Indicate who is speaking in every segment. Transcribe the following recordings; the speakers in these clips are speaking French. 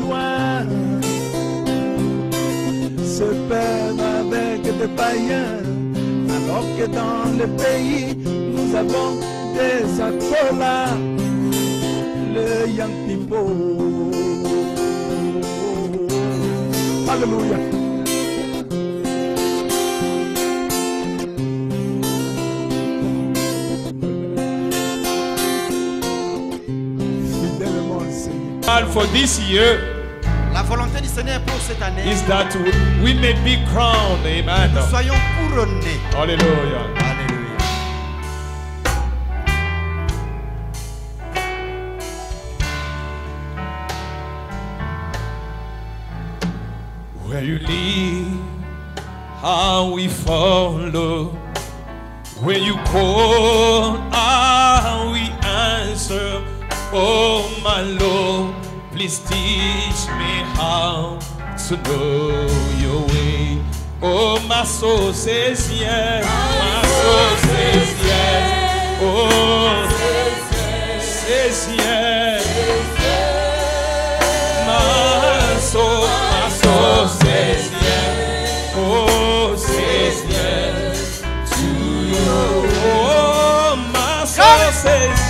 Speaker 1: loin, se perdre avec des païens, alors que dans le pays, nous avons des acolas, le people. Alléluia.
Speaker 2: For this year
Speaker 3: La volonté du Seigneur pour cette année,
Speaker 2: is that we may be crowned. Amen.
Speaker 3: nous soyons couronnés.
Speaker 2: Hallelujah.
Speaker 3: Alléluia.
Speaker 2: Where you lead, how we follow. Where you call, please teach me how to know your way. Oh, my soul says yes. My soul says yes. Oh, says yes. My soul, my soul says yes. Oh, says yes to you. Oh, my soul says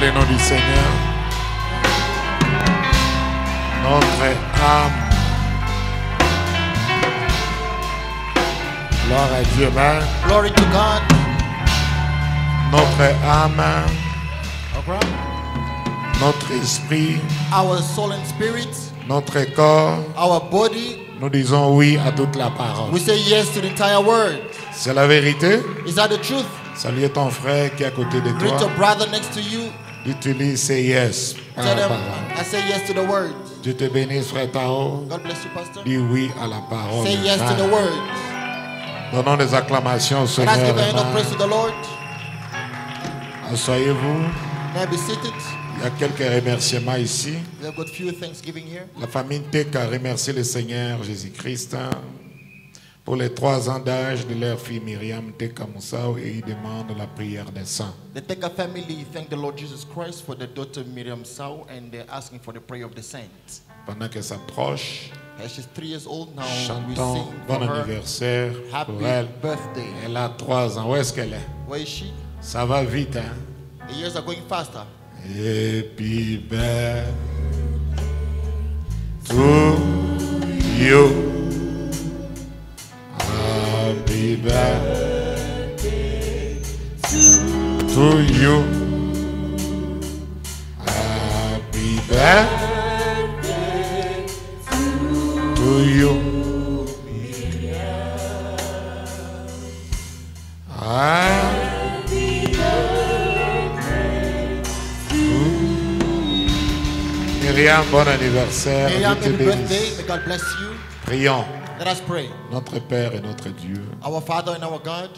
Speaker 4: Le nom du Seigneur. Notre âme. Gloire à Dieu. Amen.
Speaker 3: Glory to God.
Speaker 4: Notre âme, notre esprit,
Speaker 3: Our soul and spirit,
Speaker 4: notre corps,
Speaker 3: our body,
Speaker 4: nous disons oui à toute la parole.
Speaker 3: we say yes to the entire word.
Speaker 4: C'est la vérité?
Speaker 3: Is that the truth?
Speaker 4: Salut ton frère qui est à côté de
Speaker 3: Greet your
Speaker 4: toi.
Speaker 3: brother next to you.
Speaker 4: Utilise say yes.
Speaker 3: Tell them. I say yes to the word.
Speaker 4: Dieu te bénisse, frère Tao.
Speaker 3: God bless you, Pastor.
Speaker 4: Dis oui à la parole.
Speaker 3: Say yes to the word.
Speaker 4: Donnons des acclamations Seigneur.
Speaker 3: give a hand of
Speaker 4: Amen.
Speaker 3: praise to the Lord?
Speaker 4: Asseyez-vous.
Speaker 3: May I be seated?
Speaker 4: Il y a quelques remerciements ici.
Speaker 3: We have got few thanksgiving here.
Speaker 4: La famille Tech a remercié le Seigneur Jésus-Christ hein, pour les trois ans d'âge de leur fille Myriam et ils demandent la prière des saints.
Speaker 3: The Teka family thank the Lord Jesus Christ for their daughter Miriam Sao and they're asking for the prayer of the saints.
Speaker 4: Pendant qu'elle s'approche,
Speaker 3: As she's three years old now, we
Speaker 4: chantons
Speaker 3: sing for
Speaker 4: bon
Speaker 3: her.
Speaker 4: anniversaire
Speaker 3: Happy
Speaker 4: pour elle.
Speaker 3: birthday.
Speaker 4: Elle a trois ans. Où est-ce qu'elle est?
Speaker 3: Where is she?
Speaker 4: Ça va vite, hein?
Speaker 3: The years are going faster.
Speaker 4: Happy birthday to you. Happy birthday to you. Happy birthday to you. Happy Myriam, bon anniversaire.
Speaker 3: Happy birthday. God bless you.
Speaker 4: Prions.
Speaker 3: Let us pray.
Speaker 4: Notre Père et notre Dieu,
Speaker 3: Our Father and our God,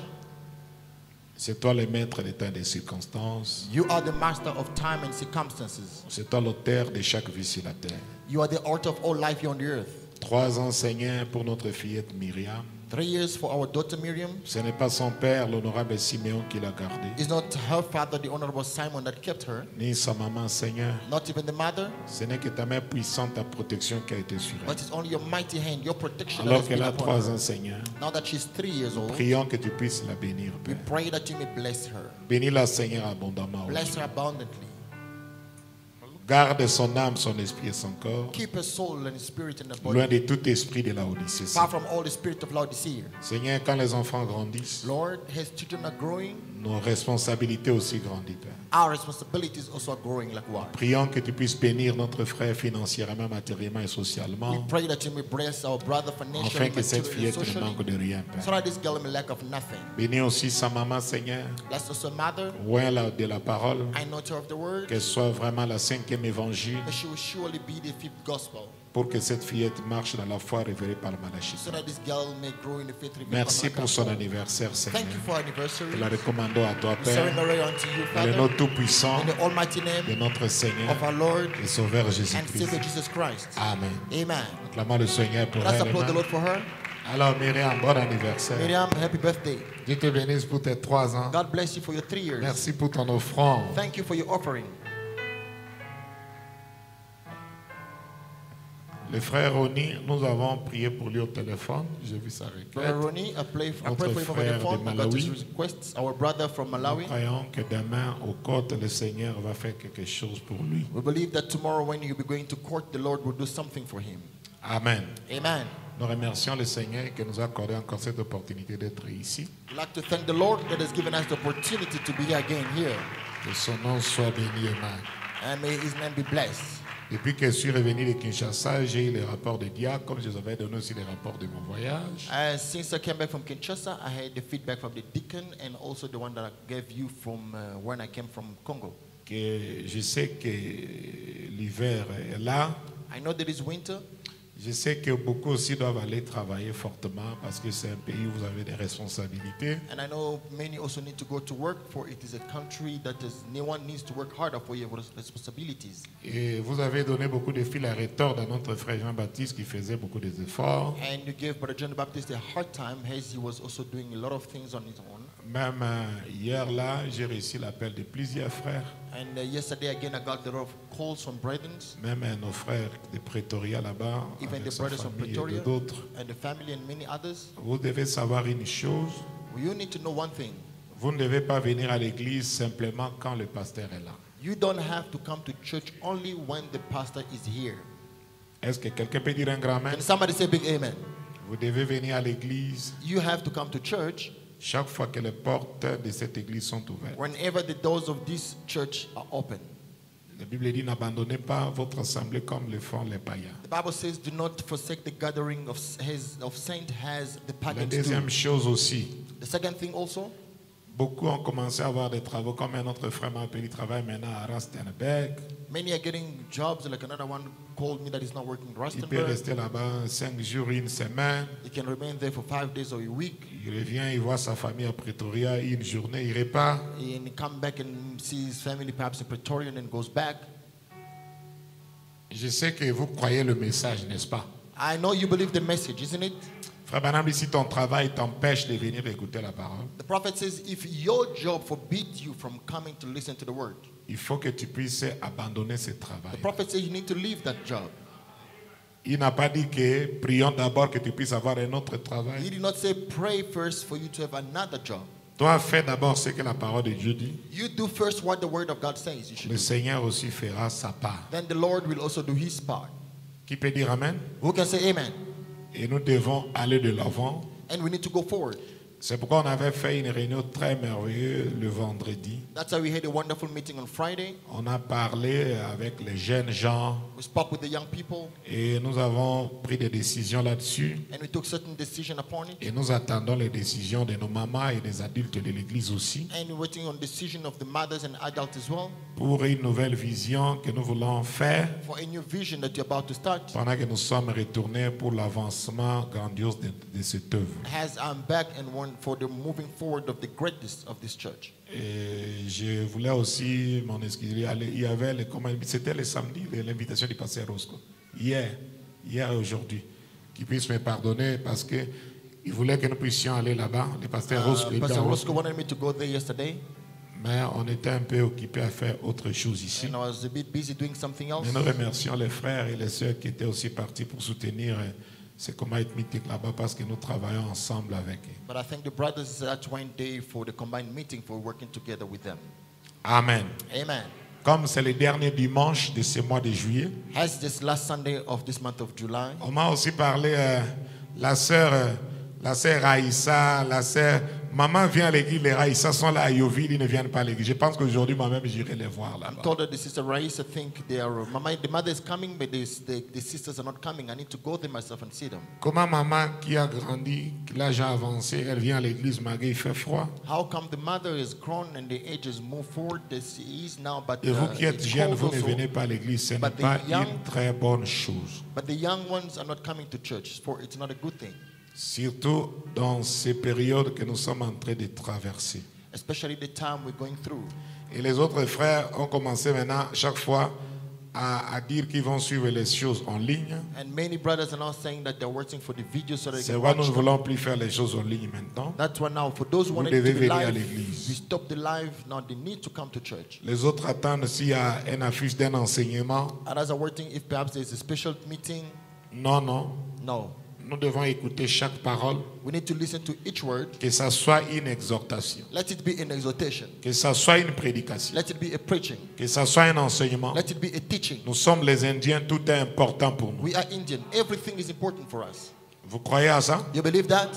Speaker 4: c'est toi le maître des temps et des circonstances.
Speaker 3: you are the master of time and circumstances.
Speaker 4: C'est toi l'auteur de chaque vie sur la terre.
Speaker 3: You are the author of all life here on the earth.
Speaker 4: Trois ans, Seigneur, pour notre fillette Myriam.
Speaker 3: Three years for our daughter Miriam.
Speaker 4: Ce n'est pas son père, l'honorable Siméon, qui l'a gardée,
Speaker 3: It's not her father, the honorable Simon, that kept her,
Speaker 4: ni sa maman, Seigneur.
Speaker 3: not even the mother,
Speaker 4: Ce n'est que ta main puissante, ta protection qui a été sur elle.
Speaker 3: but it's only your mighty hand, your protection
Speaker 4: Alors qu'elle a trois ans, Seigneur,
Speaker 3: Now that she's three years old,
Speaker 4: prions que tu puisses la bénir,
Speaker 3: we
Speaker 4: Père.
Speaker 3: pray that you may bless her.
Speaker 4: Bénis-la, Seigneur, abondamment.
Speaker 3: Bless her abundantly.
Speaker 4: Garde son âme, son esprit et son corps,
Speaker 3: Keep her soul and spirit in the
Speaker 4: loin de tout esprit de la Odyssée.
Speaker 3: Far from all the spirit of Laodicea.
Speaker 4: Seigneur, quand les enfants grandissent,
Speaker 3: Lord, his children are growing.
Speaker 4: nos responsabilités aussi grandissent.
Speaker 3: Our responsibilities also are growing like?
Speaker 4: Prions que tu puisses bénir notre frère financièrement, matériellement et
Speaker 3: We
Speaker 4: socialement,
Speaker 3: pray that you may bless our brother financially,
Speaker 4: afin que cette fillette ne manque de rien,
Speaker 3: so
Speaker 4: Père.
Speaker 3: that this girl may lack of nothing.
Speaker 4: Bénis aussi sa maman, Seigneur,
Speaker 3: Bless also mother.
Speaker 4: loin la- de la parole,
Speaker 3: I know her of the word.
Speaker 4: qu'elle soit vraiment la cinquième évangile, pour que cette fillette marche dans la foi révélée par
Speaker 3: revealed
Speaker 4: Merci pour son anniversaire, Seigneur. Nous la recommandons à toi, Père, dans le nom tout-puissant de notre Seigneur et Sauveur Jésus-Christ. Amen.
Speaker 3: Amen.
Speaker 4: Acclamons le Seigneur pour elle. Alors, Myriam, bon anniversaire.
Speaker 3: Miriam, happy birthday.
Speaker 4: Dieu te bénisse pour tes trois ans.
Speaker 3: God bless you for your three years.
Speaker 4: Merci pour ton offrande.
Speaker 3: Thank you for your offering.
Speaker 4: Le frère Ronnie, nous avons prié pour lui au téléphone. J'ai vu sa requête.
Speaker 3: Ronnie, I, play, I
Speaker 4: Notre
Speaker 3: pray for him over
Speaker 4: frère de Malawi.
Speaker 3: requests. Our brother from
Speaker 4: Nous
Speaker 3: Malawi.
Speaker 4: croyons que demain, au côte, le Seigneur va faire quelque chose pour lui.
Speaker 3: We believe that tomorrow when you be going to court, the Lord will do something for him.
Speaker 4: Amen.
Speaker 3: Amen.
Speaker 4: Nous remercions le Seigneur qui nous a accordé encore cette opportunité d'être ici.
Speaker 3: I'd like to thank the Lord that has given us the opportunity to be again here.
Speaker 4: Que son nom soit béni. Amen.
Speaker 3: And may his name be blessed.
Speaker 4: Depuis que je suis revenu de Kinshasa, j'ai eu les rapports de diacre, comme je vous avais donné aussi les rapports de mon voyage.
Speaker 3: Uh, since I came back from Kinshasa, I had the feedback from the deacon and also the one that I gave you from uh, when I came from Congo.
Speaker 4: Que je sais que l'hiver est là.
Speaker 3: I know that it's winter.
Speaker 4: Je sais que beaucoup aussi doivent aller travailler fortement parce que c'est un pays où vous avez des responsabilités.
Speaker 3: And I know many also need to go to work for it is a country that is, no one needs to work harder for your responsibilities.
Speaker 4: Et vous avez donné beaucoup de fil à retordre à notre frère Jean-Baptiste qui faisait beaucoup d'efforts.
Speaker 3: And you gave Brother John Baptist a hard time as he was also doing a lot of things on his own.
Speaker 4: Même euh, hier là, j'ai reçu l'appel de plusieurs frères,
Speaker 3: And uh, yesterday again, I got a lot of calls from brethren
Speaker 4: même nos frères de Pretoria là-bas,
Speaker 3: Even the brothers
Speaker 4: et
Speaker 3: Pretoria. and the family and many others.
Speaker 4: Vous devez savoir une chose,
Speaker 3: You need to know one thing.
Speaker 4: vous ne devez pas venir à l'église simplement quand le pasteur est là.
Speaker 3: You don't have to come to church only when the pastor is here.
Speaker 4: Est-ce que quelqu'un peut dire un grand amen
Speaker 3: Can somebody say big amen?
Speaker 4: Vous devez venir à l'église
Speaker 3: You have to come to church
Speaker 4: chaque fois que les portes de cette église sont ouvertes.
Speaker 3: whenever the doors of this church are open.
Speaker 4: La Bible dit n'abandonnez pas votre assemblée comme le font les païens.
Speaker 3: The Bible says, "Do not forsake the gathering of his, of saint as the
Speaker 4: La deuxième
Speaker 3: do."
Speaker 4: chose aussi,
Speaker 3: The second thing also,
Speaker 4: beaucoup ont commencé à avoir des travaux, comme un autre frère m'a appelé, il travaille maintenant à Rastenberg.
Speaker 3: many are getting jobs. Like another one called me that is not working in
Speaker 4: Il peut rester là-bas cinq jours, une semaine.
Speaker 3: He can remain there for five days or a week,
Speaker 4: Il revient, il voit sa famille à Pretoria, une journée, il repart.
Speaker 3: and he come back and see his family perhaps in Pretoria, and then goes back.
Speaker 4: Je sais que vous croyez le message, n'est-ce pas?
Speaker 3: I know you believe the message, isn't it?
Speaker 4: Frère Banam, si ton travail t'empêche de venir écouter la parole,
Speaker 3: The prophet says, if your job forbids you from coming to listen to the word,
Speaker 4: il faut que tu puisses abandonner ce travail.
Speaker 3: the prophet says you need to leave that job.
Speaker 4: Il n'a pas dit que prions d'abord que tu puisses avoir un autre
Speaker 3: He
Speaker 4: travail.
Speaker 3: did not say pray first for you to have another job.
Speaker 4: Toi, fais d'abord ce que la parole de Dieu dit.
Speaker 3: You do first what the word of God says you should
Speaker 4: Le
Speaker 3: do.
Speaker 4: Seigneur aussi fera sa part.
Speaker 3: Then the Lord will also do his part.
Speaker 4: Qui peut dire Amen?
Speaker 3: Who can say amen?
Speaker 4: Et nous devons aller de l'avant.
Speaker 3: And we need to go forward.
Speaker 4: C'est pourquoi on avait fait une réunion très merveilleuse le vendredi.
Speaker 3: That's why we had a wonderful meeting on Friday.
Speaker 4: On a parlé avec les jeunes gens
Speaker 3: We spoke with the young people
Speaker 4: et nous avons pris des décisions là-dessus.
Speaker 3: and we took certain decision upon it.
Speaker 4: Et nous attendons les décisions de nos mamans et des adultes de l'Église aussi
Speaker 3: And we're waiting on decision of the mothers and adults as well
Speaker 4: pour une nouvelle vision que nous voulons faire
Speaker 3: for a new vision that you're about to start.
Speaker 4: pendant que nous sommes retournés pour l'avancement grandiose de, de cette œuvre.
Speaker 3: Has I'm back and one for the moving forward of the greatness of this church.
Speaker 4: Et je voulais aussi m'en excuser. Il y avait le, c'était le samedi, le- l'invitation du pasteur Roscoe. Hier, hier et aujourd'hui. Qu'il puisse me pardonner parce que il voulait que nous puissions aller là-bas. Le pasteur Roscoe
Speaker 3: Uh,
Speaker 4: à
Speaker 3: Roscoe wanted me to go there yesterday,
Speaker 4: Mais on était un peu occupés à faire autre chose ici.
Speaker 3: and I was a bit busy doing something else.
Speaker 4: Mais nous remercions les frères et les sœurs qui étaient aussi partis pour soutenir euh, ce Combined Meeting là-bas parce que nous travaillons ensemble avec eux.
Speaker 3: But I thank the brothers at one day for the combined meeting for working together with them.
Speaker 4: Amen.
Speaker 3: Amen.
Speaker 4: Comme c'est le dernier dimanche de ce mois de juillet,
Speaker 3: As this last Sunday of this month of July,
Speaker 4: on m'a aussi parlé, euh, la sœur, euh, la sœur Raïssa, la sœur, maman vient à l'église, les Raïssa sont là à Yoville, ils ne viennent pas à l'église. Je pense qu'aujourd'hui, moi-même, j'irai les voir
Speaker 3: I'm
Speaker 4: là-bas.
Speaker 3: told that the sister Raisa think they are, mama, the mother is coming, but the, the, the sisters are not coming. I need to go there myself and see them.
Speaker 4: Comment maman qui a grandi, qui l'âge a avancé, elle vient à l'église malgré il fait froid
Speaker 3: How come the mother is grown and the forward? As is now, but,
Speaker 4: Et vous
Speaker 3: uh,
Speaker 4: qui êtes
Speaker 3: cold
Speaker 4: vous ne venez pas à l'église, ce n'est pas
Speaker 3: young-
Speaker 4: une très bonne chose.
Speaker 3: but the young ones are not coming to church. For it's not a good thing,
Speaker 4: Surtout dans ces périodes que nous sommes en train de traverser.
Speaker 3: especially the time we're going through.
Speaker 4: Et les autres frères ont commencé maintenant, chaque fois, à, à dire qu'ils vont suivre les choses en ligne.
Speaker 3: And many brothers are now saying that they're waiting for the videos so they
Speaker 4: C'est
Speaker 3: can
Speaker 4: pourquoi
Speaker 3: watch
Speaker 4: nous ne
Speaker 3: them.
Speaker 4: voulons plus faire les choses en ligne maintenant.
Speaker 3: That's why now, for those who
Speaker 4: Vous
Speaker 3: want to
Speaker 4: devez
Speaker 3: be
Speaker 4: venir à
Speaker 3: live,
Speaker 4: l'église.
Speaker 3: we stop the live. Now they need to come to church.
Speaker 4: Les autres attendent s'il y a un affiche d'un enseignement.
Speaker 3: Others are waiting if perhaps there's a special meeting.
Speaker 4: Non, non.
Speaker 3: No.
Speaker 4: Nous devons écouter chaque parole,
Speaker 3: We need to listen to each word.
Speaker 4: que ça soit une exhortation,
Speaker 3: Let it be an exhortation.
Speaker 4: que ça soit une prédication,
Speaker 3: Let it be a preaching.
Speaker 4: que ça soit un enseignement.
Speaker 3: Let it be a teaching.
Speaker 4: Nous sommes les Indiens, tout est important pour nous.
Speaker 3: We are Indian. Everything is important for us.
Speaker 4: Vous croyez à ça?
Speaker 3: You believe that?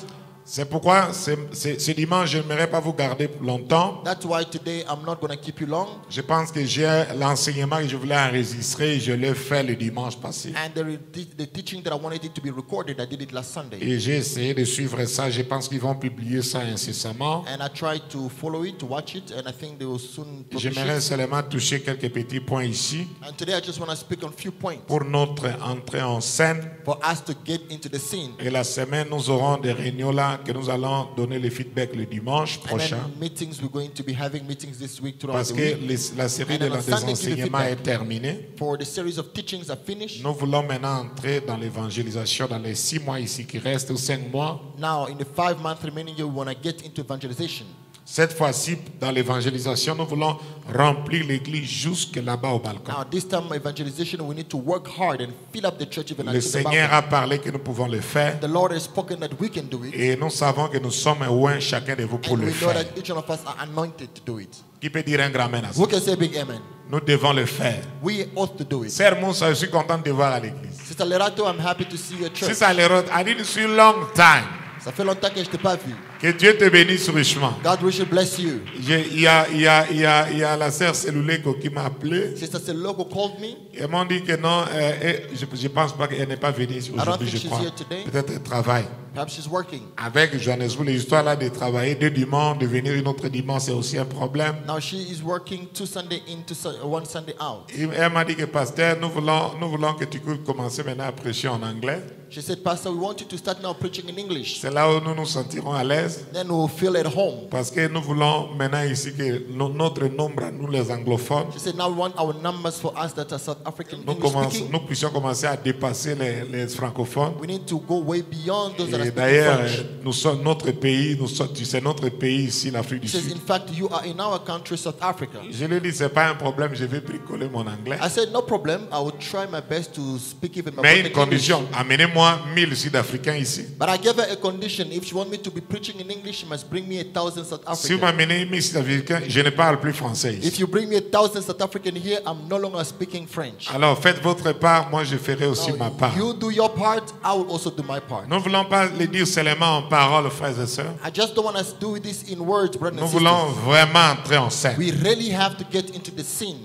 Speaker 4: C'est pourquoi ce, ce- ce dimanche, je n'aimerais pas vous garder longtemps.
Speaker 3: That's why today I'm not going to keep you long.
Speaker 4: Je pense que j'ai l'enseignement que je voulais enregistrer, je l'ai fait le dimanche passé.
Speaker 3: And the, the teaching that I wanted it to be recorded, I did it last Sunday.
Speaker 4: Et j'ai essayé de suivre ça. Je pense qu'ils vont publier ça incessamment.
Speaker 3: And I tried to follow it, to watch it, and I think they will soon publish
Speaker 4: J'aimerais seulement toucher quelques petits points ici
Speaker 3: And today I just want to speak on a few points
Speaker 4: pour notre entrée en scène.
Speaker 3: for us to get into the scene.
Speaker 4: Et la semaine, nous aurons des réunions là que nous allons donner le feedback le dimanche prochain.
Speaker 3: then meetings, we're going to be having meetings this week throughout
Speaker 4: Parce
Speaker 3: the
Speaker 4: que les- la série de des enseignements est terminée.
Speaker 3: For the series of teachings are finished.
Speaker 4: Nous voulons maintenant entrer dans l'évangélisation dans les six mois ici qui restent, ou cinq mois.
Speaker 3: Now, in the five months remaining want to get into evangelization.
Speaker 4: Cette fois-ci, dans l'évangélisation, nous voulons remplir l'église jusque là-bas au balcon.
Speaker 3: Now, this time evangelization, we need to work hard and fill up the church even
Speaker 4: Le Seigneur a parlé que nous pouvons le faire.
Speaker 3: The Lord has spoken that we can do it.
Speaker 4: Et nous savons que nous sommes loin chacun de vous pour
Speaker 3: And
Speaker 4: le
Speaker 3: we know
Speaker 4: faire.
Speaker 3: that each one of us are anointed to do it.
Speaker 4: Qui peut dire un grand amen à ça?
Speaker 3: Who can say big amen?
Speaker 4: Nous devons le faire.
Speaker 3: We ought to do it.
Speaker 4: Sœur Moussa, je suis content de voir à l'église.
Speaker 3: Sister Lerato, I'm happy to see your church.
Speaker 4: Sister Leroy, I didn't see you long time.
Speaker 3: Ça fait longtemps que je t'ai pas vu.
Speaker 4: Que Dieu te bénisse richement.
Speaker 3: God richly bless you.
Speaker 4: Il y a, y, a, y, a, y a la sœur Celluleko qui m'a appelé.
Speaker 3: Sister Seloko called me.
Speaker 4: M'ont dit que non, euh, je ne pense pas qu'elle n'est pas venue aujourd'hui,
Speaker 3: think
Speaker 4: je
Speaker 3: she's
Speaker 4: crois.
Speaker 3: here today.
Speaker 4: Peut-être elle travaille.
Speaker 3: Perhaps she's working.
Speaker 4: Avec Johannesburg, l'histoire là de travailler deux dimanches, de venir une autre dimanche, c'est aussi un problème.
Speaker 3: Now she is working two Sunday in, two, Sun- one Sunday out.
Speaker 4: Elle m'a dit que, pasteur, nous voulons, nous voulons que tu puisses commencer maintenant à prêcher en anglais.
Speaker 3: She said, Pastor, we want you to start now preaching in English.
Speaker 4: C'est là où nous nous sentirons à l'aise.
Speaker 3: Then we'll feel at home.
Speaker 4: Parce que nous voulons maintenant ici que no- notre nombre, à nous les anglophones,
Speaker 3: She said, now we want our numbers for us that are South African
Speaker 4: nous,
Speaker 3: speaking.
Speaker 4: nous puissions commencer à dépasser les, les francophones.
Speaker 3: We need to go way beyond those that are
Speaker 4: Et d'ailleurs, nous sommes notre pays, nous sommes, sais, notre pays ici, l'Afrique du
Speaker 3: She says,
Speaker 4: Sud.
Speaker 3: in fact, you are in our country, South Africa.
Speaker 4: Je lui ai dit, c'est pas un problème, je vais bricoler mon anglais.
Speaker 3: I said, no problem. I will try my best to speak even my
Speaker 4: Mais une condition, amenez-moi moi 1000 Sud-Africains ici.
Speaker 3: But I gave her a condition. If she want me to be preaching in English, she must bring me a thousand South
Speaker 4: Si vous
Speaker 3: Africans.
Speaker 4: m'amenez 1000 Sud-Africains, je ne parle plus français
Speaker 3: If
Speaker 4: ici.
Speaker 3: you bring me a thousand South African here, I'm no longer speaking French.
Speaker 4: Alors faites votre part, moi je ferai aussi ma part.
Speaker 3: you do your part, I will also do my part.
Speaker 4: Nous ne voulons pas le dire seulement en paroles, frères et sœurs.
Speaker 3: I just don't want us to do this in words, brothers
Speaker 4: Nous
Speaker 3: and
Speaker 4: voulons vraiment entrer en scène.
Speaker 3: We really have to get into the scene.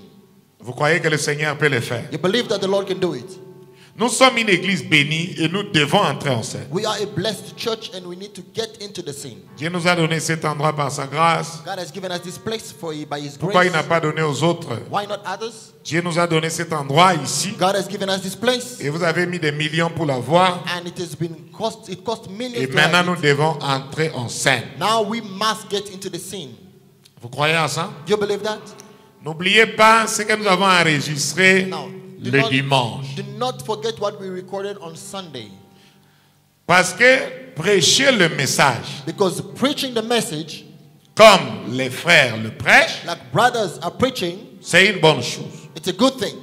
Speaker 4: Vous croyez que le Seigneur peut le faire?
Speaker 3: You believe that the Lord can do it?
Speaker 4: Nous sommes une église bénie et nous devons entrer en scène.
Speaker 3: We are a blessed church and we need to get into the scene.
Speaker 4: Dieu nous a donné cet endroit par sa grâce.
Speaker 3: God has given us this place for by His
Speaker 4: Pourquoi il n'a pas donné aux autres?
Speaker 3: Why not others?
Speaker 4: Dieu nous a donné cet endroit ici
Speaker 3: God has given us this place
Speaker 4: et vous avez mis des millions pour l'avoir.
Speaker 3: and it has been cost it cost millions.
Speaker 4: Et maintenant nous
Speaker 3: it.
Speaker 4: devons entrer en scène.
Speaker 3: Now we must get into the scene.
Speaker 4: Vous croyez à ça?
Speaker 3: Do you believe that?
Speaker 4: N'oubliez pas ce que nous avons enregistré
Speaker 3: Now, do
Speaker 4: le
Speaker 3: not,
Speaker 4: dimanche.
Speaker 3: do not forget what we recorded on Sunday.
Speaker 4: Parce que prêcher le message,
Speaker 3: Because preaching the message,
Speaker 4: comme les frères le prêchent,
Speaker 3: like brothers are preaching,
Speaker 4: c'est une bonne chose.
Speaker 3: it's a good thing.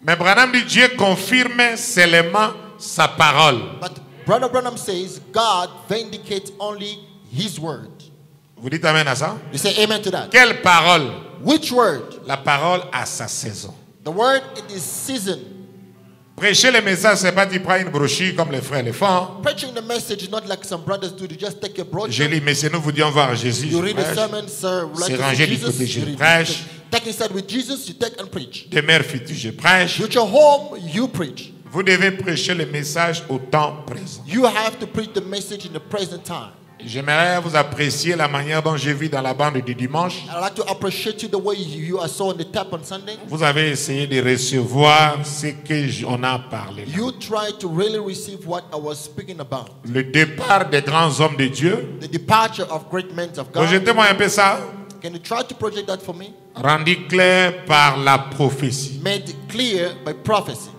Speaker 4: Mais Branham dit Dieu confirme seulement sa parole.
Speaker 3: But Brother Branham says God vindicates only His word.
Speaker 4: Vous dites Amen à ça?
Speaker 3: You say amen to that.
Speaker 4: Quelle parole?
Speaker 3: Which word?
Speaker 4: La parole a sa saison.
Speaker 3: The word it is season.
Speaker 4: Prêcher le message, c'est pas tu prends une brochure comme les frères le font.
Speaker 3: Preaching the message is not like some brothers do. You just take a brochure.
Speaker 4: Je lis, mais c'est nous vous disons voir Jésus.
Speaker 3: You read
Speaker 4: prêche.
Speaker 3: sermon, sir. Like
Speaker 4: C'est rangé du côté, je prêche.
Speaker 3: Take inside with Jesus, you take and preach.
Speaker 4: Demeure future, je prêche.
Speaker 3: Future home, you preach.
Speaker 4: Vous devez prêcher le message au temps présent.
Speaker 3: You have to preach the message in the present time.
Speaker 4: J'aimerais vous apprécier la manière dont j'ai vu dans la bande du dimanche. Vous avez essayé de recevoir ce que on a parlé. là.
Speaker 3: You try to really receive what I was speaking about.
Speaker 4: Le départ des grands hommes de Dieu.
Speaker 3: The departure of great men of God.
Speaker 4: Projetez-moi un peu ça.
Speaker 3: Can you try to project that for me?
Speaker 4: Rendu clair par la prophétie.
Speaker 3: Made clear by prophecy.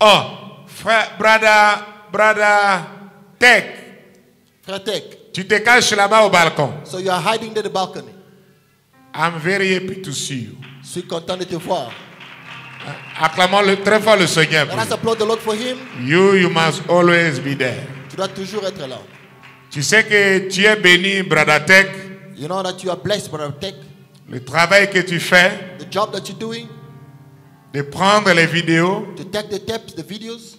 Speaker 4: Oh, frère, brother, brother, Tech,
Speaker 3: Frère Tek,
Speaker 4: tu te caches là-bas au balcon.
Speaker 3: So you are hiding in the balcony.
Speaker 4: I'm very happy to see you.
Speaker 3: Je suis content de te voir.
Speaker 4: Acclamons le, très fort le Seigneur.
Speaker 3: Let us applaud the Lord for him.
Speaker 4: You, you must always be there.
Speaker 3: Tu dois toujours être là.
Speaker 4: Tu sais que tu es béni, Tech.
Speaker 3: You know that you are blessed, Brother Tek.
Speaker 4: Le travail que tu fais
Speaker 3: The job that you're doing,
Speaker 4: de prendre les vidéos.
Speaker 3: to take the tapes, the videos.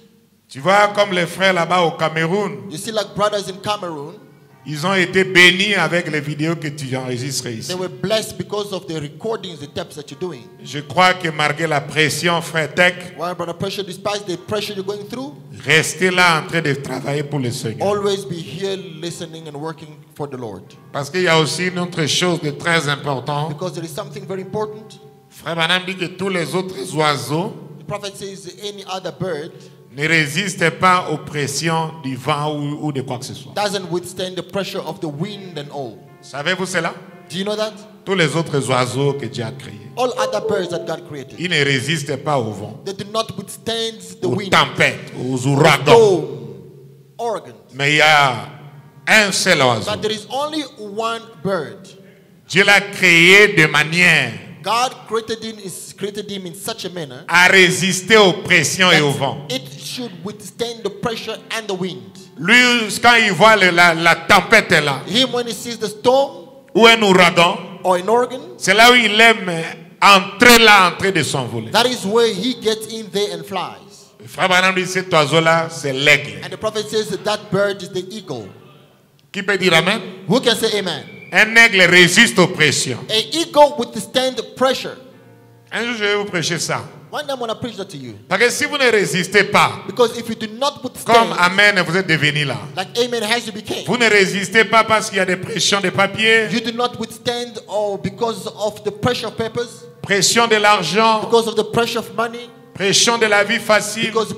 Speaker 4: Tu vois, comme les frères là-bas au Cameroun,
Speaker 3: You see, like brothers in Cameroon,
Speaker 4: ils ont été bénis avec les vidéos que tu enregistres ici.
Speaker 3: they were blessed because of the recordings, the tapes that you're doing.
Speaker 4: Je crois que malgré la pression, frère Tech,
Speaker 3: While Brother Pressure, despite the pressure you're going through,
Speaker 4: restez là en train de travailler pour le Seigneur.
Speaker 3: always be here listening and working for the Lord.
Speaker 4: Parce qu'il y a aussi une autre chose de très important.
Speaker 3: Because there is something very important.
Speaker 4: Frère Branham dit que tous les autres oiseaux
Speaker 3: The prophet says any other bird
Speaker 4: ne résistent pas aux pressions du vent ou, ou de quoi que ce soit.
Speaker 3: doesn't withstand the pressure of the wind and all.
Speaker 4: Savez-vous cela?
Speaker 3: Do you know that?
Speaker 4: Tous les autres oiseaux que Dieu a créés,
Speaker 3: All other birds that God created,
Speaker 4: ils ne résistent pas au vent,
Speaker 3: they do not withstand the
Speaker 4: aux
Speaker 3: wind,
Speaker 4: tempêtes, aux ouragans.
Speaker 3: organs.
Speaker 4: Mais il y a un seul oiseau.
Speaker 3: But there is only one bird.
Speaker 4: Dieu l'a créé de manière
Speaker 3: God created him, is created him in such a manner
Speaker 4: à résister aux pressions et au vent.
Speaker 3: it should withstand the pressure and the wind.
Speaker 4: Lui, quand il voit le- la, la tempête est là,
Speaker 3: Him, when he sees the storm
Speaker 4: ou un ouragan,
Speaker 3: or an organ,
Speaker 4: c'est là où il aime entrer là, entrer de s'envoler.
Speaker 3: that is where he gets in there and flies.
Speaker 4: Le Frère Branham dit cet oiseau-là, c'est l'aigle.
Speaker 3: And the prophet says that that bird is the eagle.
Speaker 4: Qui peut dire Amen?
Speaker 3: Who can say amen?
Speaker 4: Un aigle résiste aux pressions.
Speaker 3: An eagle withstand the pressure.
Speaker 4: Un jour, je vais vous prêcher ça.
Speaker 3: One day I'm going to preach that to you.
Speaker 4: Parce que si vous ne résistez pas,
Speaker 3: Because if you do not
Speaker 4: comme
Speaker 3: withstand,
Speaker 4: Amen, vous êtes devenu là.
Speaker 3: like amen has you became,
Speaker 4: Vous ne résistez pas parce qu'il y a des pressions de papier,
Speaker 3: you do not withstand or because of the pressure of papers,
Speaker 4: pression de l'argent,
Speaker 3: because of the pressure of money,
Speaker 4: pression de la vie facile.
Speaker 3: because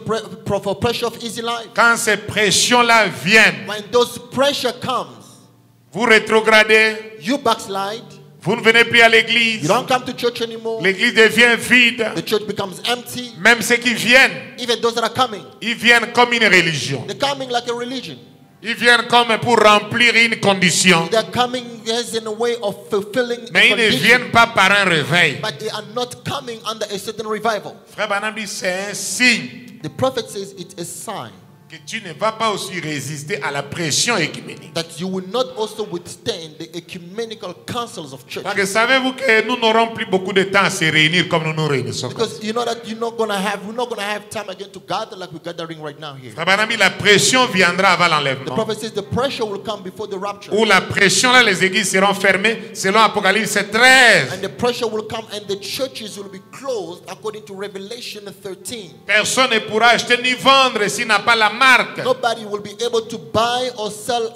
Speaker 3: for pressure of easy life.
Speaker 4: Quand ces pressions-là viennent,
Speaker 3: When those pressure comes,
Speaker 4: vous rétrogradez,
Speaker 3: you backslide.
Speaker 4: Vous ne venez plus à
Speaker 3: You
Speaker 4: l'église.
Speaker 3: don't come to church anymore.
Speaker 4: L'église devient vide.
Speaker 3: The church becomes empty.
Speaker 4: Même ceux qui viennent,
Speaker 3: Even those that are coming,
Speaker 4: ils viennent comme une religion.
Speaker 3: they're coming like a religion.
Speaker 4: Ils viennent comme pour remplir une condition.
Speaker 3: They're coming as in a way of fulfilling
Speaker 4: Mais ils ne viennent pas par un réveil.
Speaker 3: but they are not coming under a certain revival.
Speaker 4: Frère Branham dit c'est un signe
Speaker 3: The prophet says it's a sign
Speaker 4: que tu ne vas pas aussi résister à la pression écuménique.
Speaker 3: that you will not also withstand the ecumenical councils of church.
Speaker 4: Parce que savez-vous que nous n'aurons plus beaucoup de temps à se réunir comme nous nous réunissons.
Speaker 3: Because you know that you're not gonna have we're not gonna have time again to gather like we're gathering right now here.
Speaker 4: Frère la pression viendra avant
Speaker 3: The
Speaker 4: l'enlèvement.
Speaker 3: prophet says the pressure will come before the rapture.
Speaker 4: Où la pression, là, les églises seront fermées, selon Apocalypse 13.
Speaker 3: And the pressure will come and the churches will be closed according to Revelation 13.
Speaker 4: Personne ne pourra acheter ni vendre s'il n'a pas la marque
Speaker 3: Nobody will be able to buy or sell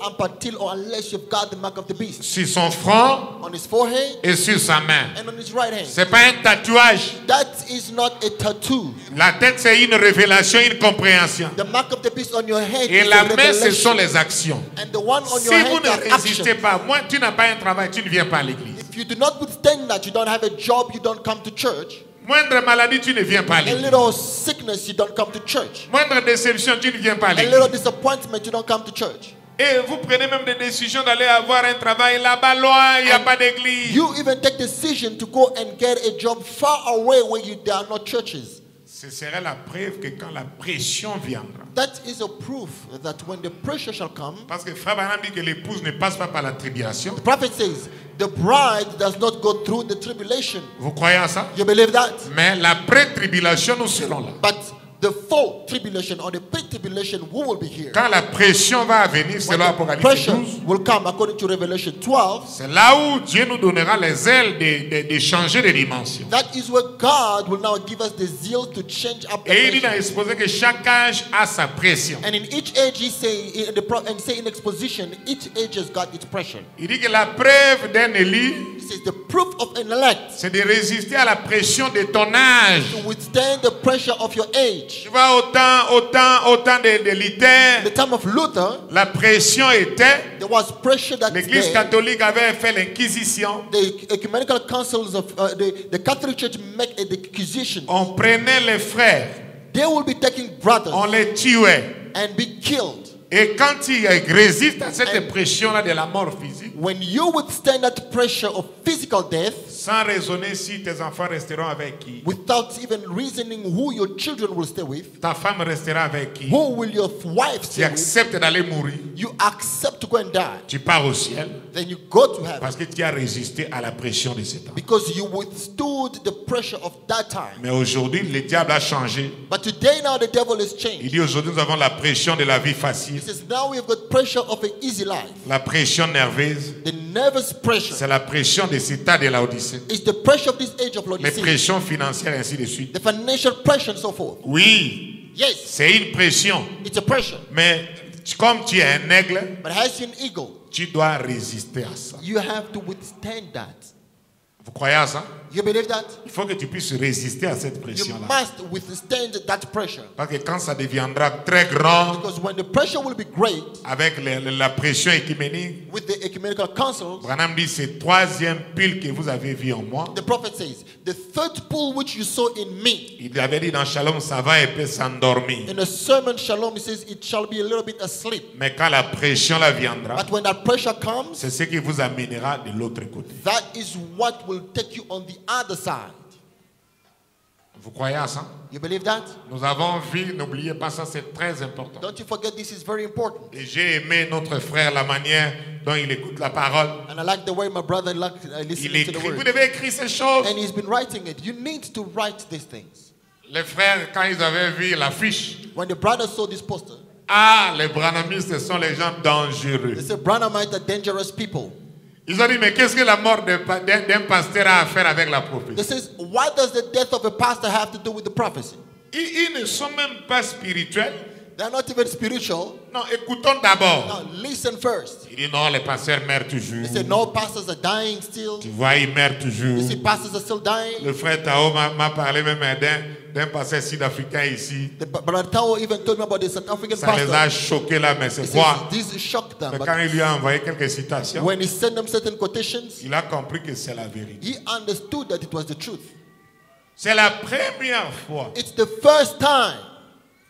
Speaker 3: or unless you've got the mark of the beast
Speaker 4: sur son front
Speaker 3: on his forehead
Speaker 4: et sur sa main.
Speaker 3: and on his right hand.
Speaker 4: C'est pas un tatouage.
Speaker 3: That is not a tattoo.
Speaker 4: La tête, c'est une révélation, une compréhension.
Speaker 3: The mark of the beast on your head
Speaker 4: Et
Speaker 3: is
Speaker 4: la main, ce sont les actions.
Speaker 3: And the one on
Speaker 4: Si
Speaker 3: your
Speaker 4: vous ne résistez
Speaker 3: action.
Speaker 4: pas, moi, tu n'as pas un travail, tu ne viens pas à l'église.
Speaker 3: If you do not withstand that, you don't have a job, you don't come to church.
Speaker 4: Moindre maladie, tu ne viens pas à
Speaker 3: A little sickness, you don't come to church.
Speaker 4: Moindre déception, tu ne viens pas à
Speaker 3: A little disappointment, you don't come to church.
Speaker 4: Et vous prenez même des décisions d'aller avoir un travail là-bas loin, il n'y a pas d'église.
Speaker 3: You even take decision to go and get a job far away where you, there are no churches.
Speaker 4: Ce serait la preuve que quand la pression viendra.
Speaker 3: That is a proof that when the pressure shall come,
Speaker 4: Parce que Frère Branham dit que l'épouse ne passe pas par la tribulation.
Speaker 3: the prophet says, the bride does not go through the tribulation.
Speaker 4: Vous croyez à ça?
Speaker 3: You believe that?
Speaker 4: Mais la pré-tribulation, nous serons là.
Speaker 3: But the full tribulation or the pre-tribulation, who will be here?
Speaker 4: Quand la pression va venir,
Speaker 3: When
Speaker 4: selon
Speaker 3: the
Speaker 4: Apocalypse
Speaker 3: pressure
Speaker 4: 12,
Speaker 3: will come according to Revelation 12.
Speaker 4: c'est là où Dieu nous donnera les ailes de, de- de changer de dimension.
Speaker 3: That is where God will now give us the zeal to change up
Speaker 4: Et il dit dans l'exposé que chaque âge a sa pression.
Speaker 3: And in each age, he say in the pro- and say in exposition, each age has got its pressure.
Speaker 4: Il dit que la preuve d'un élu,
Speaker 3: He says the proof of an elect
Speaker 4: c'est de résister à la pression de ton âge.
Speaker 3: to withstand the pressure of your age.
Speaker 4: Tu vois, autant, autant, autant de, de Luther,
Speaker 3: the time of Luther,
Speaker 4: la pression était,
Speaker 3: there was pressure that
Speaker 4: l'Église catholique avait fait l'inquisition.
Speaker 3: the ecumenical councils of uh, the, the Catholic Church make a accusation.
Speaker 4: On prenait les frères,
Speaker 3: They will be taking brothers
Speaker 4: on les tuait.
Speaker 3: and be killed.
Speaker 4: Et quand ils résistent à cette pression-là de la mort physique,
Speaker 3: When you withstand that pressure of physical death
Speaker 4: sans raisonner si tes enfants resteront avec qui,
Speaker 3: without even reasoning who your children will stay with,
Speaker 4: ta femme restera avec qui,
Speaker 3: who will your wife
Speaker 4: tu
Speaker 3: stay with,
Speaker 4: acceptes d'aller mourir,
Speaker 3: you accept to go and die.
Speaker 4: tu pars au ciel
Speaker 3: Then you go to heaven
Speaker 4: parce que tu as résisté à la pression de ce temps.
Speaker 3: because you withstood the pressure of that time.
Speaker 4: Mais aujourd'hui, le diable a changé.
Speaker 3: But today now the devil
Speaker 4: Il
Speaker 3: changed.
Speaker 4: dit aujourd'hui, nous avons la pression de la vie
Speaker 3: He
Speaker 4: facile,
Speaker 3: says now we've got pressure of an easy life.
Speaker 4: la pression nerveuse,
Speaker 3: The nervous pressure
Speaker 4: c'est la pression de cet état de la Odyssée,
Speaker 3: is the pressure of this age of
Speaker 4: les pressions financières, ainsi de suite.
Speaker 3: The financial pressure and so forth.
Speaker 4: Oui,
Speaker 3: Yes,
Speaker 4: c'est une pression.
Speaker 3: it's a pressure.
Speaker 4: Mais comme tu es un aigle, tu dois résister à ça.
Speaker 3: you have to withstand that.
Speaker 4: Vous croyez à ça?
Speaker 3: You believe that?
Speaker 4: Il faut que tu puisses résister à cette
Speaker 3: You
Speaker 4: pression-là.
Speaker 3: must withstand that pressure.
Speaker 4: Parce que quand ça deviendra très grand,
Speaker 3: Because when the pressure will be great
Speaker 4: avec le- la pression écuménique,
Speaker 3: with the ecumenical councils,
Speaker 4: Branham dit c'est troisième pile que vous avez vu en moi.
Speaker 3: the prophet says, The third pool which you saw in me,
Speaker 4: Il avait dit dans Shalom, ça va et peut s'endormir.
Speaker 3: in the sermon Shalom, he says, It shall be a little bit asleep.
Speaker 4: Mais quand la pression la viendra,
Speaker 3: But when that pressure comes,
Speaker 4: c'est ce qui vous amènera de l'autre côté.
Speaker 3: that is what will take you on the other side.
Speaker 4: Vous croyez à ça?
Speaker 3: You believe that?
Speaker 4: Nous avons vu, n'oubliez pas ça, c'est très important.
Speaker 3: Don't you forget this is very important.
Speaker 4: Et j'ai aimé notre frère, la manière dont il écoute la parole.
Speaker 3: And I like the way my brother uh,
Speaker 4: Il
Speaker 3: listening to the
Speaker 4: écrit, vous
Speaker 3: word.
Speaker 4: devez écrire ces choses.
Speaker 3: And he's been writing it. You need to write these things.
Speaker 4: Les frères, quand ils avaient vu l'affiche,
Speaker 3: When the brothers saw this poster,
Speaker 4: ah, les branhamistes sont les gens
Speaker 3: they
Speaker 4: dangereux.
Speaker 3: said, Branhamites are dangerous people.
Speaker 4: Ils ont dit, mais qu'est-ce que la mort d'un pasteur a à faire avec la
Speaker 3: They
Speaker 4: prophétie
Speaker 3: says, what does the death of a pastor have to do with the prophecy?
Speaker 4: ils, ils ne sont même pas spirituels.
Speaker 3: They're not even spiritual.
Speaker 4: Non, écoutons d'abord.
Speaker 3: Now listen first.
Speaker 4: Il dit, non, les pasteurs meurent toujours.
Speaker 3: They said, no, pastors are dying still.
Speaker 4: Tu vois, ils meurent toujours.
Speaker 3: You see, pastors are still dying.
Speaker 4: Le frère Tao m'a parlé même d'un d'un pasteur sud-africain ici.
Speaker 3: The, Brother Tao even told me about the South African
Speaker 4: Ça les a
Speaker 3: pastor.
Speaker 4: choqués là, mais
Speaker 3: He
Speaker 4: c'est quoi
Speaker 3: this shocked them.
Speaker 4: Mais quand il lui a envoyé quelques citations,
Speaker 3: when he sent them certain quotations,
Speaker 4: il a compris que c'est la vérité.
Speaker 3: he understood that it was the truth.
Speaker 4: C'est la première fois
Speaker 3: It's the first time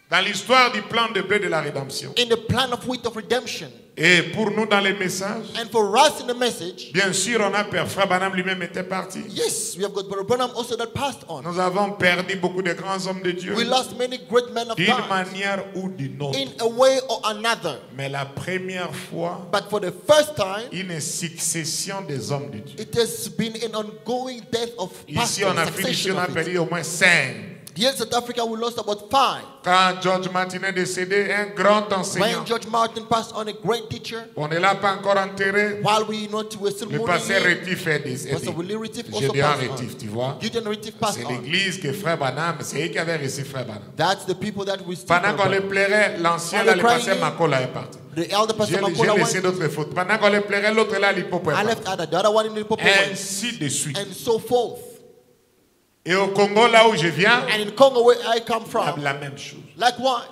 Speaker 4: Dans l'histoire du plan de paix de la rédemption.
Speaker 3: in the plan of wheat of redemption.
Speaker 4: Et pour nous, dans les messages,
Speaker 3: And for us in the message,
Speaker 4: bien sûr, on a perdu. Frère Branham lui-même était parti.
Speaker 3: yes, we have got Brother Branham also that passed on.
Speaker 4: Nous avons perdu beaucoup de grands hommes de Dieu.
Speaker 3: We lost many great men of
Speaker 4: D'une
Speaker 3: God
Speaker 4: manière ou d'une autre.
Speaker 3: in a way or another.
Speaker 4: Mais la première fois,
Speaker 3: But for the first time,
Speaker 4: une succession des hommes de Dieu.
Speaker 3: it has been an ongoing death of
Speaker 4: Ici,
Speaker 3: pastors,
Speaker 4: ici, on a
Speaker 3: of it.
Speaker 4: perdu au moins cinq.
Speaker 3: Here in South Africa, we lost about five.
Speaker 4: Quand George Martin est décédé, un grand enseignant,
Speaker 3: When George Martin passed on, a great teacher,
Speaker 4: on ne l'a pas encore enterré.
Speaker 3: while we not we were still
Speaker 4: Le
Speaker 3: mourning
Speaker 4: pasteur
Speaker 3: him,
Speaker 4: Rétif est décédé.
Speaker 3: Also
Speaker 4: Gédéon
Speaker 3: passed
Speaker 4: Rétif, tu vois. C'est l'église que Frère Banham, c'est eux qui avaient reçu Frère Banham.
Speaker 3: That's the people that we still
Speaker 4: Pendant qu'on
Speaker 3: remember.
Speaker 4: le plairait, l'ancien le pasteur Makola est parti.
Speaker 3: The elder
Speaker 4: J'ai laissé d'autres fautes. Pendant qu'on le plairait, l'autre là, l'hypopo est
Speaker 3: I
Speaker 4: parti.
Speaker 3: left other. The other one in the Popo went.
Speaker 4: Ainsi de suite.
Speaker 3: And so forth.
Speaker 4: Et au Congo, là où je viens,
Speaker 3: And in Congo, where I come
Speaker 4: la,
Speaker 3: from,
Speaker 4: la même chose.
Speaker 3: likewise.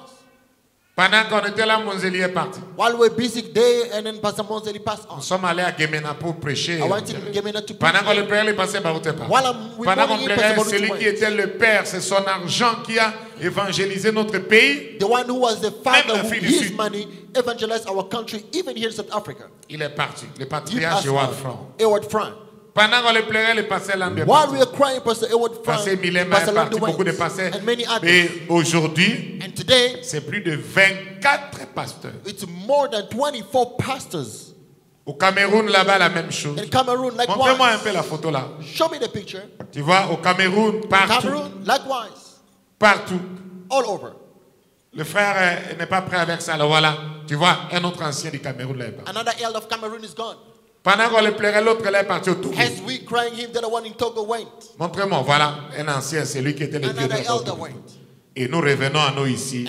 Speaker 4: Pendant qu'on était là, Monzeli est parti.
Speaker 3: While we're busy there, and then Pastor Monzeli passed on.
Speaker 4: Nous sommes allés à Gemena pour prêcher.
Speaker 3: I went to Gemena to
Speaker 4: Pendant qu'on le Barout est.
Speaker 3: While I'm with
Speaker 4: Pendant qu'on
Speaker 3: Pastor
Speaker 4: celui qui était le père, c'est son argent qui a évangélisé notre pays.
Speaker 3: The one who was the father, who his money evangelized our country, even here in South Africa.
Speaker 4: Il est parti. Le
Speaker 3: He
Speaker 4: patriarche
Speaker 3: on.
Speaker 4: Franc.
Speaker 3: Edward Frank.
Speaker 4: Pendant qu'on le plairait, le pasteur Landry est
Speaker 3: While we are crying, Pastor Edward Pastor
Speaker 4: est parti,
Speaker 3: Landu
Speaker 4: beaucoup de pasteurs.
Speaker 3: and many others.
Speaker 4: Et aujourd'hui, c'est plus de 24 pasteurs.
Speaker 3: it's more than 24 pastors.
Speaker 4: Au Cameroun, là-bas, la même chose. Montrez-moi un peu la photo là.
Speaker 3: Show me the picture.
Speaker 4: Tu vois, au Cameroun, partout,
Speaker 3: Cameroon, likewise.
Speaker 4: partout.
Speaker 3: All over.
Speaker 4: Le frère euh, n'est pas prêt avec ça. Alors voilà, tu vois, un autre ancien du Cameroun là est parti.
Speaker 3: Another elder of Cameroon is gone.
Speaker 4: Pendant qu'on le plairait, l'autre est parti au Togo.
Speaker 3: As we crying him, the one in Togo went.
Speaker 4: Montrez-moi, voilà, un ancien, c'est lui qui était le dieu
Speaker 3: Another
Speaker 4: de
Speaker 3: elder
Speaker 4: Togo.
Speaker 3: went.
Speaker 4: Et nous revenons à nous ici.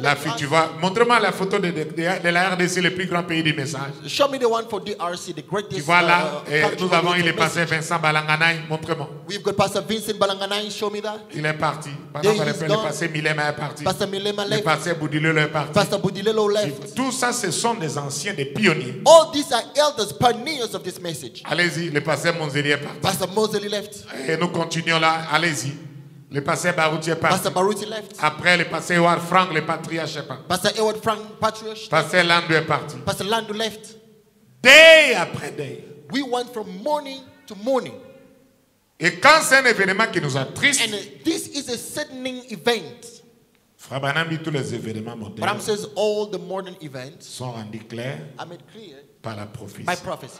Speaker 4: La fille, tu vois, montre-moi la photo de, de- de- de la RDC, le plus grand pays du message.
Speaker 3: Show me the one for DRC, the greatest.
Speaker 4: Tu vois là,
Speaker 3: uh,
Speaker 4: et nous avons, il est passé. Vincent Balanganaï, montre-moi.
Speaker 3: We've got Pastor Vincent Balanganai. Show me that.
Speaker 4: Il est parti. Pendant qu'on le fait, le passé Milema est parti.
Speaker 3: Pastor Milema
Speaker 4: Le
Speaker 3: left.
Speaker 4: passé Boudileux est parti.
Speaker 3: Pastor Budilelo left.
Speaker 4: Tout ça, ce sont des anciens, des pionniers.
Speaker 3: All these are elders, pioneers of this message.
Speaker 4: Allez-y, le passé Monzeli est parti.
Speaker 3: Pastor Mosley left.
Speaker 4: Et nous continuons là, allez-y. Le passé Barouti est parti.
Speaker 3: Pastor Baruti left.
Speaker 4: Après, le passé Howard Frank, le patriarche est parti.
Speaker 3: Pastor Edward Frank Patriarch.
Speaker 4: Pasteur Landou est parti.
Speaker 3: Pastor Landu left.
Speaker 4: Day après day.
Speaker 3: We went from morning to morning.
Speaker 4: Et quand c'est un événement qui nous attriste,
Speaker 3: And this is a saddening event.
Speaker 4: Frère Branham dit tous les événements modernes
Speaker 3: I'm says all the modern events
Speaker 4: sont rendus clairs
Speaker 3: are made clear
Speaker 4: par la prophétie.
Speaker 3: by prophecy.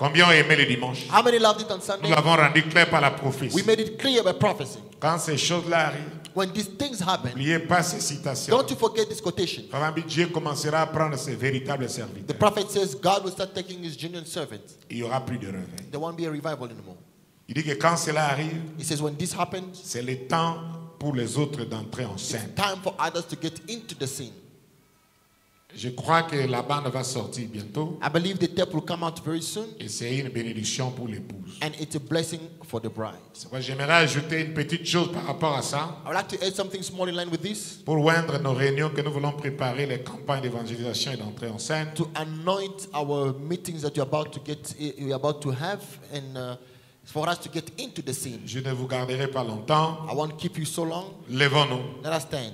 Speaker 4: Combien ont aimé le dimanche
Speaker 3: How many loved it on
Speaker 4: Nous
Speaker 3: Sunday?
Speaker 4: l'avons rendu clair par la
Speaker 3: We
Speaker 4: prophétie.
Speaker 3: made it clear by prophecy.
Speaker 4: Quand ces choses-là arrivent,
Speaker 3: When these things happen,
Speaker 4: n'oubliez pas ces citations.
Speaker 3: don't you forget this quotation.
Speaker 4: Dieu commencera à prendre ses véritables
Speaker 3: The
Speaker 4: serviteurs.
Speaker 3: prophet says God will start taking his genuine servants.
Speaker 4: Il n'y aura plus de réveil.
Speaker 3: There won't be a revival anymore.
Speaker 4: Il dit que quand cela arrive,
Speaker 3: He says when this happens,
Speaker 4: c'est le temps pour les autres d'entrer en
Speaker 3: it's
Speaker 4: scène.
Speaker 3: time for others to get into the scene.
Speaker 4: Je crois que la bande va sortir bientôt
Speaker 3: I believe the tape will come out very soon,
Speaker 4: et c'est une bénédiction pour l'épouse.
Speaker 3: and it's a blessing for the bride.
Speaker 4: J'aimerais ajouter une petite chose par rapport à ça.
Speaker 3: I would like to add something small in line with this
Speaker 4: Pour oindre nos réunions que nous voulons préparer les campagnes d'évangélisation et d'entrée en scène.
Speaker 3: to anoint our meetings that you're about to get, you're about to have, and uh, for us to get into the scene.
Speaker 4: Je ne vous garderai pas longtemps.
Speaker 3: I won't keep you so long.
Speaker 4: Levons-nous.
Speaker 3: Let us stand.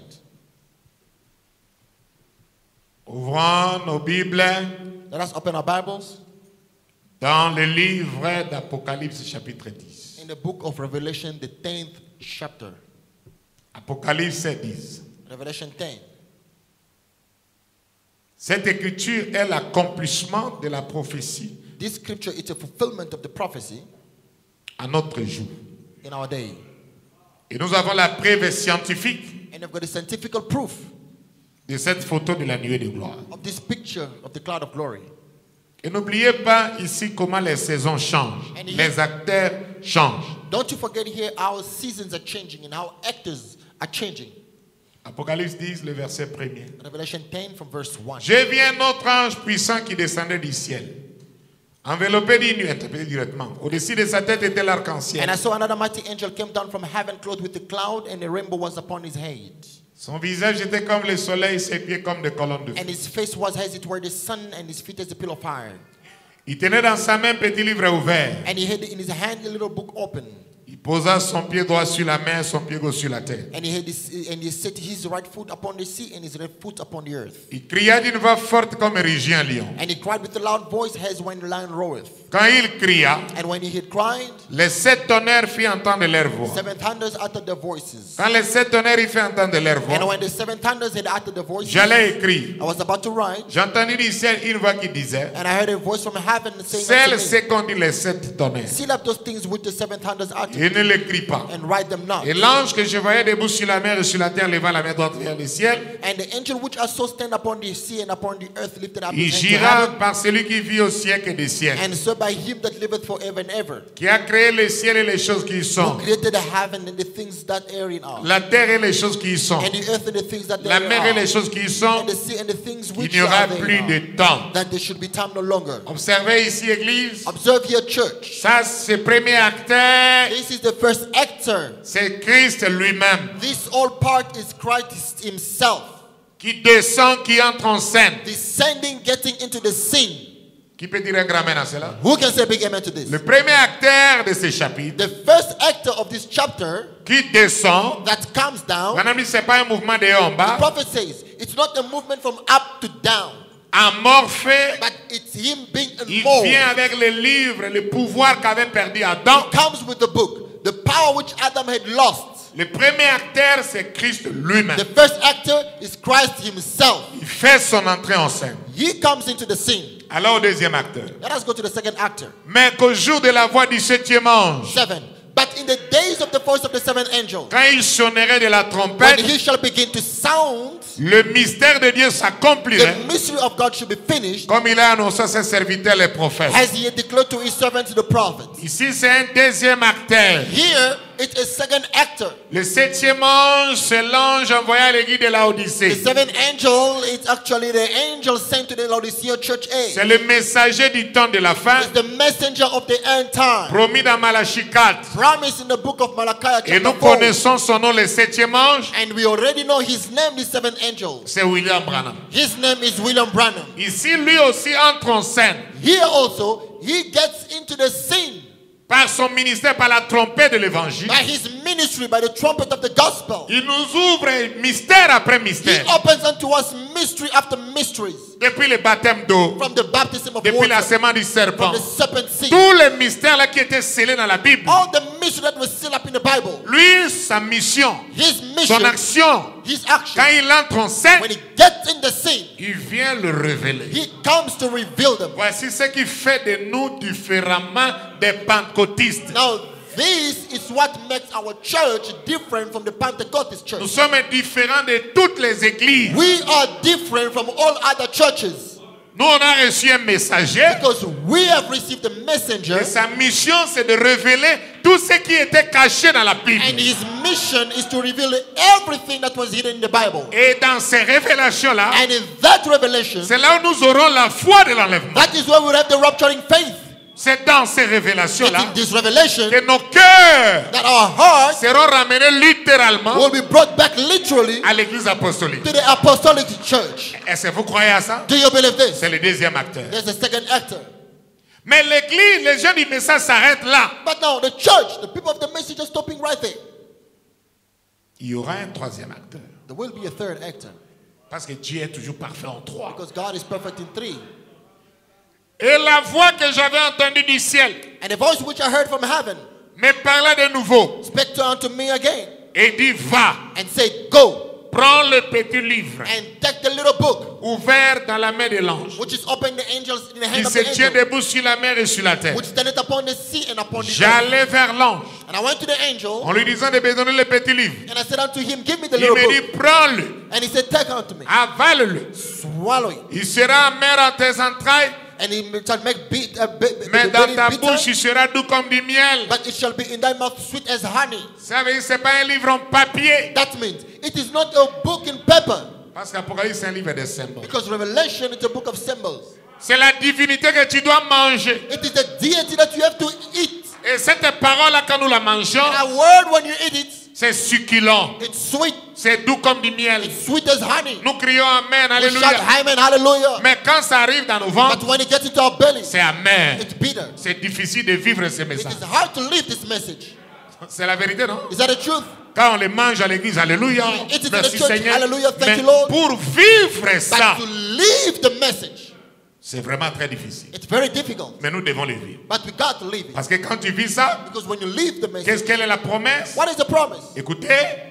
Speaker 4: Ouvrons nos Bibles
Speaker 3: Let us open our Bibles
Speaker 4: dans le livre d'Apocalypse chapitre 10.
Speaker 3: in the book of Revelation, the 10th chapter.
Speaker 4: Apocalypse 10.
Speaker 3: Revelation 10.
Speaker 4: Cette écriture est l'accomplissement de la prophétie
Speaker 3: This scripture is a fulfillment of the prophecy
Speaker 4: à notre jour.
Speaker 3: in our day.
Speaker 4: Et nous avons la preuve scientifique
Speaker 3: And I've got a scientific proof
Speaker 4: de cette photo de la nuée de gloire.
Speaker 3: of this picture of the cloud of glory.
Speaker 4: Et n'oubliez pas ici comment les saisons changent.
Speaker 3: And
Speaker 4: Les acteurs changent.
Speaker 3: Don't you forget here how seasons are changing and how actors are changing.
Speaker 4: Apocalypse 10, le verset premier.
Speaker 3: Revelation 10 from verse 1.
Speaker 4: J'ai vu un autre ange puissant qui descendait du ciel, enveloppé d'une nuée, interprété directement. Au-dessus de sa tête était
Speaker 3: And
Speaker 4: l'arc-en-ciel.
Speaker 3: I saw another mighty angel came down from heaven clothed with a cloud, and a rainbow was upon his head.
Speaker 4: Son visage était comme le soleil, ses pieds comme des colonnes de feu.
Speaker 3: And his face was as it were the sun, and his feet as a pillar of fire.
Speaker 4: Il tenait dans sa main un petit livre ouvert.
Speaker 3: And he had in his hand a little book open.
Speaker 4: Posa son pied droit sur la mer, son pied gauche sur la terre.
Speaker 3: And he this, and he set his right foot upon the sea and his left foot upon the earth.
Speaker 4: Il cria d'une voix forte comme un lion.
Speaker 3: And he cried with a loud voice as when the lion roareth.
Speaker 4: Quand il cria,
Speaker 3: And when he had cried,
Speaker 4: les sept tonnerres firent entendre leur voix.
Speaker 3: seven thunders uttered their voices.
Speaker 4: Quand les sept tonnerres firent entendre leur
Speaker 3: And
Speaker 4: voix,
Speaker 3: when the seven thunders had uttered their voices,
Speaker 4: j'allais écrire.
Speaker 3: I was about to write,
Speaker 4: J'entendis du ciel une voix qui disait,
Speaker 3: and I heard a voice from heaven saying
Speaker 4: Celle ce qu'ont dit les sept tonnerres.
Speaker 3: Seal up those things which the seven thunders uttered,
Speaker 4: ne l'écris pas.
Speaker 3: and write them not.
Speaker 4: Et l'ange que je voyais debout sur la mer et sur la terre leva la main droite vers le ciel.
Speaker 3: And the angel which I saw stand upon the sea and upon the earth lifted up
Speaker 4: Il gira par celui qui vit au siècle des siècles,
Speaker 3: and so by him that liveth forever and ever,
Speaker 4: qui a créé le ciel et les choses qui y
Speaker 3: who
Speaker 4: sont,
Speaker 3: created the heaven and the things that are,
Speaker 4: la terre et les choses qui y sont,
Speaker 3: and the earth and the things that
Speaker 4: la mer et
Speaker 3: are,
Speaker 4: les choses qui y sont.
Speaker 3: and the sea and the things
Speaker 4: Il n'y aura plus de temps.
Speaker 3: that there should be time no longer.
Speaker 4: Observez ici, Église.
Speaker 3: Observe here, church.
Speaker 4: Ça, c'est premier acteur,
Speaker 3: This is the first actor.
Speaker 4: c'est Christ lui-même
Speaker 3: This all part is Christ himself,
Speaker 4: qui descend, qui entre en scène.
Speaker 3: descending, getting into the scene.
Speaker 4: Qui peut dire un grand amen à cela?
Speaker 3: Who can say big amen to this?
Speaker 4: Le premier acteur de ce chapitre
Speaker 3: The first actor of this chapter
Speaker 4: qui descend,
Speaker 3: that comes down,
Speaker 4: mon ami, c'est pas un mouvement de haut en
Speaker 3: the
Speaker 4: bas,
Speaker 3: prophet says, it's not a movement from up to down,
Speaker 4: amorphé,
Speaker 3: but it's him being
Speaker 4: il vient avec le livre, le pouvoir qu'avait perdu Adam.
Speaker 3: He comes with the book, the power which Adam had lost.
Speaker 4: Le premier acteur, c'est Christ lui-même.
Speaker 3: The first actor is Christ himself.
Speaker 4: Il fait son entrée en scène.
Speaker 3: He comes into the scene.
Speaker 4: Alors au deuxième acteur.
Speaker 3: Let us go to the second actor.
Speaker 4: Mais qu'au jour de la voix du septième ange,
Speaker 3: Seven. But in the days of the voice of the seventh angel,
Speaker 4: quand il sonnerait de la
Speaker 3: when
Speaker 4: trompette,
Speaker 3: he shall begin to sound,
Speaker 4: le mystère de Dieu s'accomplirait
Speaker 3: the mystery of God should be finished,
Speaker 4: comme il a annoncé à ses serviteurs les prophètes.
Speaker 3: as he had declared to his servants the prophets.
Speaker 4: Ici, c'est un deuxième acteur.
Speaker 3: Here, it's a second actor.
Speaker 4: Le septième ange, c'est l'ange envoyé à l'église de la
Speaker 3: The seventh angel is actually the angel sent to the Laodicea church age.
Speaker 4: C'est le messager du temps de la fin,
Speaker 3: It's the messenger of the end time.
Speaker 4: promis dans Malachie 4.
Speaker 3: Promised in the book of Malachi
Speaker 4: Et nous
Speaker 3: 4.
Speaker 4: connaissons son nom, le septième ange,
Speaker 3: And we already know his name, the seventh angel.
Speaker 4: c'est William Branham.
Speaker 3: His name is William Branham.
Speaker 4: Ici, lui aussi entre en scène
Speaker 3: Here also, he gets into the scene
Speaker 4: par son ministère, par la trompette de l'évangile.
Speaker 3: by his ministry, by the trumpet of the gospel.
Speaker 4: Il nous ouvre mystère après
Speaker 3: He
Speaker 4: mystère.
Speaker 3: opens unto us mystery after mysteries.
Speaker 4: Depuis le baptême d'eau,
Speaker 3: From the baptism of
Speaker 4: depuis la semence du serpent,
Speaker 3: from the serpent seed.
Speaker 4: tous les mystères là qui étaient scellés dans la Bible.
Speaker 3: All the mystery that was sealed up in the Bible.
Speaker 4: Lui, sa mission,
Speaker 3: His
Speaker 4: son action,
Speaker 3: his action.
Speaker 4: quand il entre en scène,
Speaker 3: When he gets in the scene,
Speaker 4: il vient le révéler.
Speaker 3: he comes to reveal them.
Speaker 4: Voici ce qui fait de nous différemment des pentecôtistes.
Speaker 3: Now, this is what makes our church different from the Pentecostal
Speaker 4: Nous
Speaker 3: church.
Speaker 4: sommes différents de toutes les églises.
Speaker 3: We are different from all other churches
Speaker 4: Nous, on a reçu un messager
Speaker 3: because we have received a messenger,
Speaker 4: et sa mission, c'est de révéler tout ce qui était caché dans la Bible.
Speaker 3: and his mission is to reveal everything that was hidden in the Bible.
Speaker 4: Et dans ces révélations-là,
Speaker 3: And in that revelation,
Speaker 4: c'est là où nous aurons la foi de l'enlèvement.
Speaker 3: that is where we have the rapturing faith.
Speaker 4: C'est dans ces révélations-là
Speaker 3: in this revelation
Speaker 4: que nos cœurs
Speaker 3: that our
Speaker 4: seront ramenés littéralement
Speaker 3: will be brought back literally
Speaker 4: à l'église apostolique.
Speaker 3: to the apostolic church.
Speaker 4: Est-ce que vous croyez à ça?
Speaker 3: Do you believe this?
Speaker 4: C'est le deuxième acteur.
Speaker 3: There's a second actor.
Speaker 4: Mais l'église, les gens du message s'arrêtent là.
Speaker 3: But now the church, the people of the message are stopping right there.
Speaker 4: Il y aura un troisième acteur.
Speaker 3: There will be a third actor
Speaker 4: Parce que Dieu est toujours parfait en trois.
Speaker 3: because God is perfect in three.
Speaker 4: Et la voix que j'avais entendue du ciel
Speaker 3: And the voice which I heard from heaven
Speaker 4: me parla de nouveau
Speaker 3: spake to unto me again
Speaker 4: et dit Va,
Speaker 3: and said, Go
Speaker 4: prends le petit livre
Speaker 3: and take the little book
Speaker 4: ouvert dans la main de l'ange
Speaker 3: which is open in the angels in the
Speaker 4: qui
Speaker 3: hand
Speaker 4: se tient debout sur la mer et sur la terre.
Speaker 3: which standeth upon the sea and upon the earth.
Speaker 4: J'allais vers l'ange
Speaker 3: And I went to the angel
Speaker 4: en lui disant de me donner le petit livre.
Speaker 3: and I said unto him, Give me the
Speaker 4: Il me dit Prends-le,
Speaker 3: And he said, Take unto me,
Speaker 4: avale-le.
Speaker 3: swallow it.
Speaker 4: Il sera amer à tes entrailles,
Speaker 3: And he shall make beat, uh, be,
Speaker 4: mais dans ta
Speaker 3: bitter,
Speaker 4: bouche il sera doux comme du miel.
Speaker 3: but it shall be in thy mouth sweet as honey.
Speaker 4: Ça veut dire que ce n'est pas un livre en papier.
Speaker 3: That means it is not a book in paper
Speaker 4: Parce qu'Apocalypse c'est un livre de symboles.
Speaker 3: because Revelation is a book of symbols.
Speaker 4: C'est la divinité que tu dois manger.
Speaker 3: It is the deity that you have to eat.
Speaker 4: Et cette parole-là, quand nous la mangeons,
Speaker 3: A word when you eat it,
Speaker 4: c'est succulent.
Speaker 3: it's sweet,
Speaker 4: C'est doux comme du miel.
Speaker 3: it's sweet as honey.
Speaker 4: Nous crions Amen,
Speaker 3: We shout
Speaker 4: Alléluia.
Speaker 3: Amen, hallelujah.
Speaker 4: Mais quand ça arrive dans nos ventres, c'est amer.
Speaker 3: it's bitter.
Speaker 4: C'est difficile de vivre ce
Speaker 3: It
Speaker 4: message.
Speaker 3: is hard to live this message.
Speaker 4: C'est la vérité, non?
Speaker 3: Is that the truth?
Speaker 4: Quand on les mange à l'église, alléluia.
Speaker 3: It is in
Speaker 4: Merci Seigneur.
Speaker 3: hallelujah, thank
Speaker 4: Mais
Speaker 3: you, Lord.
Speaker 4: pour vivre ça,
Speaker 3: But to leave the message,
Speaker 4: c'est vraiment très difficile.
Speaker 3: it's very difficult.
Speaker 4: Mais nous devons le vivre.
Speaker 3: But we got to leave it.
Speaker 4: Parce que quand tu vis ça, qu'est-ce qu'elle est la promesse?
Speaker 3: what is the promise?
Speaker 4: Écoutez,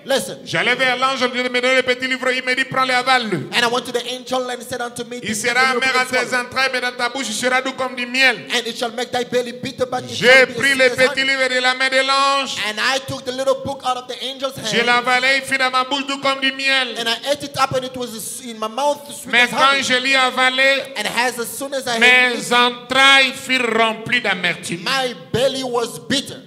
Speaker 3: Listen.
Speaker 4: j'allais vers l'ange, je lui ai le petit livre, il me dit, prends-le, avale-le.
Speaker 3: And I went to the angel and said unto me,
Speaker 4: Il
Speaker 3: "This is
Speaker 4: sera amer à tes entrailles, mais dans ta bouche, il sera doux comme du miel.
Speaker 3: and it shall make thy belly bitter, but it
Speaker 4: J'ai pris le petit
Speaker 3: honey."
Speaker 4: livre de la main de l'ange,
Speaker 3: And I took the little book out of the angel's
Speaker 4: je
Speaker 3: hand,
Speaker 4: l'avalai, il fit dans ma bouche doux comme du miel.
Speaker 3: and I ate it up, and it was as- in my mouth sweet
Speaker 4: Mais
Speaker 3: as
Speaker 4: quand
Speaker 3: honey.
Speaker 4: je l'ai avalé,
Speaker 3: And as, as soon as I had
Speaker 4: mes entrailles furent remplies d'amertume.
Speaker 3: my belly was bitter.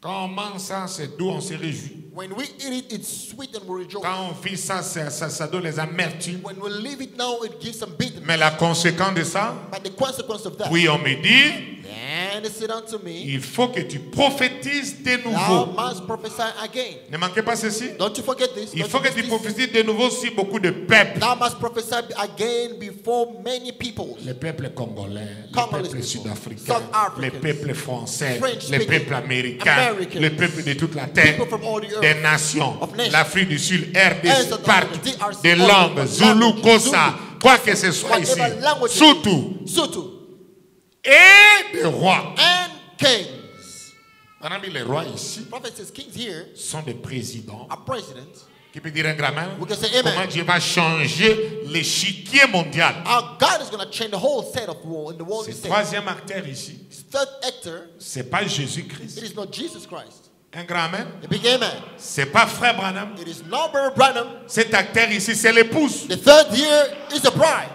Speaker 4: Quand on mange ça, c'est doux, on se réjouit.
Speaker 3: When we eat it, it's sweet and we rejoice.
Speaker 4: Quand on vit ça, ça, ça, ça donne les amertumes.
Speaker 3: When we leave it now, it gives some bitterness.
Speaker 4: Mais la conséquence de ça,
Speaker 3: But the consequence of that,
Speaker 4: oui, on me dit,
Speaker 3: and it said unto me,
Speaker 4: il faut que tu prophétises de
Speaker 3: Thou
Speaker 4: nouveau.
Speaker 3: must prophesy again.
Speaker 4: Ne manquez pas ceci.
Speaker 3: Don't you forget this.
Speaker 4: Il
Speaker 3: Don't
Speaker 4: faut que tu prophétises de nouveau sur beaucoup de peuples.
Speaker 3: Thou must prophesy again before many peoples.
Speaker 4: Les peuples congolais, les peuples sud-africains, les peuples français, les peuples américains, les peuples de toute la terre,
Speaker 3: people from all the earth,
Speaker 4: des nations, l'Afrique du Sud, RDC, partout, des langues,
Speaker 3: language,
Speaker 4: Kosa, quoi que ce soit ici, surtout, et des rois. Mis les rois ici sont des présidents. Qui peut dire un grand. Comment Dieu va changer l'échiquier mondial?
Speaker 3: Our God is going to change the whole set of war in the world.
Speaker 4: Ce
Speaker 3: He said.
Speaker 4: troisième acteur ici,
Speaker 3: Third actor,
Speaker 4: c'est pas Jésus-Christ. Un grand main,
Speaker 3: The big amen.
Speaker 4: c'est pas frère Branham.
Speaker 3: It is not Brother Branham.
Speaker 4: Cet acteur ici, c'est l'épouse.
Speaker 3: The third year is the bride.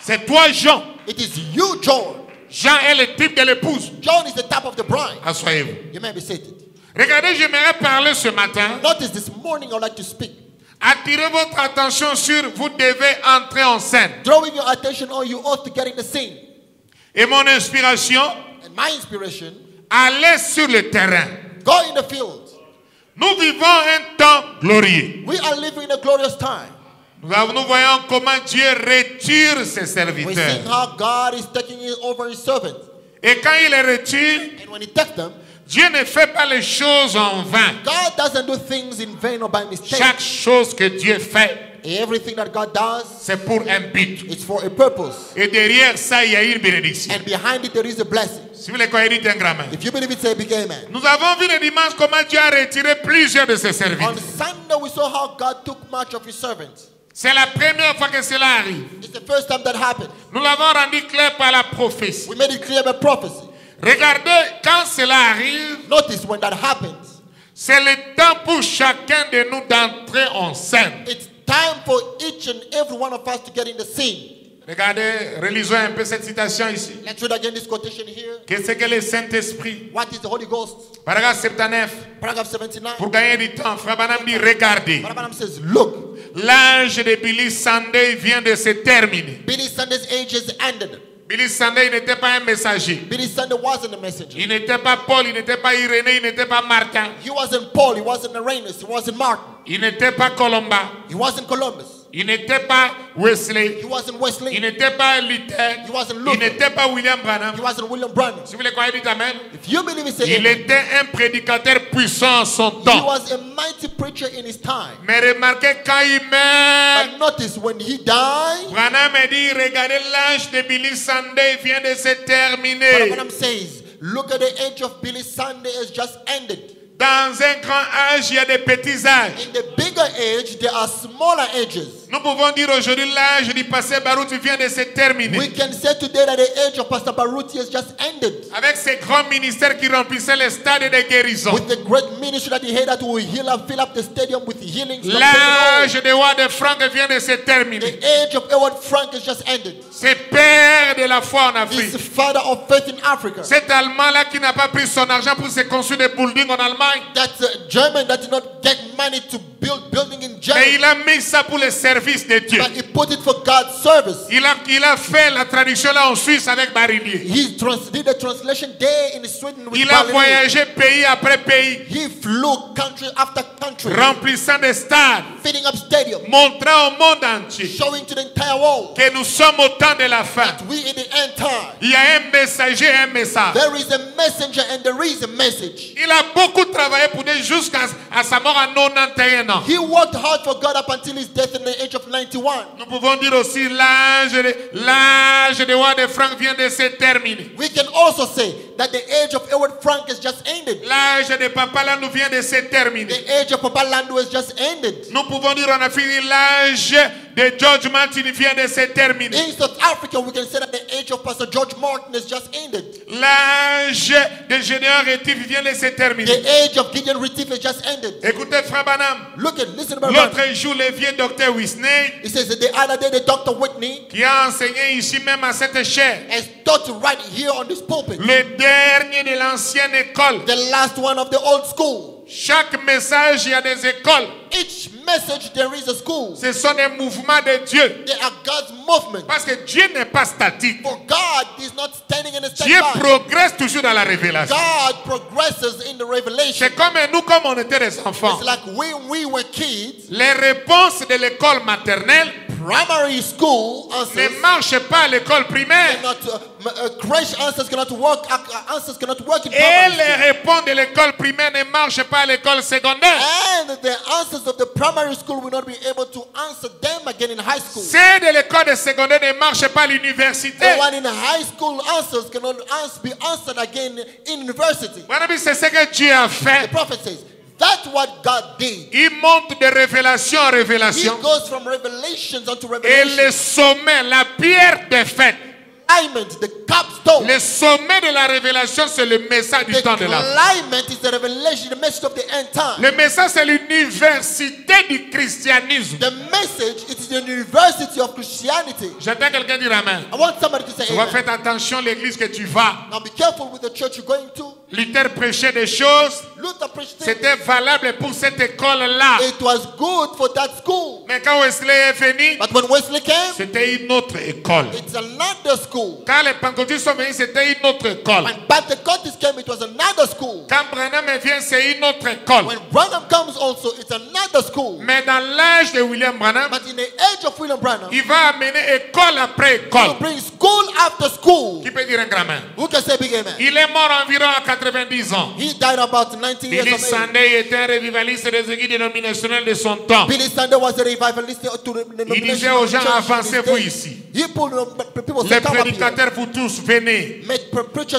Speaker 4: C'est toi, Jean.
Speaker 3: It is you, John.
Speaker 4: Jean est le type de l'épouse.
Speaker 3: John is the type of the bride.
Speaker 4: Asseyez-vous.
Speaker 3: You may be seated.
Speaker 4: Regardez, j'aimerais parler ce matin.
Speaker 3: Notice this morning I would like to speak.
Speaker 4: Attirez votre attention sur vous devez entrer en scène.
Speaker 3: Drawing your attention on you ought to get in the scene.
Speaker 4: Et mon inspiration,
Speaker 3: And my inspiration,
Speaker 4: allez sur le terrain.
Speaker 3: Go in the field.
Speaker 4: Nous vivons un temps glorieux.
Speaker 3: We are living in a glorious time.
Speaker 4: Nous, voyons comment Dieu retire ses
Speaker 3: We
Speaker 4: serviteurs.
Speaker 3: see how God is taking over his servants.
Speaker 4: Et quand il les retire,
Speaker 3: And when he takes them,
Speaker 4: Dieu ne fait pas les choses en vain.
Speaker 3: God doesn't do things in vain or by mistake.
Speaker 4: Chaque chose que Dieu fait,
Speaker 3: Everything that God does,
Speaker 4: c'est pour un but.
Speaker 3: it's for a purpose.
Speaker 4: Et derrière ça, il y a une bénédiction.
Speaker 3: And behind it, there is a blessing.
Speaker 4: Si vous les croyez, dites un grand.
Speaker 3: If you believe it, say a big amen.
Speaker 4: Nous avons vu le dimanche comment Dieu a retiré plusieurs de ses
Speaker 3: On
Speaker 4: serviteurs.
Speaker 3: Sunday, we saw how God took much of his servants.
Speaker 4: C'est la première fois que cela arrive.
Speaker 3: It's the first time that happened.
Speaker 4: Nous l'avons rendu clair par la prophétie.
Speaker 3: We made it clear by prophecy.
Speaker 4: Regardez, quand cela arrive,
Speaker 3: Notice when that happens,
Speaker 4: c'est le temps pour chacun de nous d'entrer en scène.
Speaker 3: it's time for each and every one of us to get in the scene.
Speaker 4: Regardez, relisons un peu cette citation ici.
Speaker 3: Let's read again this quotation here.
Speaker 4: Qu'est-ce que le Saint-Esprit?
Speaker 3: What is the Holy Ghost?
Speaker 4: Paragraphe 79.
Speaker 3: Paragraph 79.
Speaker 4: Pour gagner du temps, Frère Branham dit regardez.
Speaker 3: Brother says, Look,
Speaker 4: L'âge de Billy Sunday vient de se terminer.
Speaker 3: Billy Sunday's age has ended.
Speaker 4: Billy Sunday n'était pas un messager.
Speaker 3: Billy Sunday wasn't a messenger.
Speaker 4: Il n'était pas Paul, il n'était pas Irénée, il n'était pas Martin.
Speaker 3: He wasn't Paul, he wasn't Irenaeus, he wasn't Martin,
Speaker 4: Il n'était pas Colomba.
Speaker 3: he wasn't Columbus,
Speaker 4: Il n'était pas Wesley.
Speaker 3: he wasn't
Speaker 4: Il
Speaker 3: Wesley,
Speaker 4: n'était pas Luther.
Speaker 3: He wasn't
Speaker 4: Il n'était pas William Branham.
Speaker 3: he wasn't William Branham.
Speaker 4: Si vous le croyez, dites Amen.
Speaker 3: If you believe it, say
Speaker 4: Il
Speaker 3: amen.
Speaker 4: était un prédicateur puissant en son
Speaker 3: He
Speaker 4: temps.
Speaker 3: was a mighty preacher in his time.
Speaker 4: Mais remarquez, quand il meurt,
Speaker 3: But notice when he died,
Speaker 4: Branham a dit, regardez l'âge de Billy Sunday vient de se terminer.
Speaker 3: Branham says, look at the age of Billy Sunday has just ended.
Speaker 4: Dans un grand âge, il y a des petits âges.
Speaker 3: In the bigger age, there are smaller ages.
Speaker 4: Nous pouvons dire aujourd'hui l'âge du passé Baruch vient de se
Speaker 3: We
Speaker 4: terminer.
Speaker 3: can say today that the age of Pastor Baruti has just ended.
Speaker 4: Avec ces grands ministères qui remplissaient les stades de guérison.
Speaker 3: With the great ministry that he had that will heal and fill up the stadium with healings. from
Speaker 4: L'âge de de Franck vient de se terminer.
Speaker 3: The age of Edward Frank has just ended.
Speaker 4: C'est père de la foi en
Speaker 3: He's the
Speaker 4: Afrique.
Speaker 3: father of faith in Africa.
Speaker 4: Cet Allemand-là qui n'a pas pris son argent pour se construire des buildings en Allemagne.
Speaker 3: That's a uh, German that did not get money to build building in
Speaker 4: Mais
Speaker 3: Germany,
Speaker 4: il a mis ça pour le service de Dieu.
Speaker 3: but he put it for God's service.
Speaker 4: Il a, il a fait la traduction là en Suisse avec.
Speaker 3: He trans- did a translation there in Sweden with
Speaker 4: Il a voyagé pays après pays,
Speaker 3: He flew country after country,
Speaker 4: remplissant des stades,
Speaker 3: filling up stadiums,
Speaker 4: montrant au monde entier
Speaker 3: showing to the entire world
Speaker 4: que nous sommes au temps de la fin.
Speaker 3: that we in the end time.
Speaker 4: Il y a un messager un message.
Speaker 3: There is a messenger and there is a message.
Speaker 4: Il a beaucoup travaillé pour Dieu jusqu'à sa mort à 91 ans.
Speaker 3: He worked hard for God up until his death in the age of 91.
Speaker 4: Nous pouvons dire aussi l'âge l'âge de Howard Frank vient de se terminer.
Speaker 3: We can also say that the age of Edward Frank has just ended.
Speaker 4: L'âge de Papa Landou vient de se terminer.
Speaker 3: The age of Papa Lando has just ended.
Speaker 4: Nous pouvons dire on a fini l'âge de George Martin vient de se terminer.
Speaker 3: In South Africa, we can say that the age of Pastor George Martin has just ended.
Speaker 4: L'âge de Général Rétif vient de se
Speaker 3: The
Speaker 4: terminer.
Speaker 3: age of Gideon has just ended.
Speaker 4: Écoutez, Frère Banham,
Speaker 3: Look at, listen to
Speaker 4: l'autre jour, le vieux docteur Wisney,
Speaker 3: He says that the other day, the Dr. Whitney
Speaker 4: qui a enseigné ici même à cette chaire,
Speaker 3: has taught right here on this pulpit.
Speaker 4: le dernier de l'ancienne école.
Speaker 3: The last one of the old school.
Speaker 4: Chaque message, il y a des écoles.
Speaker 3: Each message, there is a school.
Speaker 4: Ce sont des mouvements de Dieu.
Speaker 3: They are God's movement.
Speaker 4: Parce que Dieu n'est pas statique.
Speaker 3: For God is not standing in a
Speaker 4: Dieu progresse toujours dans la révélation.
Speaker 3: God progresses in the revelation.
Speaker 4: C'est comme nous, comme on était des enfants.
Speaker 3: It's like when we were kids,
Speaker 4: Les réponses de l'école maternelle
Speaker 3: primary school
Speaker 4: ne marchent pas à l'école primaire.
Speaker 3: cannot, uh, uh, crash answers cannot work, uh, answers cannot work in
Speaker 4: Et
Speaker 3: primary
Speaker 4: les
Speaker 3: school.
Speaker 4: réponses de l'école primaire ne marchent pas à l'école secondaire.
Speaker 3: And the answers of the primary school will not be able to answer them again in high school.
Speaker 4: Ceux de l'école secondaire ne marchent pas à l'université.
Speaker 3: The one in high school answers cannot be answered again in university.
Speaker 4: Mon ami, c'est ce que Dieu a fait.
Speaker 3: The prophet says, that's what God did.
Speaker 4: Il monte de révélation en
Speaker 3: He goes from revelations unto
Speaker 4: Et
Speaker 3: revelation.
Speaker 4: le sommet, la pierre de fêtes,
Speaker 3: Climate, the capstone.
Speaker 4: Le sommet de la révélation, c'est le message du
Speaker 3: The
Speaker 4: temps de la
Speaker 3: climate is the revelation, the message of the end time.
Speaker 4: Le message, c'est l'université du christianisme.
Speaker 3: The message it is the university of Christianity.
Speaker 4: J'entends quelqu'un dire Amen.
Speaker 3: I want somebody to say
Speaker 4: Tu vas faire attention à l'église que tu vas. Luther prêchait des choses, c'était valable pour cette école-là.
Speaker 3: It was good for that school.
Speaker 4: Mais quand Wesley est venu, c'était une autre école.
Speaker 3: it's another school.
Speaker 4: Quand les pentecôtistes sont venus, c'était une autre école.
Speaker 3: Came, it was another school.
Speaker 4: Quand Branham vient, c'est une autre école.
Speaker 3: When Branham comes also, it's another school.
Speaker 4: Mais dans l'âge de William Branham,
Speaker 3: But in the age of William Branham,
Speaker 4: il va amener école après
Speaker 3: he will
Speaker 4: école.
Speaker 3: bring school after school.
Speaker 4: Qui peut dire un grand?
Speaker 3: Who can say big amen?
Speaker 4: Il est mort environ à 90 ans.
Speaker 3: He died about 19 years
Speaker 4: Billy
Speaker 3: age.
Speaker 4: Sunday était un revivaliste des églises dénominationnelles de son temps.
Speaker 3: Billy Sunday was a revivalist to the
Speaker 4: disait aux gens, avancez-vous ici.
Speaker 3: He pulled people
Speaker 4: Les prédicateurs, vous tous, venez.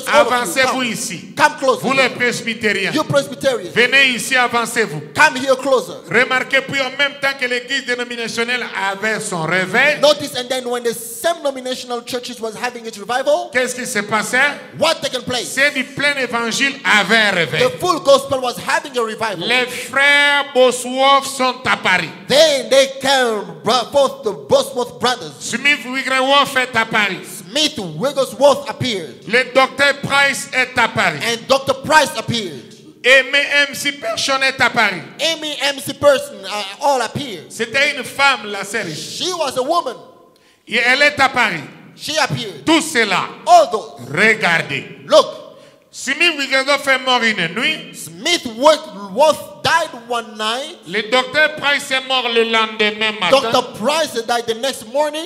Speaker 4: Avancez-vous ici.
Speaker 3: Come closer.
Speaker 4: Vous les presbytériens.
Speaker 3: You Presbyterians.
Speaker 4: Venez ici, avancez-vous.
Speaker 3: Come here closer.
Speaker 4: Remarquez, puis en même temps que l'église dénominationnelle avait son réveil,
Speaker 3: Notice, and then when the same nominational churches was having its revival,
Speaker 4: qu'est-ce qui se passait
Speaker 3: what taken place?
Speaker 4: C'est du plein évangile avait un réveil.
Speaker 3: The full gospel was having a revival.
Speaker 4: Les frères Bosworth sont à Paris.
Speaker 3: Then they came, both the Bosworth brothers.
Speaker 4: Smith Wigglesworth est à Paris.
Speaker 3: Smith Wigglesworth appeared,
Speaker 4: Le docteur Price est à Paris.
Speaker 3: and Dr. Price appeared.
Speaker 4: Aimé MC Perchon est à Paris.
Speaker 3: Amy MC Person uh, all appeared.
Speaker 4: C'était une femme, la série.
Speaker 3: She was a woman.
Speaker 4: Et elle est à Paris.
Speaker 3: She appeared.
Speaker 4: Tout cela,
Speaker 3: All those.
Speaker 4: regardez.
Speaker 3: Look,
Speaker 4: Smith Wigglesworth est mort une nuit.
Speaker 3: Smith Wigglesworth died one night.
Speaker 4: Le docteur Price est mort le lendemain matin.
Speaker 3: Dr. Price died the next morning.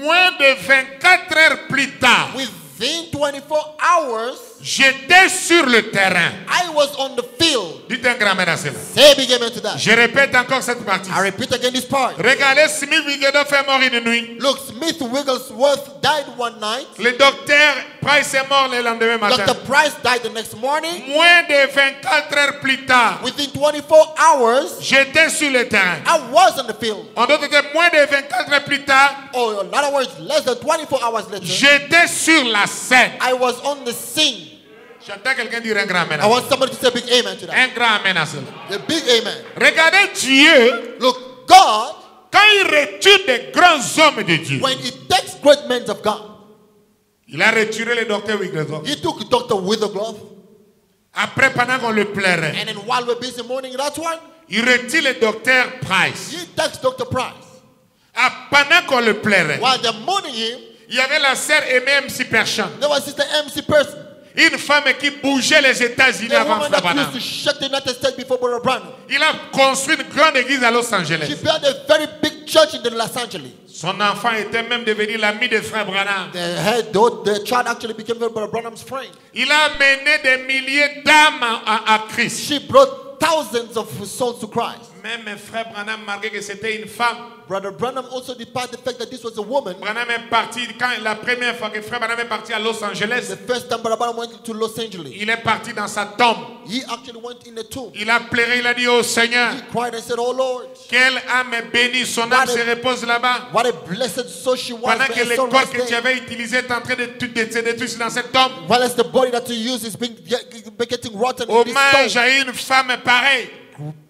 Speaker 4: Moins de 24 heures plus tard,
Speaker 3: Within 24 hours,
Speaker 4: j'étais sur le terrain.
Speaker 3: I was on the field.
Speaker 4: Dites un grand à cela.
Speaker 3: Say big amen to that.
Speaker 4: Je répète encore cette partie.
Speaker 3: I repeat again this part.
Speaker 4: Regardez, Smith Wigglesworth est mort une nuit.
Speaker 3: Look, Smith Wigglesworth died one night.
Speaker 4: Le docteur Price est mort le lendemain matin.
Speaker 3: Dr. Price died the next morning.
Speaker 4: Moins de 24 heures plus tard,
Speaker 3: Within 24 hours,
Speaker 4: j'étais sur le terrain.
Speaker 3: I was on the field.
Speaker 4: En d'autres termes, moins de 24 heures plus tard,
Speaker 3: Or in other words, less than 24 hours later,
Speaker 4: j'étais sur la scène.
Speaker 3: I was on the scene.
Speaker 4: J'entends quelqu'un dire un grand amen.
Speaker 3: I want somebody to say a big amen to that.
Speaker 4: Un grand amen à cela.
Speaker 3: A big amen.
Speaker 4: Regardez Dieu,
Speaker 3: Look, God,
Speaker 4: quand il retire des grands hommes de Dieu,
Speaker 3: when He takes great men of God,
Speaker 4: il a retiré le docteur Wigglesworth.
Speaker 3: He took Dr. Withercloth,
Speaker 4: Après, pendant qu'on le plairait,
Speaker 3: and then while we're busy mourning that one,
Speaker 4: il retire le docteur Price.
Speaker 3: He takes Dr. Price.
Speaker 4: Ah, pendant qu'on le plairait,
Speaker 3: While they're mourning him,
Speaker 4: il y avait la sœur Aimée MC Perchon.
Speaker 3: there was Sister MC Person,
Speaker 4: Une femme qui bougeait les États-Unis avant Branham. Il a construit une grande église à Los
Speaker 3: She
Speaker 4: Angeles.
Speaker 3: built a very big big church in the Los Angeles.
Speaker 4: Son enfant était même devenu l'ami de frère Branham. Il a mené des milliers d'âmes à, à Christ.
Speaker 3: She brought thousands of souls to Christ.
Speaker 4: Même frère Branham, malgré que c'était une femme,
Speaker 3: Brother Branham also despite the fact that this was a woman.
Speaker 4: Branham est parti, quand la première fois que frère Branham est parti à Los Angeles,
Speaker 3: The first time Brother Branham went to Los Angeles,
Speaker 4: il est parti dans sa tombe.
Speaker 3: he actually went in the tomb.
Speaker 4: Il a pleuré, il a dit au Seigneur,
Speaker 3: He cried and said, Oh Lord,
Speaker 4: quelle âme est bénie, son âme se repose là-bas.
Speaker 3: what a blessed soul she was.
Speaker 4: Pendant que le
Speaker 3: soul
Speaker 4: corps
Speaker 3: was
Speaker 4: que tu avais utilisé est en train de, se détruire dans cette tombe.
Speaker 3: While the body that you use is being be- getting rotten in this
Speaker 4: Hommage
Speaker 3: stone.
Speaker 4: à une femme pareille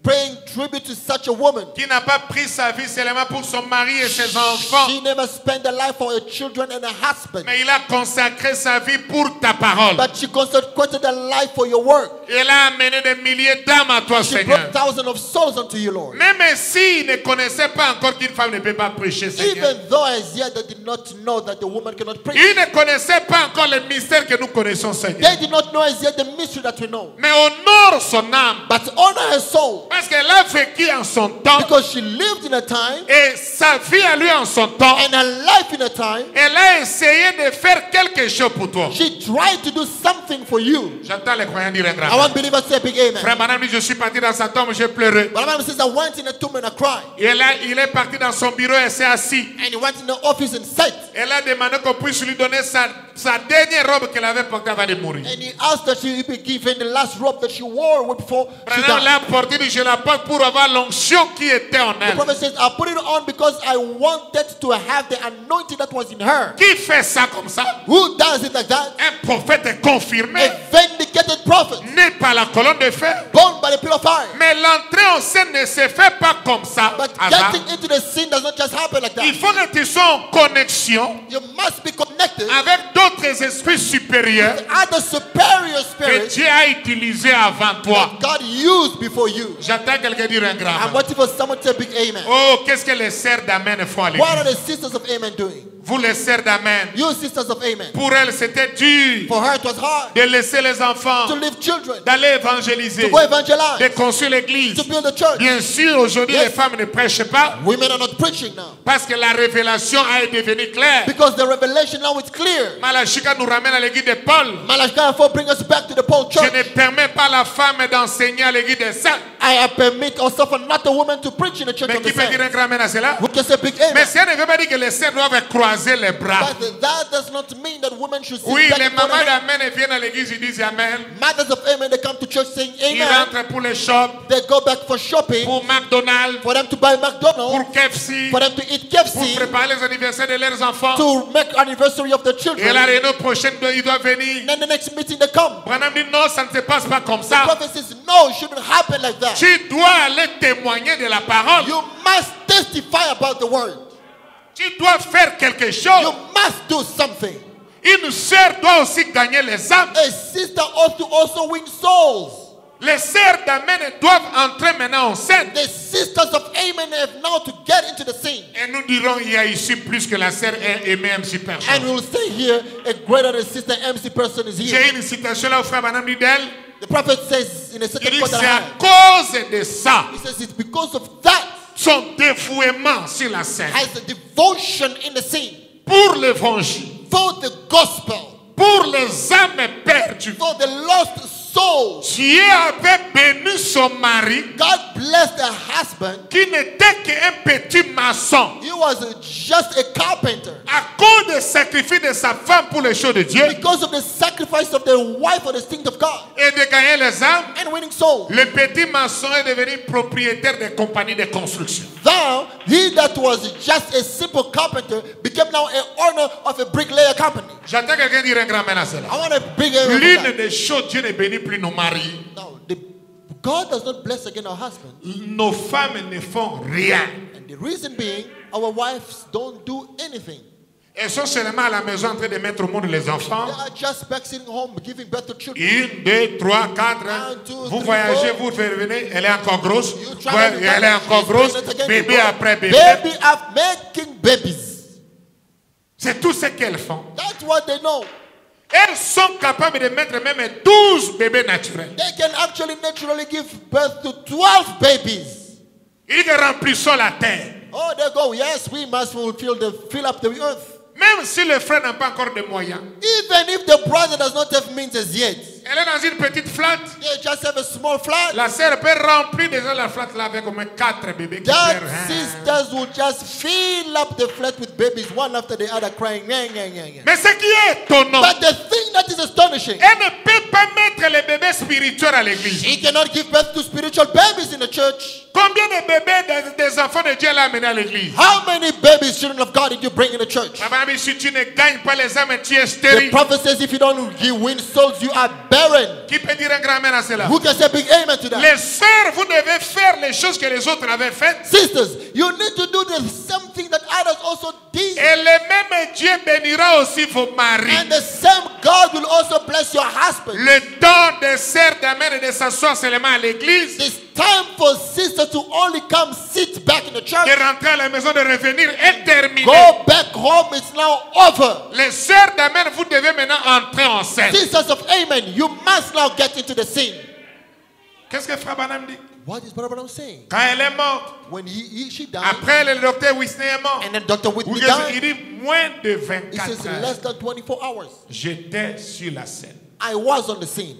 Speaker 3: Paying tribute to such a woman.
Speaker 4: qui n'a pas pris sa vie seulement pour son mari et ses enfants,
Speaker 3: She never spent the life for her children and her husband.
Speaker 4: mais il a consacré sa vie pour ta parole.
Speaker 3: But she consecrated her life for your work.
Speaker 4: Il a amené des milliers d'âmes à toi,
Speaker 3: She
Speaker 4: Seigneur.
Speaker 3: brought thousands of souls unto you, Lord.
Speaker 4: Même s'il ne connaissait pas encore qu'une femme ne peut pas prêcher, Seigneur.
Speaker 3: Even though as yet they did not know that the woman cannot preach.
Speaker 4: Il ne connaissait pas encore le mystère que nous connaissons, Seigneur.
Speaker 3: They did not know as yet the mystery that we know.
Speaker 4: Mais honore son âme.
Speaker 3: But honor her soul.
Speaker 4: Parce qu'elle a vécu en son temps
Speaker 3: Because she lived in a time
Speaker 4: et sa vie à lui en son temps.
Speaker 3: and her life in a time.
Speaker 4: Elle a essayé de faire quelque chose pour toi.
Speaker 3: She tried to do something for you.
Speaker 4: J'entends les croyants dire un grand
Speaker 3: I want believers to say big amen.
Speaker 4: Frère Branham dit, je suis parti dans sa tombe, j'ai pleuré.
Speaker 3: Bible says I went in a tomb and I cried.
Speaker 4: Et a- il est parti dans son bureau et s'est assis.
Speaker 3: And he went in the office and sat.
Speaker 4: Elle a demandé qu'on puisse lui donner sa, sa dernière robe qu'elle avait portée avant de mourir.
Speaker 3: And he asked that she be given the last robe that she wore before she died.
Speaker 4: l'a porté, dit, je la porte pour avoir l'onction qui était en
Speaker 3: The
Speaker 4: elle.
Speaker 3: prophet says, I put it on because I wanted to have the anointing that was in her.
Speaker 4: Qui fait ça comme ça?
Speaker 3: Who does it like that?
Speaker 4: Un prophète est confirmé,
Speaker 3: A vindicated prophet,
Speaker 4: né par la colonne de fer.
Speaker 3: born by the pillar of fire.
Speaker 4: Mais l'entrée en scène ne se fait pas comme ça.
Speaker 3: But
Speaker 4: hasard.
Speaker 3: getting into the sin does not just happen like
Speaker 4: Il
Speaker 3: that.
Speaker 4: faut que tu sois en connexion
Speaker 3: You must be connected
Speaker 4: avec d'autres esprits supérieurs
Speaker 3: superior
Speaker 4: que Dieu a utilisés avant toi.
Speaker 3: God used before you.
Speaker 4: J'attends quelqu'un dire un
Speaker 3: I'm
Speaker 4: grand.
Speaker 3: waiting for someone to big amen.
Speaker 4: Oh, qu'est-ce que les sœurs d'Amen font à
Speaker 3: What are
Speaker 4: l'église?
Speaker 3: the sisters of amen doing?
Speaker 4: Vous, les sœurs d'Amen,
Speaker 3: You sisters of amen.
Speaker 4: pour elles, c'était dur
Speaker 3: For her, it was hard
Speaker 4: de laisser les enfants, d'aller évangéliser, de construire l'église.
Speaker 3: to build a church.
Speaker 4: Bien sûr, aujourd'hui,
Speaker 3: Yes.
Speaker 4: les femmes ne prêchent pas
Speaker 3: Women are not preaching now
Speaker 4: parce que la révélation a devenu claire.
Speaker 3: Because the revelation now is clear.
Speaker 4: Malachika nous ramène à l'église de Paul.
Speaker 3: Malachi 4 bring us back to the Paul
Speaker 4: Je
Speaker 3: church.
Speaker 4: ne permets pas à la femme d'enseigner à l'église des saints.
Speaker 3: I permit or suffer not a woman to preach in the church
Speaker 4: Mais
Speaker 3: of
Speaker 4: qui
Speaker 3: the
Speaker 4: peut dire un
Speaker 3: saints.
Speaker 4: grand amen à cela?
Speaker 3: Who can say big amen?
Speaker 4: Mais ça ne veut pas dire que les sœurs doivent croiser les bras.
Speaker 3: But that does not mean that women should sit
Speaker 4: Oui,
Speaker 3: back
Speaker 4: les mamans d'amen viennent à l'église, ils disent Amen.
Speaker 3: Mothers of amen, they come to church saying
Speaker 4: Ils
Speaker 3: amen.
Speaker 4: rentrent pour les shops,
Speaker 3: They go back for shopping,
Speaker 4: pour McDonald's,
Speaker 3: for them to buy McDonald's,
Speaker 4: pour KFC,
Speaker 3: for them to eat
Speaker 4: pour
Speaker 3: KFC,
Speaker 4: préparer les anniversaires de leurs enfants.
Speaker 3: To make anniversary of the children.
Speaker 4: Et la réunion prochaine, ils doivent venir.
Speaker 3: Then the next meeting they come.
Speaker 4: Branham dit non, ça ne se passe pas comme
Speaker 3: The
Speaker 4: ça.
Speaker 3: prophet says, no, it shouldn't happen like that.
Speaker 4: Tu dois aller témoigner de la parole.
Speaker 3: You must testify about the word.
Speaker 4: Tu dois faire quelque
Speaker 3: You must do something.
Speaker 4: Une sœur doit aussi gagner les âmes.
Speaker 3: A sister ought to also win souls.
Speaker 4: Les sœurs d'Amen doivent entrer maintenant en scène.
Speaker 3: The sisters of Amen have now to get into the scene.
Speaker 4: Et nous dirons, il y a ici plus que la sœur MC
Speaker 3: And
Speaker 4: personne.
Speaker 3: we will say here, a greater than sister MC person is here.
Speaker 4: J'ai une citation là au frère Branham dit d'elle.
Speaker 3: The prophet says in a
Speaker 4: Il
Speaker 3: certain
Speaker 4: dit c'est à cause de ça,
Speaker 3: he says it's because of that
Speaker 4: son dévouement sur la scène,
Speaker 3: has a devotion in the scene
Speaker 4: pour l'évangile,
Speaker 3: for the gospel,
Speaker 4: pour les âmes perdues.
Speaker 3: for the lost souls.
Speaker 4: Dieu avait béni son mari
Speaker 3: God blessed her husband.
Speaker 4: qui n'était qu'un petit maçon.
Speaker 3: He was just a carpenter.
Speaker 4: À cause du sacrifice de sa femme pour les choses de Dieu
Speaker 3: Because of the sacrifice of the wife for the things of God
Speaker 4: et de gagner les âmes,
Speaker 3: and winning souls.
Speaker 4: le petit maçon est devenu propriétaire des compagnies de construction.
Speaker 3: Thou, he that was just a simple carpenter, became now a owner of a bricklayer company.
Speaker 4: J'attends quelqu'un dire un grand mène à cela.
Speaker 3: I want a amen for
Speaker 4: L'une des choses, Dieu ne bénit plus nos maris.
Speaker 3: Now, the, God does not bless again our husband.
Speaker 4: Nos femmes ne font rien.
Speaker 3: And the reason being, our wives don't do anything.
Speaker 4: Elles sont seulement à la maison en train de mettre au monde les enfants.
Speaker 3: They are just back sitting home giving birth to children.
Speaker 4: Une, deux, trois, quatre.
Speaker 3: Two,
Speaker 4: Vous
Speaker 3: three,
Speaker 4: voyagez,
Speaker 3: four.
Speaker 4: vous revenez, elle est encore grosse. Elle est encore grosse. Bébé après bébé.
Speaker 3: Baby after making babies.
Speaker 4: C'est tout ce qu'elles font.
Speaker 3: That's what they know.
Speaker 4: Elles sont capables de mettre même 12 bébés naturels.
Speaker 3: They can actually naturally give birth to 12 babies.
Speaker 4: Il dit que remplissons la terre.
Speaker 3: Oh, they go, yes, we must fulfill the fill up the earth.
Speaker 4: Même si le frère n'a pas encore de moyens,
Speaker 3: Even if the brother does not have means as yet,
Speaker 4: elle est dans une petite flat.
Speaker 3: they just have a small flat.
Speaker 4: La sœur peut remplir déjà la flat là avec au moins quatre bébés qui
Speaker 3: That
Speaker 4: pleurent. Hein.
Speaker 3: will just fill up the flat with babies, one after the other, crying.
Speaker 4: Mais ce qui est étonnant,
Speaker 3: But the thing that is astonishing,
Speaker 4: elle ne peut pas mettre les bébés spirituels à l'église.
Speaker 3: he cannot give birth to spiritual babies in the church.
Speaker 4: Combien de bébés des, des enfants de Dieu elle a amené à l'église
Speaker 3: How many babies, children of God, did you bring in the church?
Speaker 4: Nabi, si tu ne gagnes pas les âmes, tu es
Speaker 3: The
Speaker 4: stérile.
Speaker 3: prophet says if you don't you win souls, you are barren.
Speaker 4: Qui peut dire un grand amen à cela
Speaker 3: Who can say a big amen to that?
Speaker 4: Les sœurs, vous devez faire les choses que les autres avaient faites.
Speaker 3: Sisters, you need to do the same thing that others also did.
Speaker 4: Et le même Dieu bénira aussi vos maris.
Speaker 3: And the same God will also bless your husband.
Speaker 4: Le temps des sœurs d'amen et de s'asseoir seulement à l'église,
Speaker 3: It's time for sisters to only come sit back in the church.
Speaker 4: de rentrer à la maison, de revenir est terminé.
Speaker 3: Go back home, it's now over.
Speaker 4: Les sœurs d'amen, vous devez maintenant entrer en scène.
Speaker 3: Sisters of Amen, you must now get into the scene.
Speaker 4: Qu'est-ce que Frère Branham dit?
Speaker 3: What is Brother Branham saying?
Speaker 4: Quand elle est morte,
Speaker 3: When he, he she died,
Speaker 4: après le docteur Whitney est mort,
Speaker 3: and then Dr. Whitney
Speaker 4: il dit moins de
Speaker 3: he
Speaker 4: 24
Speaker 3: says
Speaker 4: heures.
Speaker 3: less than 24 hours.
Speaker 4: J'étais sur la scène.
Speaker 3: I was on the scene.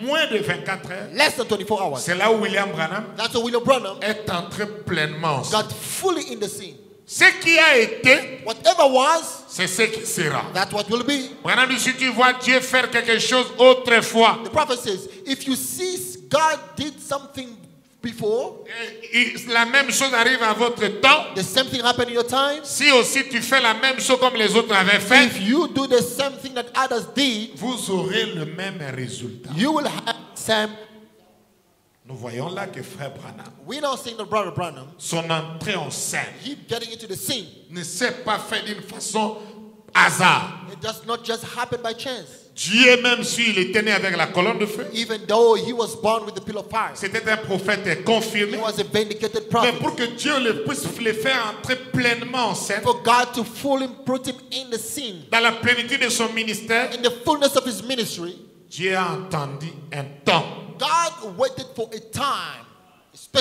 Speaker 4: Moins de 24 heures.
Speaker 3: Less than 24 hours.
Speaker 4: C'est là où William Branham
Speaker 3: That's William Branham
Speaker 4: est entré pleinement.
Speaker 3: got fully in the scene.
Speaker 4: Ce qui a été,
Speaker 3: Whatever was,
Speaker 4: c'est ce qui sera.
Speaker 3: that's what will be.
Speaker 4: Branham dit, si tu vois Dieu faire quelque chose autrefois,
Speaker 3: The prophet says, if you see God did something before,
Speaker 4: et la même chose arrive à votre temps.
Speaker 3: the same thing happened in your time.
Speaker 4: Si aussi tu fais la même chose comme les autres avaient fait,
Speaker 3: If you do the same thing that others did,
Speaker 4: vous aurez le même résultat.
Speaker 3: you will have Sam.
Speaker 4: Nous voyons là que frère Branham,
Speaker 3: We're now seeing the brother Branham.
Speaker 4: son entrée en scène
Speaker 3: He getting into the scene.
Speaker 4: ne s'est pas fait d'une façon hasard.
Speaker 3: It does not just happen by chance.
Speaker 4: Dieu même s'il était né avec la colonne de feu,
Speaker 3: Even though he was born with the pillar of fire,
Speaker 4: c'était un prophète
Speaker 3: he
Speaker 4: confirmé.
Speaker 3: was a vindicated
Speaker 4: Mais
Speaker 3: prophet.
Speaker 4: pour que Dieu le puisse le faire entrer pleinement en scène,
Speaker 3: For God to fully put him in the scene,
Speaker 4: dans la plénitude de son ministère,
Speaker 3: in the fullness of his ministry,
Speaker 4: Dieu a entendu un temps
Speaker 3: God waited for a time,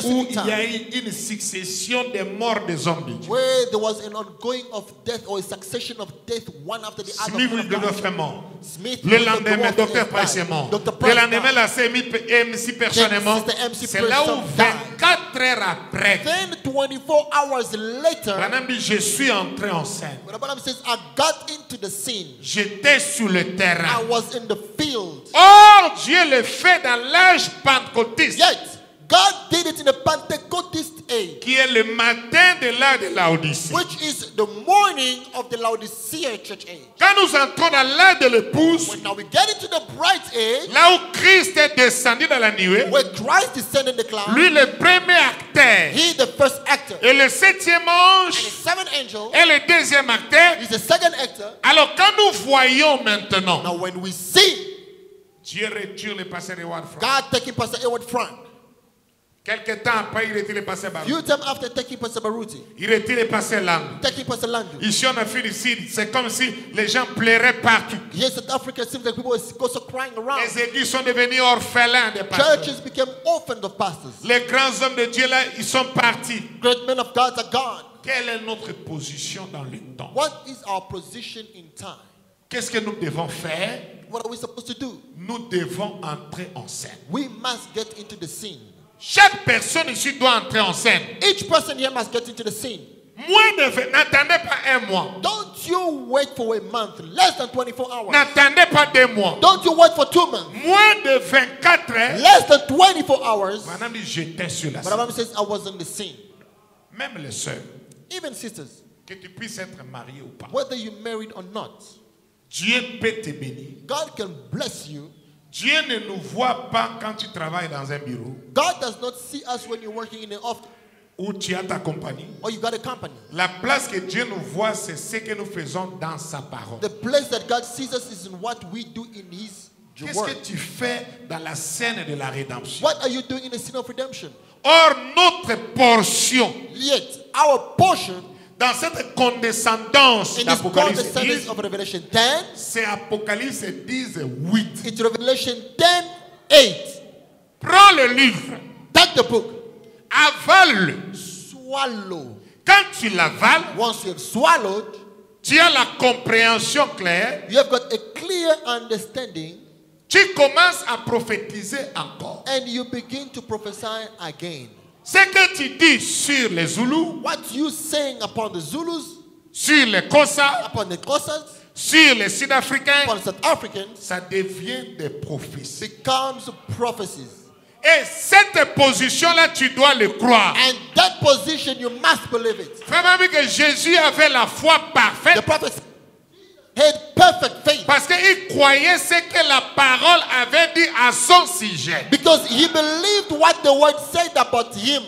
Speaker 4: où il y a eu une succession des morts de Dieu.
Speaker 3: where there was an ongoing of death or a succession of death, one after the other.
Speaker 4: Smith Wigglesworth est mort.
Speaker 3: Smith
Speaker 4: Le lendemain, Dr. Price est mort. Le lendemain, la MC Personne est mort. C'est là où
Speaker 3: Person died.
Speaker 4: 24 heures après,
Speaker 3: Then 24 hours later,
Speaker 4: Branham dit, je suis entré en scène.
Speaker 3: Abraham says, I got into the scene.
Speaker 4: J'étais sur le
Speaker 3: I
Speaker 4: terrain.
Speaker 3: was in the field.
Speaker 4: Or, Dieu le fait dans l'âge pentecôtiste,
Speaker 3: Yet, God did it in the Pentecostist age,
Speaker 4: qui est le matin de l'âge de
Speaker 3: which is the morning of the Laodicea church age.
Speaker 4: Quand nous entrons dans de l'épouse,
Speaker 3: When now we get into the bright age,
Speaker 4: là où Christ est descendu dans la nuée,
Speaker 3: where Christ descended in the cloud,
Speaker 4: lui le premier acteur,
Speaker 3: he the first actor.
Speaker 4: et le septième
Speaker 3: And the seventh angel
Speaker 4: est le deuxième acteur.
Speaker 3: is the second actor.
Speaker 4: Alors quand nous voyons maintenant
Speaker 3: Now when we see
Speaker 4: Dieu retire le pasteur Edward Frank.
Speaker 3: God taking Pastor Edward Frank,
Speaker 4: Quelque temps après, il retire le pasteur Barou.
Speaker 3: few time after taking Pastor Baruti,
Speaker 4: Il retire le pasteur
Speaker 3: taking Landu.
Speaker 4: Ici en Afrique du Sud, c'est comme si les gens pleuraient partout.
Speaker 3: Here in South Africa, it seems like people are also crying around.
Speaker 4: Les églises sont devenues orphelins des pasteurs.
Speaker 3: Churches became orphans of pastors.
Speaker 4: Les grands hommes de Dieu là, ils sont partis.
Speaker 3: Great men of God are gone.
Speaker 4: Quelle est notre position dans le temps?
Speaker 3: What is our position in time?
Speaker 4: Qu'est-ce que nous devons faire?
Speaker 3: What are we supposed to do?
Speaker 4: Nous devons entrer en scène.
Speaker 3: We must get into the scene.
Speaker 4: Chaque personne ici doit entrer en scène.
Speaker 3: Each person here must get into the scene.
Speaker 4: Moins de n'attendez pas un mois.
Speaker 3: Don't you wait for a month, less than 24 hours.
Speaker 4: N'attendez pas deux mois.
Speaker 3: Don't you wait for two months,
Speaker 4: Moins de 24 heures.
Speaker 3: less than 24 hours.
Speaker 4: Madame dit, j'étais sur la scène.
Speaker 3: Abraham says, I was on the scene.
Speaker 4: Même les sœurs,
Speaker 3: Even sisters,
Speaker 4: que tu puisses être marié ou pas.
Speaker 3: whether you're married or not,
Speaker 4: Dieu peut te bénir.
Speaker 3: God can bless you.
Speaker 4: Dieu ne nous voit pas quand tu travailles dans un bureau
Speaker 3: God does not see us when you're working in an office
Speaker 4: où tu as ta compagnie.
Speaker 3: or you got a company.
Speaker 4: La place que Dieu nous voit, c'est ce que nous faisons dans sa parole.
Speaker 3: The place that God sees us is in what we do in His
Speaker 4: Qu'est-ce que tu fais dans la scène de la rédemption?
Speaker 3: What are you doing in the scene of redemption?
Speaker 4: Or, notre portion?
Speaker 3: Yet, our portion
Speaker 4: dans cette condescendance d'Apocalypse
Speaker 3: condescendence
Speaker 4: 10,
Speaker 3: of Revelation 10,
Speaker 4: c'est Apocalypse 10, 8.
Speaker 3: it's Revelation 10 8.
Speaker 4: Prends le livre,
Speaker 3: Take the book,
Speaker 4: avale-le,
Speaker 3: swallow.
Speaker 4: Quand tu l'avales,
Speaker 3: Once you have swallowed,
Speaker 4: tu as la compréhension claire,
Speaker 3: you have got a clear understanding
Speaker 4: tu commences à prophétiser encore.
Speaker 3: and you begin to prophesy again.
Speaker 4: Ce que tu dis sur les Zoulous,
Speaker 3: What you saying upon the Zulus,
Speaker 4: sur les Kosa,
Speaker 3: upon the Kossas,
Speaker 4: sur les Sud-Africains,
Speaker 3: upon the South Africans,
Speaker 4: ça devient des prophéties.
Speaker 3: becomes prophecies.
Speaker 4: Et cette position-là, tu dois le croire.
Speaker 3: And that position, you must believe it.
Speaker 4: Frère que Jésus avait la foi
Speaker 3: The
Speaker 4: parfaite
Speaker 3: prophet had perfect faith
Speaker 4: parce qu'il croyait ce que la parole avait dit à son sujet.
Speaker 3: because he believed what the word said about him.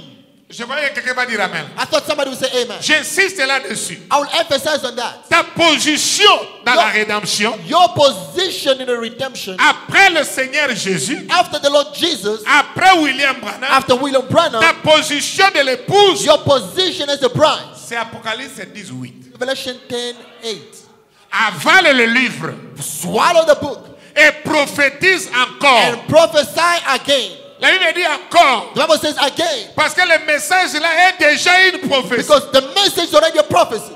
Speaker 4: Je croyais que quelqu'un va dire Amen.
Speaker 3: I thought somebody would say amen.
Speaker 4: J'insiste là-dessus.
Speaker 3: I will emphasize on that.
Speaker 4: Ta position dans
Speaker 3: Yo-
Speaker 4: la rédemption,
Speaker 3: Your position in the redemption
Speaker 4: après le Seigneur Jésus,
Speaker 3: after the Lord Jesus,
Speaker 4: après William Branham,
Speaker 3: after William Branham,
Speaker 4: ta position de l'épouse,
Speaker 3: your position as a bride.
Speaker 4: c'est Apocalypse 18.
Speaker 3: Revelation 10 8.
Speaker 4: Avale le livre
Speaker 3: Swallow the book
Speaker 4: et prophétise encore.
Speaker 3: and prophesy again.
Speaker 4: La Bible dit encore.
Speaker 3: The Bible says again
Speaker 4: Parce que le message là est déjà une prophétie.
Speaker 3: because the message is already a prophecy.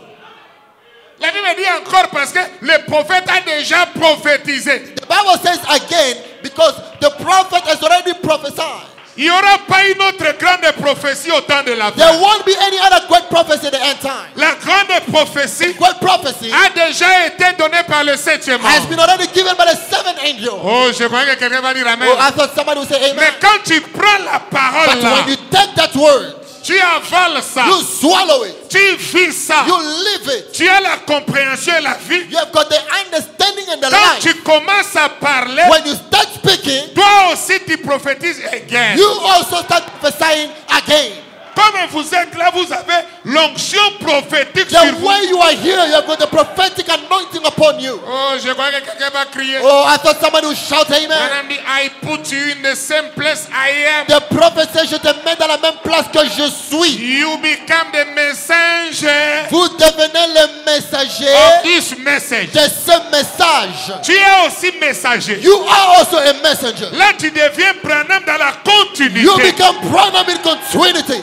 Speaker 4: La Bible dit encore parce que le prophète a déjà prophétisé.
Speaker 3: The Bible says again because the prophet has already prophesied.
Speaker 4: Il n'y aura pas une autre grande prophétie au temps de la
Speaker 3: There
Speaker 4: fin.
Speaker 3: won't be any other great prophecy in the end time.
Speaker 4: La grande prophétie
Speaker 3: Great prophecy
Speaker 4: a déjà été donnée par le septième
Speaker 3: has
Speaker 4: ange.
Speaker 3: been already given by the seventh angel.
Speaker 4: Oh, je croyais que quelqu'un va dire Amen.
Speaker 3: Oh, I thought somebody would say
Speaker 4: Mais
Speaker 3: amen.
Speaker 4: quand tu prends la parole
Speaker 3: But
Speaker 4: là,
Speaker 3: when you take that word,
Speaker 4: tu avales ça,
Speaker 3: you swallow it,
Speaker 4: tu vis ça,
Speaker 3: you live it.
Speaker 4: tu as la compréhension et la vie.
Speaker 3: You have got the understanding and the
Speaker 4: Quand
Speaker 3: life.
Speaker 4: tu commences à parler,
Speaker 3: When you start speaking,
Speaker 4: toi aussi tu prophétises again.
Speaker 3: you also start prophesying again.
Speaker 4: Comme vous êtes là, vous avez l'onction prophétique sur
Speaker 3: The
Speaker 4: vous.
Speaker 3: way you are here, you have got the prophetic anointing upon you.
Speaker 4: Oh, je crois que quelqu'un va crier.
Speaker 3: Oh, I thought somebody would shout amen.
Speaker 4: Madame dit, I put you in the same place I am.
Speaker 3: The prophet said, je te mets dans la même place que je suis.
Speaker 4: You become the messenger
Speaker 3: Vous devenez le
Speaker 4: of
Speaker 3: messager
Speaker 4: this message.
Speaker 3: de ce message.
Speaker 4: Tu es aussi messager.
Speaker 3: You are also a messenger.
Speaker 4: Là, tu deviens Branham dans la
Speaker 3: You
Speaker 4: continuité.
Speaker 3: become Branham in continuity.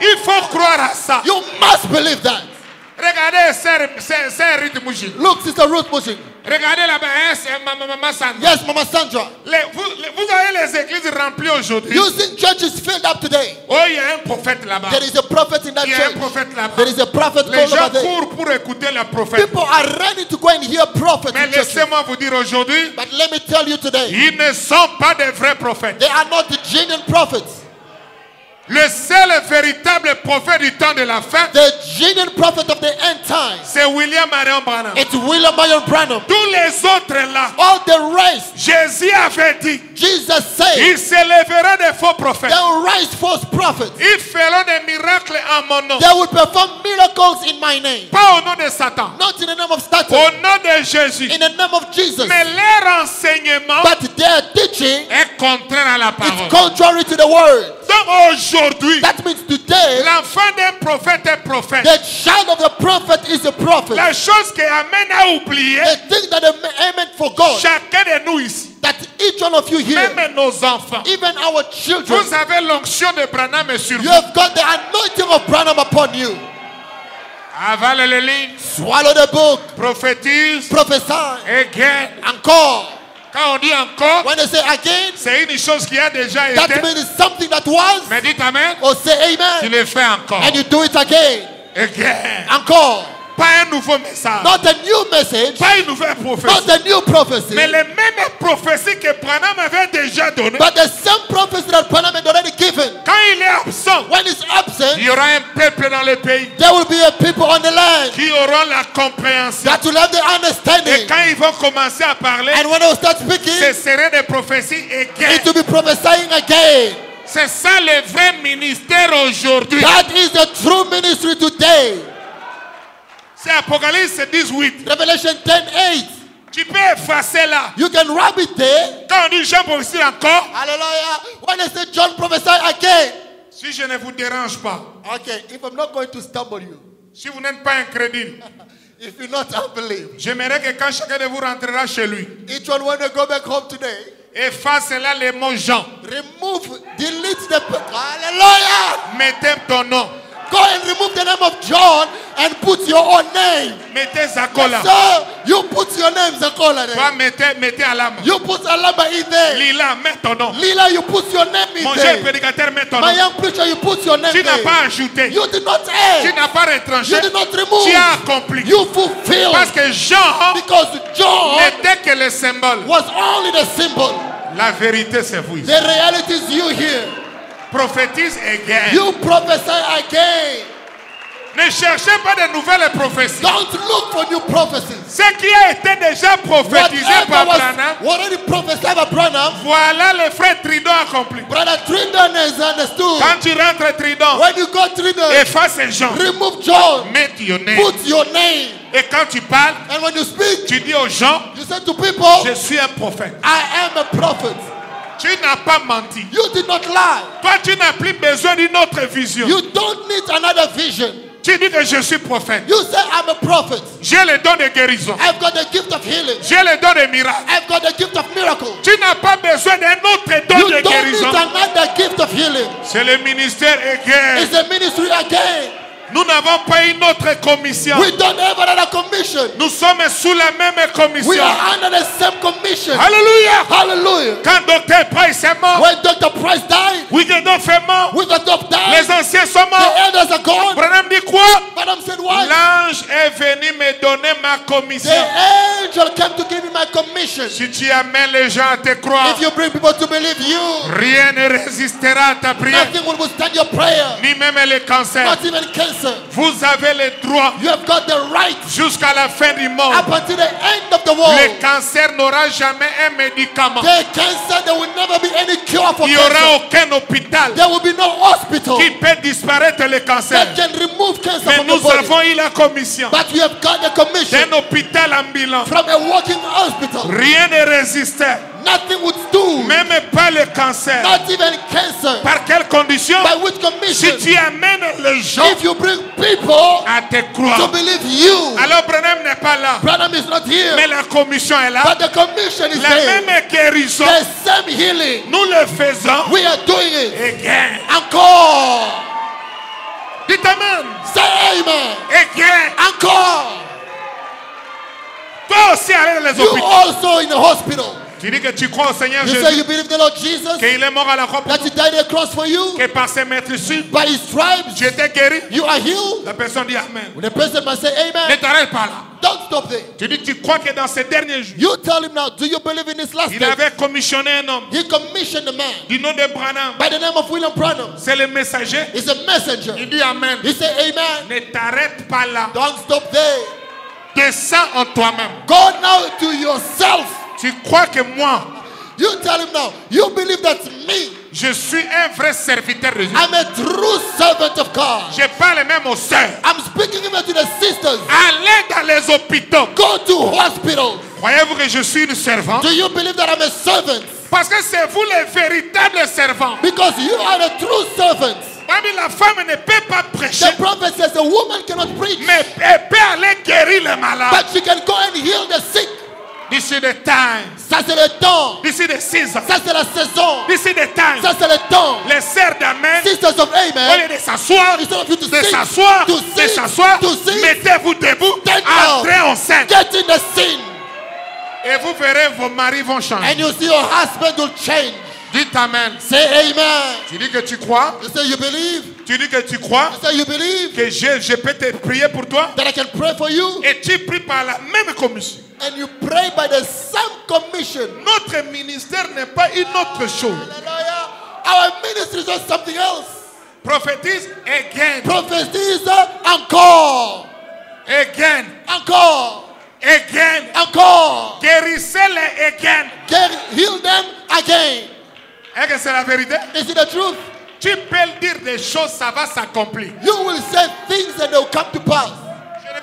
Speaker 4: Il faut croire à ça.
Speaker 3: You must believe that.
Speaker 4: Regardez, Ruth.
Speaker 3: Look, Sister Ruth Bushing.
Speaker 4: Regardez là-bas, hein, c'est ma- ma- maman Sandra.
Speaker 3: Yes, Mama Sandra.
Speaker 4: Les- vous, les- vous avez les églises remplies aujourd'hui.
Speaker 3: You think church is filled up today?
Speaker 4: Oh, il y a un prophète là-bas.
Speaker 3: There is a prophet in that
Speaker 4: Il y a un prophète là-bas.
Speaker 3: There is a prophet
Speaker 4: Les gens courent pour écouter la prophète.
Speaker 3: People are ready to go and hear prophet
Speaker 4: Mais laissez-moi vous dire aujourd'hui,
Speaker 3: But let me tell you today,
Speaker 4: ils ne sont pas des vrais prophètes.
Speaker 3: they are not the genuine prophets.
Speaker 4: Le seul et véritable prophète du temps de la fin,
Speaker 3: The genuine prophet of the end times.
Speaker 4: c'est William Marion Branham.
Speaker 3: It's William Marion Branham.
Speaker 4: Tous les autres là,
Speaker 3: All the rest,
Speaker 4: Jésus avait dit,
Speaker 3: Jesus said,
Speaker 4: il s'élèvera des faux prophètes.
Speaker 3: they will rise false prophets.
Speaker 4: Ils feront des miracles en mon nom.
Speaker 3: They will perform miracles in my name.
Speaker 4: Pas au nom de Satan.
Speaker 3: Not in the name of Satan,
Speaker 4: Au nom de Jésus.
Speaker 3: in the name of Jesus.
Speaker 4: Mais leur enseignement
Speaker 3: But their teaching
Speaker 4: est contraire à la parole.
Speaker 3: contrary to the word.
Speaker 4: Donc aujourd'hui,
Speaker 3: That means today,
Speaker 4: l'enfant d'un prophète est prophète.
Speaker 3: the child of the prophet is a prophet.
Speaker 4: La chose qui amène à oublier
Speaker 3: The thing that the amen for God,
Speaker 4: chacun de nous ici,
Speaker 3: that each one of you here,
Speaker 4: même nos enfants,
Speaker 3: even our children,
Speaker 4: vous avez l'onction de Branham sur
Speaker 3: You have got the anointing of Branham upon you.
Speaker 4: Avale le livre,
Speaker 3: Swallow the book,
Speaker 4: prophétise,
Speaker 3: prophesy,
Speaker 4: again.
Speaker 3: encore.
Speaker 4: Quand on dit encore,
Speaker 3: When they say again,
Speaker 4: c'est une chose qui a déjà
Speaker 3: that
Speaker 4: été.
Speaker 3: means it's something that was,
Speaker 4: Mais dites Amen,
Speaker 3: or say
Speaker 4: tu
Speaker 3: amen,
Speaker 4: le fais encore.
Speaker 3: and you do it again,
Speaker 4: Again.
Speaker 3: encore.
Speaker 4: Pas un nouveau message.
Speaker 3: Not a new message,
Speaker 4: Pas une nouvelle prophétie.
Speaker 3: not a new prophecy,
Speaker 4: Mais les mêmes prophéties que Branham avait déjà données,
Speaker 3: but the same prophecy that Branham had already given.
Speaker 4: quand il est absent,
Speaker 3: When it's absent,
Speaker 4: il y aura un peuple dans le pays
Speaker 3: there will be a people on the land
Speaker 4: qui auront la compréhension.
Speaker 3: that will have the
Speaker 4: Et
Speaker 3: understanding.
Speaker 4: quand ils vont commencer à parler,
Speaker 3: And when they will start
Speaker 4: ce
Speaker 3: speaking,
Speaker 4: serait des prophéties again.
Speaker 3: it will be prophesying again.
Speaker 4: C'est ça le vrai ministère aujourd'hui.
Speaker 3: That is the true ministry today.
Speaker 4: C'est Apocalypse 18.
Speaker 3: Revelation 10 8.
Speaker 4: Tu peux effacer là.
Speaker 3: You can rub it there.
Speaker 4: Quand on dit Jean prophétie encore,
Speaker 3: Hallelujah. When they say John prophesy again.
Speaker 4: si je ne vous dérange pas,
Speaker 3: Okay, if I'm not going to stumble you,
Speaker 4: si vous n'êtes pas incrédule,
Speaker 3: if you're not unbelief,
Speaker 4: j'aimerais que quand chacun de vous rentrera chez lui,
Speaker 3: each one when they go back home today,
Speaker 4: efface là les mots Jean.
Speaker 3: remove, delete the. Hallelujah.
Speaker 4: Mettez ton nom.
Speaker 3: Go and remove the name of John and put your own name.
Speaker 4: Mettez Zakola.
Speaker 3: Sir, you put your name Zakola
Speaker 4: Toi,
Speaker 3: there.
Speaker 4: mettez, mettez Alama.
Speaker 3: You put Alaba in there.
Speaker 4: Lila, mets ton nom.
Speaker 3: Lila, you put your name in
Speaker 4: Mon jeune
Speaker 3: there.
Speaker 4: prédicateur, mets ton
Speaker 3: My
Speaker 4: nom.
Speaker 3: young preacher, you put your name
Speaker 4: Tu n'as
Speaker 3: there.
Speaker 4: pas ajouté.
Speaker 3: You did not
Speaker 4: Tu
Speaker 3: add.
Speaker 4: n'as pas retranché.
Speaker 3: You did not remove.
Speaker 4: Tu as accompli.
Speaker 3: You fulfilled.
Speaker 4: Parce que Jean
Speaker 3: Because John
Speaker 4: n'était que le symbole.
Speaker 3: was only the symbol.
Speaker 4: La vérité, c'est vous.
Speaker 3: The reality is you here.
Speaker 4: Prophétise again.
Speaker 3: You prophesy again.
Speaker 4: Ne cherchez pas de nouvelles prophéties.
Speaker 3: Don't look for new prophecies.
Speaker 4: Ce qui a été déjà prophétisé par Branham,
Speaker 3: already prophesied by Branham,
Speaker 4: voilà le frère Tridon accompli.
Speaker 3: Brother Trindon has understood.
Speaker 4: Quand tu rentres Tridon,
Speaker 3: When you go Trindon,
Speaker 4: efface Jean.
Speaker 3: remove John,
Speaker 4: Mets your name.
Speaker 3: put your name.
Speaker 4: Et quand tu parles,
Speaker 3: And when you speak,
Speaker 4: tu dis aux gens,
Speaker 3: you say to people,
Speaker 4: je suis un prophète.
Speaker 3: I am a prophet.
Speaker 4: Tu n'as pas menti.
Speaker 3: You did not lie.
Speaker 4: Toi, tu n'as plus besoin d'une autre vision.
Speaker 3: You don't need another vision.
Speaker 4: Tu dis que je suis prophète.
Speaker 3: You say, I'm a prophet.
Speaker 4: J'ai le don de guérison.
Speaker 3: I've got the gift of healing.
Speaker 4: J'ai le don de miracle.
Speaker 3: I've got the gift of miracle.
Speaker 4: Tu n'as pas besoin d'un autre don
Speaker 3: You
Speaker 4: de
Speaker 3: don't need
Speaker 4: guérison.
Speaker 3: another gift of healing.
Speaker 4: C'est le ministère again.
Speaker 3: It's the ministry again.
Speaker 4: Nous n'avons pas une autre commission.
Speaker 3: We don't have another commission.
Speaker 4: Nous sommes sous la même
Speaker 3: We
Speaker 4: commission.
Speaker 3: are under the same commission.
Speaker 4: Alléluia.
Speaker 3: Hallelujah.
Speaker 4: Quand Docteur Price est mort,
Speaker 3: When Dr. Price died,
Speaker 4: fait mort,
Speaker 3: the died,
Speaker 4: les anciens sont
Speaker 3: the
Speaker 4: morts.
Speaker 3: elders are gone.
Speaker 4: Branham dit quoi?
Speaker 3: Said?
Speaker 4: L'ange est venu me donner ma
Speaker 3: The
Speaker 4: commission.
Speaker 3: angel came to give me my commission.
Speaker 4: Si tu amènes les gens à te croire,
Speaker 3: If you bring people to believe you,
Speaker 4: rien ne résistera à ta prière,
Speaker 3: nothing will withstand your prayer.
Speaker 4: ni même les cancers.
Speaker 3: Not even cancer.
Speaker 4: Vous avez le droit
Speaker 3: You have got the right
Speaker 4: jusqu'à la fin du monde.
Speaker 3: up until the end of the world.
Speaker 4: Le cancer n'aura jamais un médicament.
Speaker 3: The cancer, there will never be any cure for
Speaker 4: Il n'y aura aucun hôpital
Speaker 3: There will be no hospital
Speaker 4: qui peut disparaître le cancer.
Speaker 3: that can remove cancer
Speaker 4: Mais
Speaker 3: from the
Speaker 4: nous avons eu la commission
Speaker 3: But we have got the commission
Speaker 4: d'un hôpital ambulant.
Speaker 3: from a walking hospital.
Speaker 4: Rien ne résistait,
Speaker 3: Nothing would do,
Speaker 4: même pas le cancer.
Speaker 3: not even cancer.
Speaker 4: Par quelles conditions
Speaker 3: By which
Speaker 4: Si
Speaker 3: commission?
Speaker 4: tu amènes les gens
Speaker 3: If you bring people
Speaker 4: à te
Speaker 3: to
Speaker 4: croire,
Speaker 3: believe you,
Speaker 4: alors Branham n'est pas là,
Speaker 3: Branham is not here,
Speaker 4: mais la commission est là.
Speaker 3: but the commission is
Speaker 4: La
Speaker 3: there.
Speaker 4: même guérison,
Speaker 3: The same healing.
Speaker 4: nous le faisons.
Speaker 3: We are doing it.
Speaker 4: Again.
Speaker 3: Encore.
Speaker 4: Dites Amen.
Speaker 3: Say amen.
Speaker 4: Again.
Speaker 3: Encore.
Speaker 4: Toi aussi, dans les
Speaker 3: You
Speaker 4: hôpitaux.
Speaker 3: also in the hospital.
Speaker 4: Tu dis que tu crois au Seigneur
Speaker 3: You say
Speaker 4: Jésus,
Speaker 3: you believe the Lord Jesus,
Speaker 4: qu'il est mort à la croix pour
Speaker 3: that he died on the cross for you.
Speaker 4: que par ses maîtresses,
Speaker 3: By his stripes,
Speaker 4: tu étais guéri.
Speaker 3: you are healed.
Speaker 4: La personne dit Amen.
Speaker 3: The person must say
Speaker 4: Ne
Speaker 3: amen.
Speaker 4: t'arrête pas là.
Speaker 3: Don't stop there.
Speaker 4: Tu dis, tu crois que dans ces derniers jours,
Speaker 3: You tell him now, do you believe in this last
Speaker 4: il avait commissionné un homme
Speaker 3: He commissioned a man
Speaker 4: du nom de Branham.
Speaker 3: by the name of William Branham.
Speaker 4: C'est le messager.
Speaker 3: He's a messenger.
Speaker 4: Il dit Amen.
Speaker 3: He said amen.
Speaker 4: Ne t'arrête pas là.
Speaker 3: Don't stop there.
Speaker 4: Descends en toi-même.
Speaker 3: Go now to yourself.
Speaker 4: Tu crois que moi,
Speaker 3: You tell him now, you believe that's me.
Speaker 4: je suis un vrai serviteur de Dieu.
Speaker 3: I'm a true servant of God.
Speaker 4: Je parle même aux sœurs.
Speaker 3: I'm speaking even to the sisters.
Speaker 4: Allez dans les hôpitaux.
Speaker 3: Go to hospitals.
Speaker 4: Croyez-vous que je suis une servante?
Speaker 3: Do you believe that I'm a servant?
Speaker 4: Parce que c'est vous les véritables servants.
Speaker 3: Because you are a true servant.
Speaker 4: Parmi la femme ne peut pas prêcher,
Speaker 3: The prophet says a woman cannot preach,
Speaker 4: mais elle peut aller guérir les malades.
Speaker 3: but she can go and heal the sick.
Speaker 4: D'ici the time,
Speaker 3: Ça c'est le temps.
Speaker 4: d'ici the season,
Speaker 3: Ça c'est la saison.
Speaker 4: d'ici the time,
Speaker 3: Ça c'est le temps.
Speaker 4: les sœurs d'Amen,
Speaker 3: Sisters of
Speaker 4: au lieu
Speaker 3: Amen,
Speaker 4: de s'asseoir, de
Speaker 3: to
Speaker 4: de s'asseoir, mettez-vous debout, entrez en scène.
Speaker 3: get in the scene,
Speaker 4: Et vous verrez, vos maris vont changer.
Speaker 3: and you see your husband will change.
Speaker 4: Dites Amen.
Speaker 3: Say amen.
Speaker 4: Tu dis que tu crois,
Speaker 3: You say you believe.
Speaker 4: tu dis que tu crois
Speaker 3: You say you believe
Speaker 4: que je, je peux te prier pour toi.
Speaker 3: that I can pray for you,
Speaker 4: Et tu pries par la même commission.
Speaker 3: And you pray by the same commission.
Speaker 4: Notre ministère n'est pas une autre chose.
Speaker 3: Our ministry is something else.
Speaker 4: Prophétise again,
Speaker 3: Prophétise encore,
Speaker 4: again,
Speaker 3: encore,
Speaker 4: again.
Speaker 3: encore.
Speaker 4: Guérissez-les again.
Speaker 3: Heal them again.
Speaker 4: Est-ce que c'est la vérité?
Speaker 3: Is it the truth?
Speaker 4: Tu peux dire des choses, ça va s'accomplir.
Speaker 3: You will say things and they will come to pass.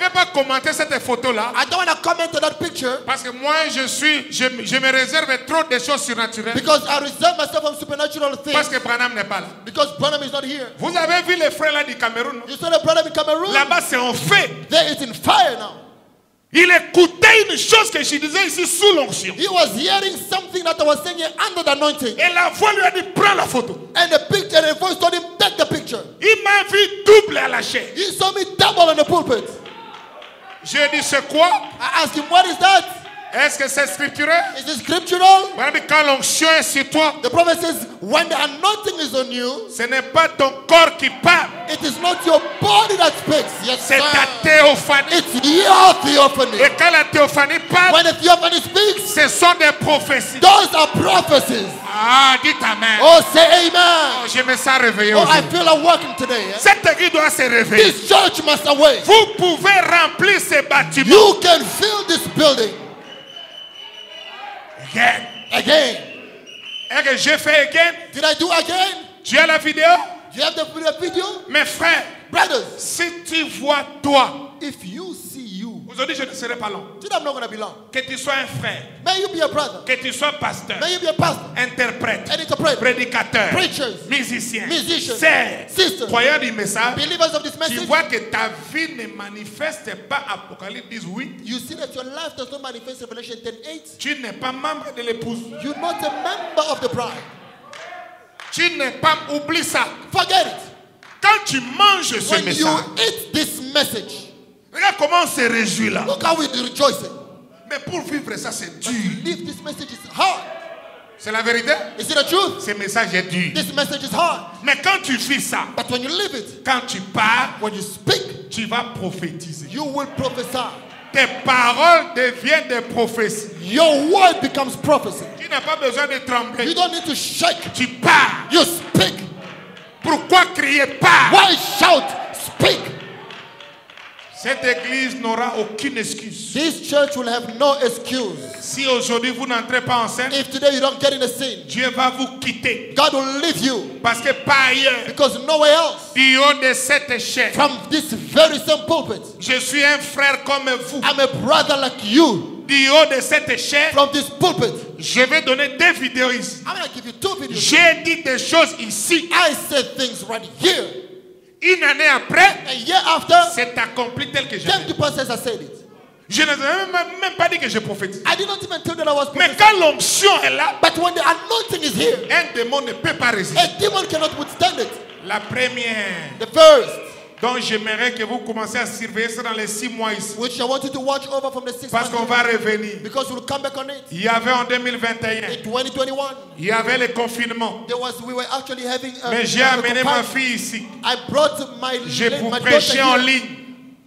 Speaker 4: Je ne vais pas commenter cette photo-là.
Speaker 3: I don't want to comment on that picture
Speaker 4: Parce que moi, je suis, je, je me réserve trop de choses surnaturelles.
Speaker 3: because I reserve myself from supernatural
Speaker 4: Parce
Speaker 3: things
Speaker 4: que Branham n'est pas là.
Speaker 3: because Branham is not here.
Speaker 4: Vous avez vu les frères là du Cameroun?
Speaker 3: You saw the brother in Cameroon?
Speaker 4: Là-bas, c'est en fait.
Speaker 3: There it's in fire now.
Speaker 4: Il écoutait une chose que je disais ici sous l'onction.
Speaker 3: He was hearing something that I was saying here under the anointing.
Speaker 4: Et la voix lui a dit, prends la photo.
Speaker 3: And the picture and the voice told him, take the picture.
Speaker 4: Il m'a vu double à la chair.
Speaker 3: He saw me double on the pulpit.
Speaker 4: J'ai dit, c'est quoi?
Speaker 3: I asked him, What is that?
Speaker 4: Est-ce que c'est scripturel
Speaker 3: Is it scriptural?
Speaker 4: Voilà, mais quand l'onction est sur toi,
Speaker 3: The prophet says, When the anointing is on you,
Speaker 4: ce n'est pas ton corps qui parle,
Speaker 3: it is not your body that speaks. Yes,
Speaker 4: c'est ta théophanie.
Speaker 3: It's your theophany.
Speaker 4: Et quand la théophanie parle,
Speaker 3: When the theophany speaks,
Speaker 4: ce sont des prophéties.
Speaker 3: those are prophecies.
Speaker 4: Ah, dites Amen.
Speaker 3: Oh, say
Speaker 4: Oh,
Speaker 3: amen.
Speaker 4: je me sens réveillé
Speaker 3: Oh, I feel I'm working today. eh?
Speaker 4: Cette église doit se réveiller.
Speaker 3: This church must awake.
Speaker 4: Vous pouvez remplir ces bâtiments.
Speaker 3: You can fill this building
Speaker 4: Again.
Speaker 3: again.
Speaker 4: Et que j'ai fait again?
Speaker 3: Did I do again?
Speaker 4: Tu as la vidéo?
Speaker 3: Do you have the the video?
Speaker 4: Mes frères,
Speaker 3: Brothers,
Speaker 4: si tu vois toi,
Speaker 3: if you see you,
Speaker 4: aujourd'hui je ne serai pas long.
Speaker 3: today I'm not going to be long.
Speaker 4: Que tu sois un frère,
Speaker 3: May you be a brother.
Speaker 4: que tu sois pasteur,
Speaker 3: May you be a pastor,
Speaker 4: interprète,
Speaker 3: an interpreter,
Speaker 4: prédicateur,
Speaker 3: Preachers,
Speaker 4: musicien,
Speaker 3: musicians,
Speaker 4: sœur, croyant du message,
Speaker 3: believers of this
Speaker 4: tu
Speaker 3: message.
Speaker 4: vois que ta vie ne manifeste pas Apocalypse 18,
Speaker 3: You see that your life does not manifest Revelation 10 8.
Speaker 4: tu n'es pas membre de l'épouse.
Speaker 3: You're not a member of the bride.
Speaker 4: Tu n'es pas, oublie ça.
Speaker 3: Forget it.
Speaker 4: Quand tu manges ce
Speaker 3: When you
Speaker 4: message,
Speaker 3: eat this message,
Speaker 4: regarde comment on se réjouit là.
Speaker 3: look how we're rejoicing.
Speaker 4: Mais pour vivre ça, c'est dur.
Speaker 3: Leave this message is hard.
Speaker 4: C'est la vérité?
Speaker 3: Is it the truth?
Speaker 4: Ce message est dur.
Speaker 3: This message is hard.
Speaker 4: Mais quand tu vis ça,
Speaker 3: But when you live it,
Speaker 4: quand tu pars,
Speaker 3: when you speak,
Speaker 4: tu vas prophétiser.
Speaker 3: you will prophesy.
Speaker 4: Tes paroles deviennent des prophéties.
Speaker 3: Your word becomes prophecy.
Speaker 4: Tu n'as pas besoin de
Speaker 3: You
Speaker 4: trembler.
Speaker 3: don't need to shake.
Speaker 4: Tu pars.
Speaker 3: You speak.
Speaker 4: Pourquoi crier pars
Speaker 3: Why shout? Speak.
Speaker 4: Cette église n'aura aucune excuse.
Speaker 3: This church will have no excuse.
Speaker 4: Si aujourd'hui vous n'entrez pas en scène,
Speaker 3: If today you don't get in the scene,
Speaker 4: Dieu va vous quitter.
Speaker 3: God will leave you
Speaker 4: Parce que pas ailleurs,
Speaker 3: because nowhere else
Speaker 4: du haut de cette échelle,
Speaker 3: from this very same pulpit,
Speaker 4: je suis un frère comme vous.
Speaker 3: I'm a brother like you.
Speaker 4: Du haut de cette échelle,
Speaker 3: From this pulpit,
Speaker 4: je vais donner deux vidéos ici.
Speaker 3: I'm to give you two videos.
Speaker 4: J'ai dit des choses ici.
Speaker 3: I said things right here.
Speaker 4: Une année après, c'est accompli tel que je
Speaker 3: came
Speaker 4: l'ai
Speaker 3: to pass as I said it.
Speaker 4: Je n'ai même, même pas dit que je prophétise.
Speaker 3: I did not even tell that I was
Speaker 4: Mais quand l'onction est là,
Speaker 3: But when the anointing is here,
Speaker 4: un démon ne peut pas résister.
Speaker 3: a demon cannot withstand it.
Speaker 4: La première
Speaker 3: The first,
Speaker 4: dont j'aimerais que vous commenciez à surveiller, c'est dans les six mois ici.
Speaker 3: which I want you to watch over from the six
Speaker 4: Parce qu'on va revenir.
Speaker 3: because we'll come back on it.
Speaker 4: Il y avait en 2021,
Speaker 3: In 2021,
Speaker 4: il y avait le confinement.
Speaker 3: there was we were actually having. A,
Speaker 4: Mais j'ai amené ma fille ici.
Speaker 3: I brought my,
Speaker 4: J'ai pour prêcher en ligne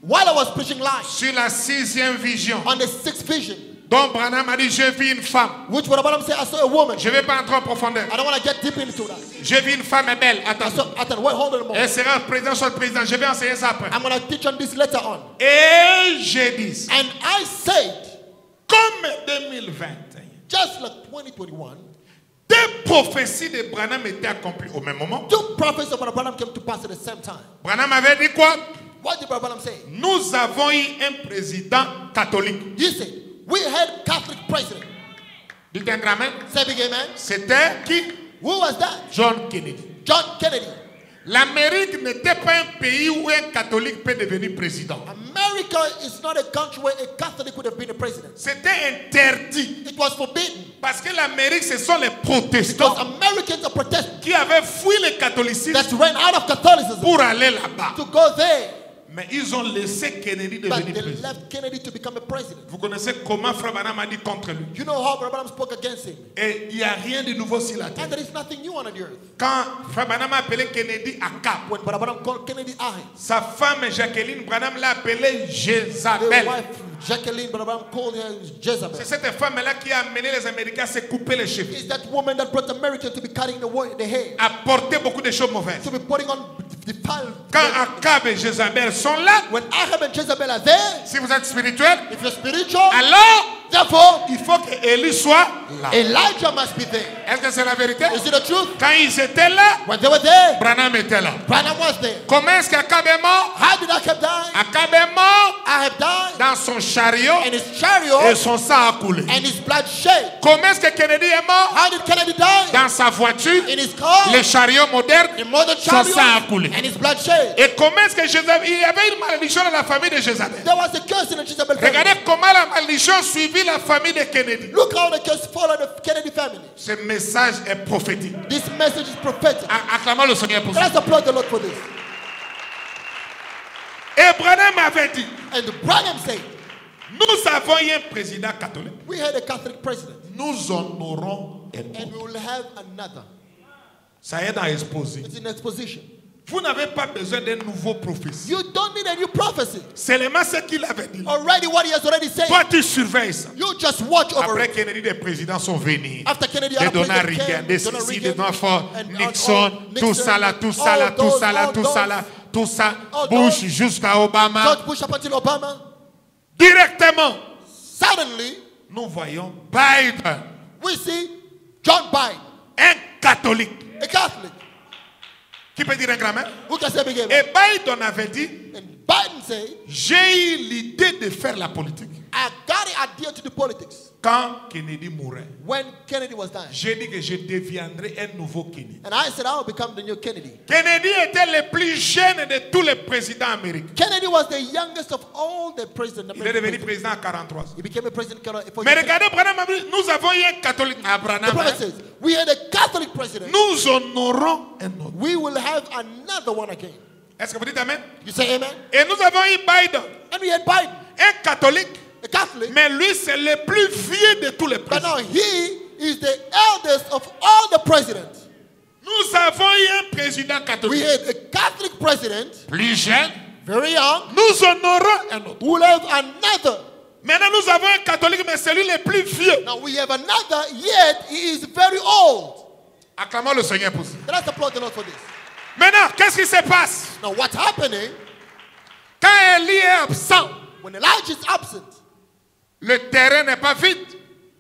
Speaker 3: while I was preaching live
Speaker 4: sur la sixième vision.
Speaker 3: on the sixth vision,
Speaker 4: dont Branham a dit, j'ai vu une femme.
Speaker 3: which what about say I saw a woman.
Speaker 4: Je ne vais pas entrer en profondeur.
Speaker 3: I don't want to get deep into that.
Speaker 4: J'ai vu une femme belle.
Speaker 3: I
Speaker 4: Attends.
Speaker 3: saw, I thought, wait, hold on a moment.
Speaker 4: Elle sera président, soit président. Je vais enseigner ça après.
Speaker 3: I'm going to teach on this later on.
Speaker 4: Et j'ai dit,
Speaker 3: And I said,
Speaker 4: comme 2021,
Speaker 3: just like 2021,
Speaker 4: deux prophéties de Branham étaient accomplies au même moment.
Speaker 3: two prophets of Branham came to pass at the same time.
Speaker 4: Branham avait dit quoi?
Speaker 3: What did Branham say?
Speaker 4: Nous avons eu un président catholique.
Speaker 3: He said, we had Catholic president.
Speaker 4: Dites un.
Speaker 3: Say big amen.
Speaker 4: C'était qui?
Speaker 3: Who was that?
Speaker 4: John Kennedy.
Speaker 3: John Kennedy.
Speaker 4: L'Amérique n'était pas un pays où un catholique peut devenir président.
Speaker 3: America is not a country where a Catholic would have been a president.
Speaker 4: C'était interdit.
Speaker 3: It was forbidden
Speaker 4: Parce que l'Amérique, ce sont les
Speaker 3: because
Speaker 4: protestants
Speaker 3: Americans are Protestants
Speaker 4: qui avaient fui le catholicisme
Speaker 3: that ran out of Catholicism
Speaker 4: pour aller là-bas.
Speaker 3: to go there.
Speaker 4: Mais ils ont laissé Kennedy
Speaker 3: But
Speaker 4: devenir
Speaker 3: they
Speaker 4: président.
Speaker 3: left Kennedy to become a president.
Speaker 4: Vous connaissez comment Frère Branham a dit contre lui?
Speaker 3: You know how Branham spoke against him?
Speaker 4: Et il n'y a rien de nouveau sur la terre.
Speaker 3: And there is nothing new on the earth.
Speaker 4: Quand Frère Branham a appelé Kennedy à Cap,
Speaker 3: When Branham called Kennedy Ahi,
Speaker 4: sa femme Jacqueline Branham l'a appelé Jézabel.
Speaker 3: wife Jacqueline Branham called her Jezebel.
Speaker 4: C'est cette femme-là qui a amené les Américains à se couper les cheveux,
Speaker 3: Is that woman that brought America to be cutting the, the hair,
Speaker 4: à porter beaucoup de choses mauvaises.
Speaker 3: to be putting on.
Speaker 4: Quand Akab et Jézabel sont là,
Speaker 3: When Ahab and Jezebel are there,
Speaker 4: si vous êtes spirituel,
Speaker 3: if you're spiritual,
Speaker 4: alors
Speaker 3: therefore
Speaker 4: il faut que Élie soit là.
Speaker 3: Elijah must be there.
Speaker 4: Est-ce que c'est la vérité?
Speaker 3: Is it the truth?
Speaker 4: Quand ils étaient là,
Speaker 3: When they were there,
Speaker 4: Branham était là.
Speaker 3: Branham was there.
Speaker 4: Comment est-ce qu'Akab est mort
Speaker 3: How did Ahab die?
Speaker 4: Akab est mort
Speaker 3: Ahab died
Speaker 4: dans son chariot
Speaker 3: in his
Speaker 4: et
Speaker 3: chariot
Speaker 4: son sang a coulé.
Speaker 3: and his blood shed.
Speaker 4: Comment est-ce que Kennedy est mort?
Speaker 3: How did Kennedy die?
Speaker 4: Dans sa voiture,
Speaker 3: In his car,
Speaker 4: le chariot moderne,
Speaker 3: in modern
Speaker 4: son
Speaker 3: chariot,
Speaker 4: sang a coulé.
Speaker 3: and his blood shed.
Speaker 4: Et comment est-ce que Jézabel, il y avait une malédiction dans la famille de Jézabel.
Speaker 3: There was a curse in the Jezebel family.
Speaker 4: Regardez comment la malédiction suivit la famille de Kennedy.
Speaker 3: Look how they just follow the Kennedy family.
Speaker 4: Ce message est prophétique.
Speaker 3: This message is prophetic.
Speaker 4: Acclamons le Seigneur pour ça.
Speaker 3: Let's applaud the Lord for this.
Speaker 4: Et Branham avait dit,
Speaker 3: And Branham said,
Speaker 4: nous avons eu un président catholique.
Speaker 3: we had a Catholic president
Speaker 4: Nous en aurons un
Speaker 3: and
Speaker 4: autre.
Speaker 3: we will have another.
Speaker 4: Ça est dans.
Speaker 3: It's in exposition.
Speaker 4: Vous n'avez pas besoin d'un nouveau prophétie.
Speaker 3: You don't need a new prophecy.
Speaker 4: Seulement ce qu'il avait dit.
Speaker 3: Already what he has already said.
Speaker 4: Toi, tu surveilles ça.
Speaker 3: You just watch over
Speaker 4: Après
Speaker 3: it.
Speaker 4: Kennedy, des présidents sont venus.
Speaker 3: After Kennedy, other
Speaker 4: Donald Reagan, des
Speaker 3: Reagan,
Speaker 4: des
Speaker 3: and
Speaker 4: Nixon, tout ça là, tout ça là, tout ça là, tout ça là, tout ça. Bush jusqu'à Obama.
Speaker 3: George Bush up until Obama.
Speaker 4: Directement,
Speaker 3: Suddenly,
Speaker 4: nous voyons Biden,
Speaker 3: we see John Biden,
Speaker 4: un catholique.
Speaker 3: a Catholic.
Speaker 4: Qui peut dire un grand-mère? Et Biden avait dit, j'ai eu l'idée de faire la politique
Speaker 3: I got to adhere to the politics.
Speaker 4: Quand Kennedy mourait.
Speaker 3: When Kennedy was dying.
Speaker 4: J'ai dit que je deviendrai un nouveau Kennedy.
Speaker 3: And I said, I will become the new Kennedy.
Speaker 4: Kennedy était le plus jeune de tous les présidents américains.
Speaker 3: Kennedy was the youngest of all the presidents.
Speaker 4: Il est devenu président à 43 ans.
Speaker 3: He became a president.
Speaker 4: Mais regardez, nous avons eu un catholique.
Speaker 3: The
Speaker 4: Abraham,
Speaker 3: prophet says, we had a Catholic president.
Speaker 4: nous honorons un autre.
Speaker 3: We will have another one again.
Speaker 4: Est-ce que vous dites Amen?
Speaker 3: You say amen?
Speaker 4: Et nous avons eu Biden,
Speaker 3: And we had Biden,
Speaker 4: un catholique,
Speaker 3: Catholic.
Speaker 4: mais lui c'est le plus vieux de tous les
Speaker 3: But
Speaker 4: présidents.
Speaker 3: now he is the eldest of all the presidents.
Speaker 4: Nous avons eu un président
Speaker 3: We
Speaker 4: catholique
Speaker 3: had a Catholic president,
Speaker 4: plus jeune.
Speaker 3: very young.
Speaker 4: Nous honorons un autre.
Speaker 3: We'll have another.
Speaker 4: Maintenant nous avons un catholique, mais c'est lui le plus vieux.
Speaker 3: Now we have another, yet he is very old.
Speaker 4: Acclamons le Seigneur pour ça.
Speaker 3: Let's applaud the Lord for this.
Speaker 4: Maintenant, qu'est-ce qui se passe?
Speaker 3: Now what's happening?
Speaker 4: Quand Élie est absent,
Speaker 3: when Elijah is absent?
Speaker 4: Le terrain n'est pas vide.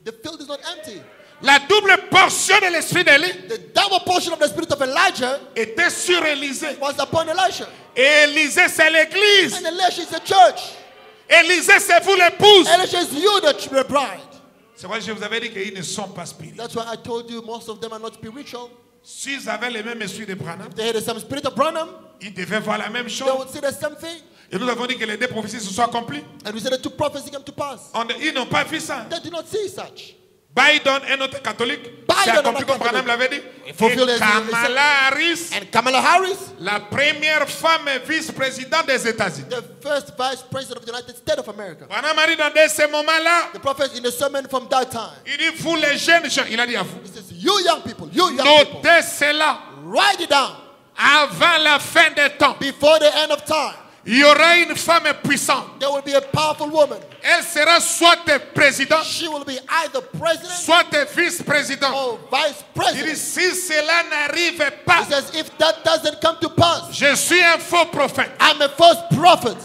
Speaker 3: The field is not empty.
Speaker 4: La double portion de l'esprit d'Élie
Speaker 3: The double portion of the spirit of Elijah
Speaker 4: était sur Élisée.
Speaker 3: was upon Elisha.
Speaker 4: Et Élisée, c'est l'église.
Speaker 3: And Elisha is the church.
Speaker 4: Élisée, c'est vous l'épouse.
Speaker 3: Elisha is you, the ch- the bride.
Speaker 4: C'est pourquoi je vous avais dit qu'ils ne sont pas spirituels.
Speaker 3: That's why I told you most of them are not spiritual.
Speaker 4: S'ils avaient le même esprit de Branham,
Speaker 3: They had the same spirit of Branham.
Speaker 4: ils devaient voir la même
Speaker 3: They
Speaker 4: chose.
Speaker 3: would see the same thing.
Speaker 4: Et nous avons dit que les deux prophéties se sont accomplies.
Speaker 3: And we said the two prophecies came to pass.
Speaker 4: On- ils n'ont pas vu ça.
Speaker 3: They did not see such.
Speaker 4: Biden, un autre catholique,
Speaker 3: Biden,
Speaker 4: c'est accompli comme. Branham l'avait dit. Et Kamala Harris,
Speaker 3: And Kamala Harris,
Speaker 4: la première femme vice-présidente des États-Unis.
Speaker 3: the first vice president of the United States of America.
Speaker 4: Branham a dit dans ce moment-là,
Speaker 3: The prophet in the sermon from that time.
Speaker 4: il dit, vous les jeunes gens, il a dit à vous,
Speaker 3: He says, You young people, you young people,
Speaker 4: notez cela
Speaker 3: write it down
Speaker 4: avant la fin des temps.
Speaker 3: before the end of time.
Speaker 4: Il y aura une femme puissante.
Speaker 3: There will be a powerful woman.
Speaker 4: Elle sera soit président,
Speaker 3: She will be either president
Speaker 4: soit vice-président.
Speaker 3: or vice
Speaker 4: Il dit,
Speaker 3: president.
Speaker 4: si cela n'arrive pas,
Speaker 3: He says, If that doesn't come to pass,
Speaker 4: je suis un faux prophète.
Speaker 3: I'm a false prophet.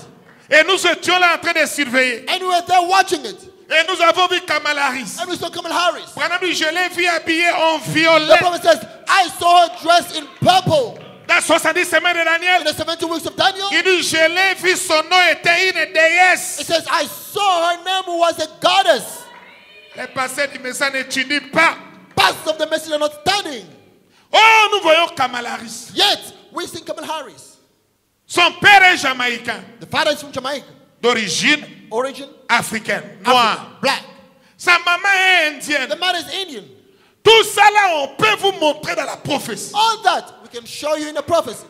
Speaker 4: Et nous étions là en train de surveiller.
Speaker 3: And we were there watching it.
Speaker 4: Et nous avons vu Kamala Harris.
Speaker 3: And we saw Kamala Harris.
Speaker 4: Branham dit, je l'ai vu habillée en
Speaker 3: The
Speaker 4: violet.
Speaker 3: prophet says, I saw her dressed in purple
Speaker 4: Dans 70 semaines de
Speaker 3: in
Speaker 4: Daniel,
Speaker 3: the 70 weeks of Daniel.
Speaker 4: il dit, je l'ai vu, son nom était une
Speaker 3: It
Speaker 4: déesse.
Speaker 3: says, I saw her name was a goddess.
Speaker 4: Les pasteurs du message n'étudient pas.
Speaker 3: Pastors of the message are not studying.
Speaker 4: Oh, nous voyons Kamala Harris.
Speaker 3: Yet, we see Kamala Harris.
Speaker 4: Son père est jamaïcain,
Speaker 3: The father is from Jamaica.
Speaker 4: d'origine
Speaker 3: Origin,
Speaker 4: africaine, noire.
Speaker 3: Black.
Speaker 4: Sa maman est indienne.
Speaker 3: The man is Indian.
Speaker 4: Tout ça là, on peut vous montrer dans la prophétie.
Speaker 3: All that can show you in the prophecy.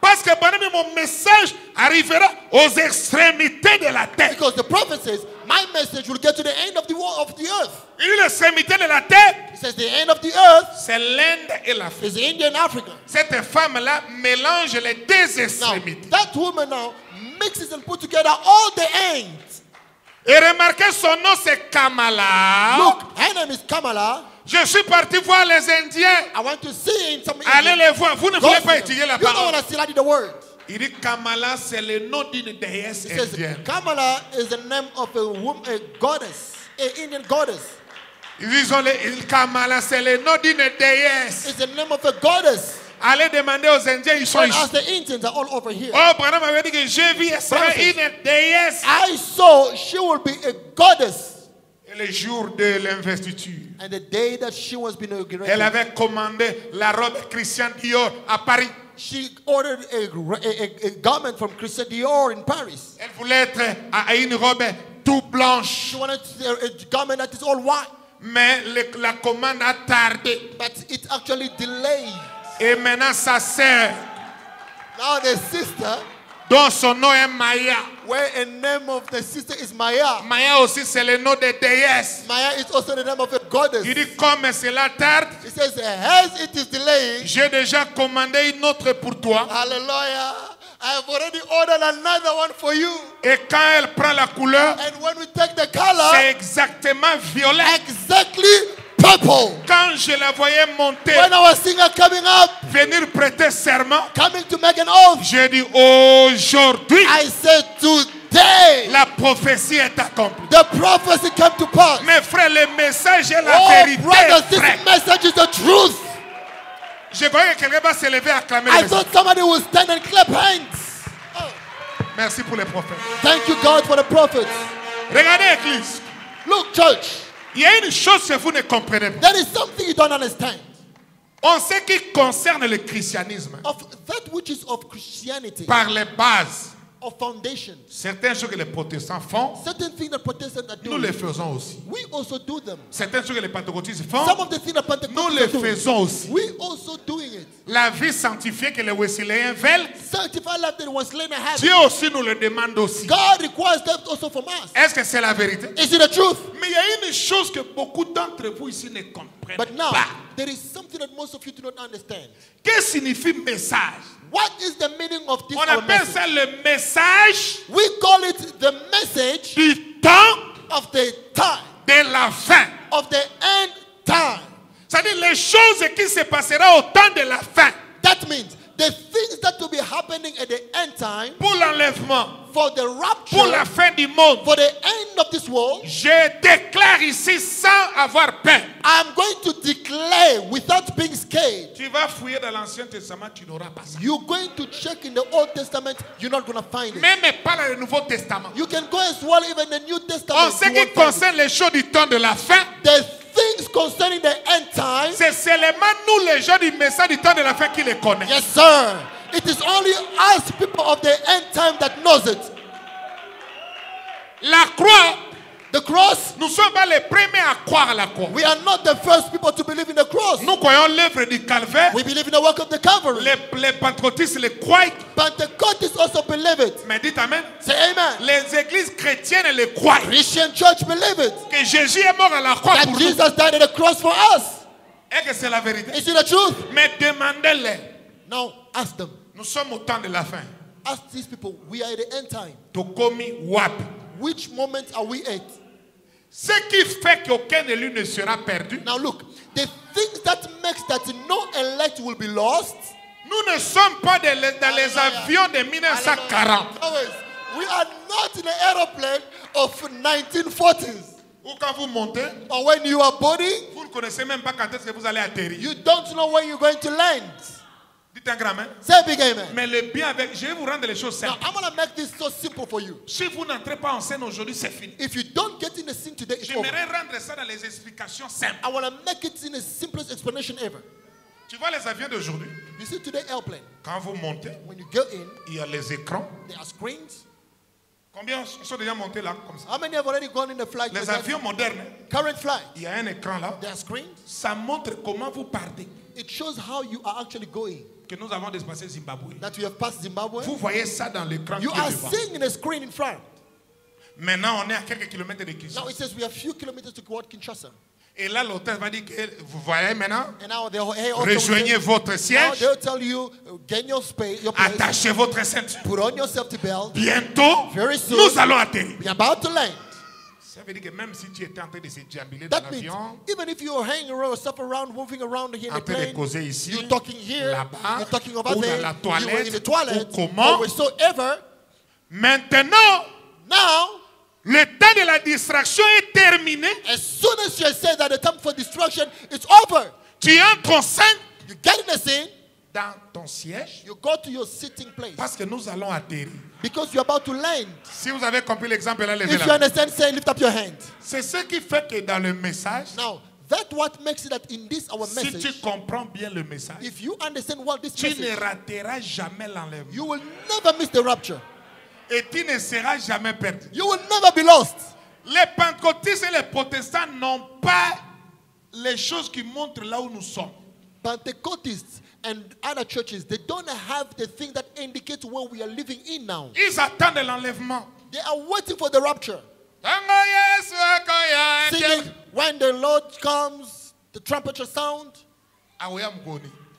Speaker 4: Parce que mon message arrivera aux extrémités de la terre.
Speaker 3: Because the prophet says, my message will get to the end of the world, of the earth.
Speaker 4: Il dit l'extrémité de la terre,
Speaker 3: He says the end of the earth
Speaker 4: c'est l'Inde et l'Afrique.
Speaker 3: is India and Africa.
Speaker 4: Cette femme-là mélange les deux
Speaker 3: Now,
Speaker 4: extrémités.
Speaker 3: that woman now mixes and put together all the ends.
Speaker 4: Et remarquez, son nom c'est Kamala.
Speaker 3: Look, her name is Kamala.
Speaker 4: Je suis parti voir les Indiens.
Speaker 3: I want to see some
Speaker 4: Allez
Speaker 3: Indian.
Speaker 4: les voir. Vous ne
Speaker 3: Go
Speaker 4: voulez pas étudier la parole.
Speaker 3: want to study the word.
Speaker 4: Il dit Kamala, c'est le nom d'une déesse indienne.
Speaker 3: Kamala is the name of a woman, a goddess, a Indian goddess.
Speaker 4: Ils disent le- Kamala, c'est le nom d'une déesse.
Speaker 3: It's the name of a goddess.
Speaker 4: Allez demander aux Indiens, ils sont ici.
Speaker 3: the Indians are all over here.
Speaker 4: Oh, Branham avait dit que j'ai vu, elle sera une déesse.
Speaker 3: I saw she will be a goddess.
Speaker 4: Le jour de l'investiture,
Speaker 3: And the day that she was being
Speaker 4: elle avait commandé la robe Christian Dior à Paris.
Speaker 3: she ordered a, a, a- garment from Christian Dior in Paris.
Speaker 4: Elle voulait être à une robe tout blanche.
Speaker 3: She wanted a, a garment that is all white.
Speaker 4: Mais le- la commande a tardé.
Speaker 3: But it actually delayed.
Speaker 4: Et maintenant, sa sœur,
Speaker 3: Now the sister,
Speaker 4: dont son nom est Maya.
Speaker 3: Where a name of the sister is Maya.
Speaker 4: Maya aussi, c'est le nom de déesse.
Speaker 3: Maya is also the name of a goddess.
Speaker 4: Il dit, comme cela tarde,
Speaker 3: He says, as it is delaying,
Speaker 4: j'ai déjà commandé une autre pour toi.
Speaker 3: hallelujah, I have already ordered another one for you.
Speaker 4: Et quand elle prend la couleur,
Speaker 3: And when we take the color,
Speaker 4: c'est exactement violet.
Speaker 3: exactly purple.
Speaker 4: Quand je la voyais monter,
Speaker 3: When our singer coming up,
Speaker 4: venir prêter serment,
Speaker 3: coming to make an oath,
Speaker 4: j'ai dit aujourd'hui,
Speaker 3: I said today,
Speaker 4: la prophétie est accomplie.
Speaker 3: the prophecy come to pass.
Speaker 4: Mes frères, le message est la
Speaker 3: Oh,
Speaker 4: vérité.
Speaker 3: brothers,
Speaker 4: frère.
Speaker 3: this message is the truth.
Speaker 4: Je croyais que quelqu'un va se lever et acclamer
Speaker 3: I
Speaker 4: message.
Speaker 3: thought somebody would stand and clap hands.
Speaker 4: Merci pour les prophètes.
Speaker 3: Thank you, God, for the prophets.
Speaker 4: Regardez l'église.
Speaker 3: Look, church,
Speaker 4: Il y a une chose que vous ne comprenez pas.
Speaker 3: there is something you don't understand.
Speaker 4: On sait qui concerne le christianisme
Speaker 3: Of that which is of Christianity,
Speaker 4: par les bases.
Speaker 3: Of foundation.
Speaker 4: Certaines choses que les protestants font,
Speaker 3: Certain things that Protestants are
Speaker 4: nous les faisons aussi.
Speaker 3: we also do them.
Speaker 4: Certaines choses que les pentecôtistes font,
Speaker 3: Some of the things that
Speaker 4: nous les faisons aussi.
Speaker 3: we also doing it.
Speaker 4: La vie sanctifiée que les Wesleyan veulent,
Speaker 3: life that have.
Speaker 4: Dieu aussi nous le demande aussi.
Speaker 3: God requires that also from us.
Speaker 4: Est-ce que c'est la vérité?
Speaker 3: Is it the truth?
Speaker 4: Mais il y a une chose que beaucoup d'entre vous ici ne comprennent
Speaker 3: But now,
Speaker 4: pas.
Speaker 3: there is something that most of you do not understand.
Speaker 4: Que signifie message?
Speaker 3: What is the meaning of this
Speaker 4: On appelle
Speaker 3: message?
Speaker 4: ça le message
Speaker 3: We call it the message
Speaker 4: du temps
Speaker 3: of the time,
Speaker 4: de la fin.
Speaker 3: of the end time.
Speaker 4: C'est-à-dire les choses qui se passeront au temps de la fin.
Speaker 3: That means the things that will be happening at the end time,
Speaker 4: Pour l'enlèvement,
Speaker 3: for the
Speaker 4: pour la
Speaker 3: rapture,
Speaker 4: fin du monde.
Speaker 3: for the end of this world,
Speaker 4: Je déclare ici sans avoir peur.
Speaker 3: I'm going to declare without being scared.
Speaker 4: Tu vas fouiller dans l'Ancien Testament, tu n'auras pas ça.
Speaker 3: You're going to check in the Old Testament, you're not going to find it.
Speaker 4: Même pas dans le Nouveau Testament.
Speaker 3: You can go as well even the New
Speaker 4: En
Speaker 3: Testament.
Speaker 4: ce
Speaker 3: you
Speaker 4: qui
Speaker 3: won't find it.
Speaker 4: concerne les choses du temps de la fin,
Speaker 3: The things concerning the end time,
Speaker 4: c'est seulement nous, les gens du message du temps de la fin, qui les connaissent.
Speaker 3: yes, sir. It is only us people of the end time that knows it.
Speaker 4: La croix,
Speaker 3: The cross,
Speaker 4: nous sommes pas les premiers à croire à la croix.
Speaker 3: we are not the first people to believe in the cross.
Speaker 4: Nous croyons l'œuvre du calvaire.
Speaker 3: We believe in the work of the Calvary.
Speaker 4: Les, les pentecôtistes le croient.
Speaker 3: Pentecostals also believe it.
Speaker 4: Mais dites Amen.
Speaker 3: Say amen.
Speaker 4: Les églises chrétiennes le croient.
Speaker 3: Christian church believe it.
Speaker 4: Que Jésus est mort à la croix
Speaker 3: That
Speaker 4: pour nous.
Speaker 3: Jesus died at the cross for us.
Speaker 4: Et que c'est la vérité?
Speaker 3: Is it the truth?
Speaker 4: Mais demandez-les.
Speaker 3: Now ask them.
Speaker 4: Nous sommes au temps de la fin.
Speaker 3: Ask these people. We are at the end time.
Speaker 4: Tokomi wap.
Speaker 3: Which moment are we at?
Speaker 4: Ce qui fait qu'aucun élu ne sera perdu.
Speaker 3: Now look, the things that makes that no elect will be lost.
Speaker 4: Nous ne sommes pas dans les, dans les avions de 1940.
Speaker 3: Always. We are not in an aeroplane of 1940s.
Speaker 4: Ou quand vous montez,
Speaker 3: Or when you are boarding,
Speaker 4: vous ne connaissez même pas quand est-ce que vous allez atterrir.
Speaker 3: you don't know where you're going to land.
Speaker 4: Dites un grand amen.
Speaker 3: Say a big amen.
Speaker 4: Mais le bien avec, je vais vous rendre les choses
Speaker 3: Now
Speaker 4: simples.
Speaker 3: I'm gonna make this so simple for you.
Speaker 4: Si vous n'entrez pas en scène aujourd'hui, c'est fini.
Speaker 3: If you don't get in the scene today, it's over.
Speaker 4: J'aimerais rendre ça dans les explications simples.
Speaker 3: I wanna make it in the simplest explanation ever.
Speaker 4: Tu vois les avions d'aujourd'hui,
Speaker 3: You see today airplane.
Speaker 4: quand vous montez,
Speaker 3: When you go in,
Speaker 4: il y a les écrans.
Speaker 3: there are screens.
Speaker 4: Combien sont déjà montés là comme ça?
Speaker 3: How many have already gone in the flight?
Speaker 4: Les
Speaker 3: with that?
Speaker 4: avions modernes,
Speaker 3: Current flight.
Speaker 4: il y a un écran là.
Speaker 3: There are screens.
Speaker 4: Ça montre comment vous partez.
Speaker 3: It shows how you are actually going.
Speaker 4: Que nous avons dépassé Zimbabwe.
Speaker 3: That you have passed Zimbabwe.
Speaker 4: Vous voyez ça dans l'écran
Speaker 3: You
Speaker 4: qui est
Speaker 3: are
Speaker 4: devant.
Speaker 3: seeing in a screen in front.
Speaker 4: Maintenant, on est à quelques kilomètres de
Speaker 3: Now
Speaker 4: Kinshasa.
Speaker 3: it says we are a few kilometers to go to Kinshasa.
Speaker 4: Et là, l'hôtel va dire que vous voyez maintenant,
Speaker 3: And now hey, also
Speaker 4: rejoignez votre
Speaker 3: now
Speaker 4: siège,
Speaker 3: they'll tell you, uh, gain your space, your place,
Speaker 4: attachez votre ceinture.
Speaker 3: put on your safety belt.
Speaker 4: Bientôt,
Speaker 3: Very soon.
Speaker 4: nous allons atterrir.
Speaker 3: We're about to land.
Speaker 4: Ça veut dire que même si tu étais en train de se déambuler dans
Speaker 3: That means
Speaker 4: l'avion,
Speaker 3: even if you're hanging around, stuff around, moving around here in
Speaker 4: en
Speaker 3: the
Speaker 4: train de
Speaker 3: plane,
Speaker 4: causer ici,
Speaker 3: you're talking here,
Speaker 4: là-bas,
Speaker 3: you're talking over
Speaker 4: ou
Speaker 3: there,
Speaker 4: dans la
Speaker 3: you were in the
Speaker 4: toilette,
Speaker 3: toilet,
Speaker 4: ou comment,
Speaker 3: or whatsoever.
Speaker 4: maintenant,
Speaker 3: Now,
Speaker 4: le temps de la distraction est terminé.
Speaker 3: as soon as you say that the time for destruction is over,
Speaker 4: Tu entres en scène
Speaker 3: you get in the scene,
Speaker 4: dans ton siège
Speaker 3: you go to your sitting place
Speaker 4: parce que nous allons atterrir.
Speaker 3: Because you're about to land.
Speaker 4: Si vous avez compris l'exemple, là, levez
Speaker 3: If you
Speaker 4: la main.
Speaker 3: understand, say, lift up your hand.
Speaker 4: C'est ce qui fait que dans le message,
Speaker 3: Now, that what makes it that in this our
Speaker 4: si tu
Speaker 3: message,
Speaker 4: comprends bien le message,
Speaker 3: if you understand what this
Speaker 4: tu ne
Speaker 3: message,
Speaker 4: rateras jamais l'enlèvement.
Speaker 3: you will never miss the rapture.
Speaker 4: Et tu ne seras jamais perdu.
Speaker 3: You will never be lost.
Speaker 4: Les pentecôtistes et les protestants n'ont pas les choses qui montrent là où nous sommes.
Speaker 3: Pentecostists and other churches, they don't have the thing that indicates where we are living in now.
Speaker 4: Ils attendent l'enlèvement.
Speaker 3: They are waiting for the rapture. Singing, when the Lord comes, the trumpet shall sound.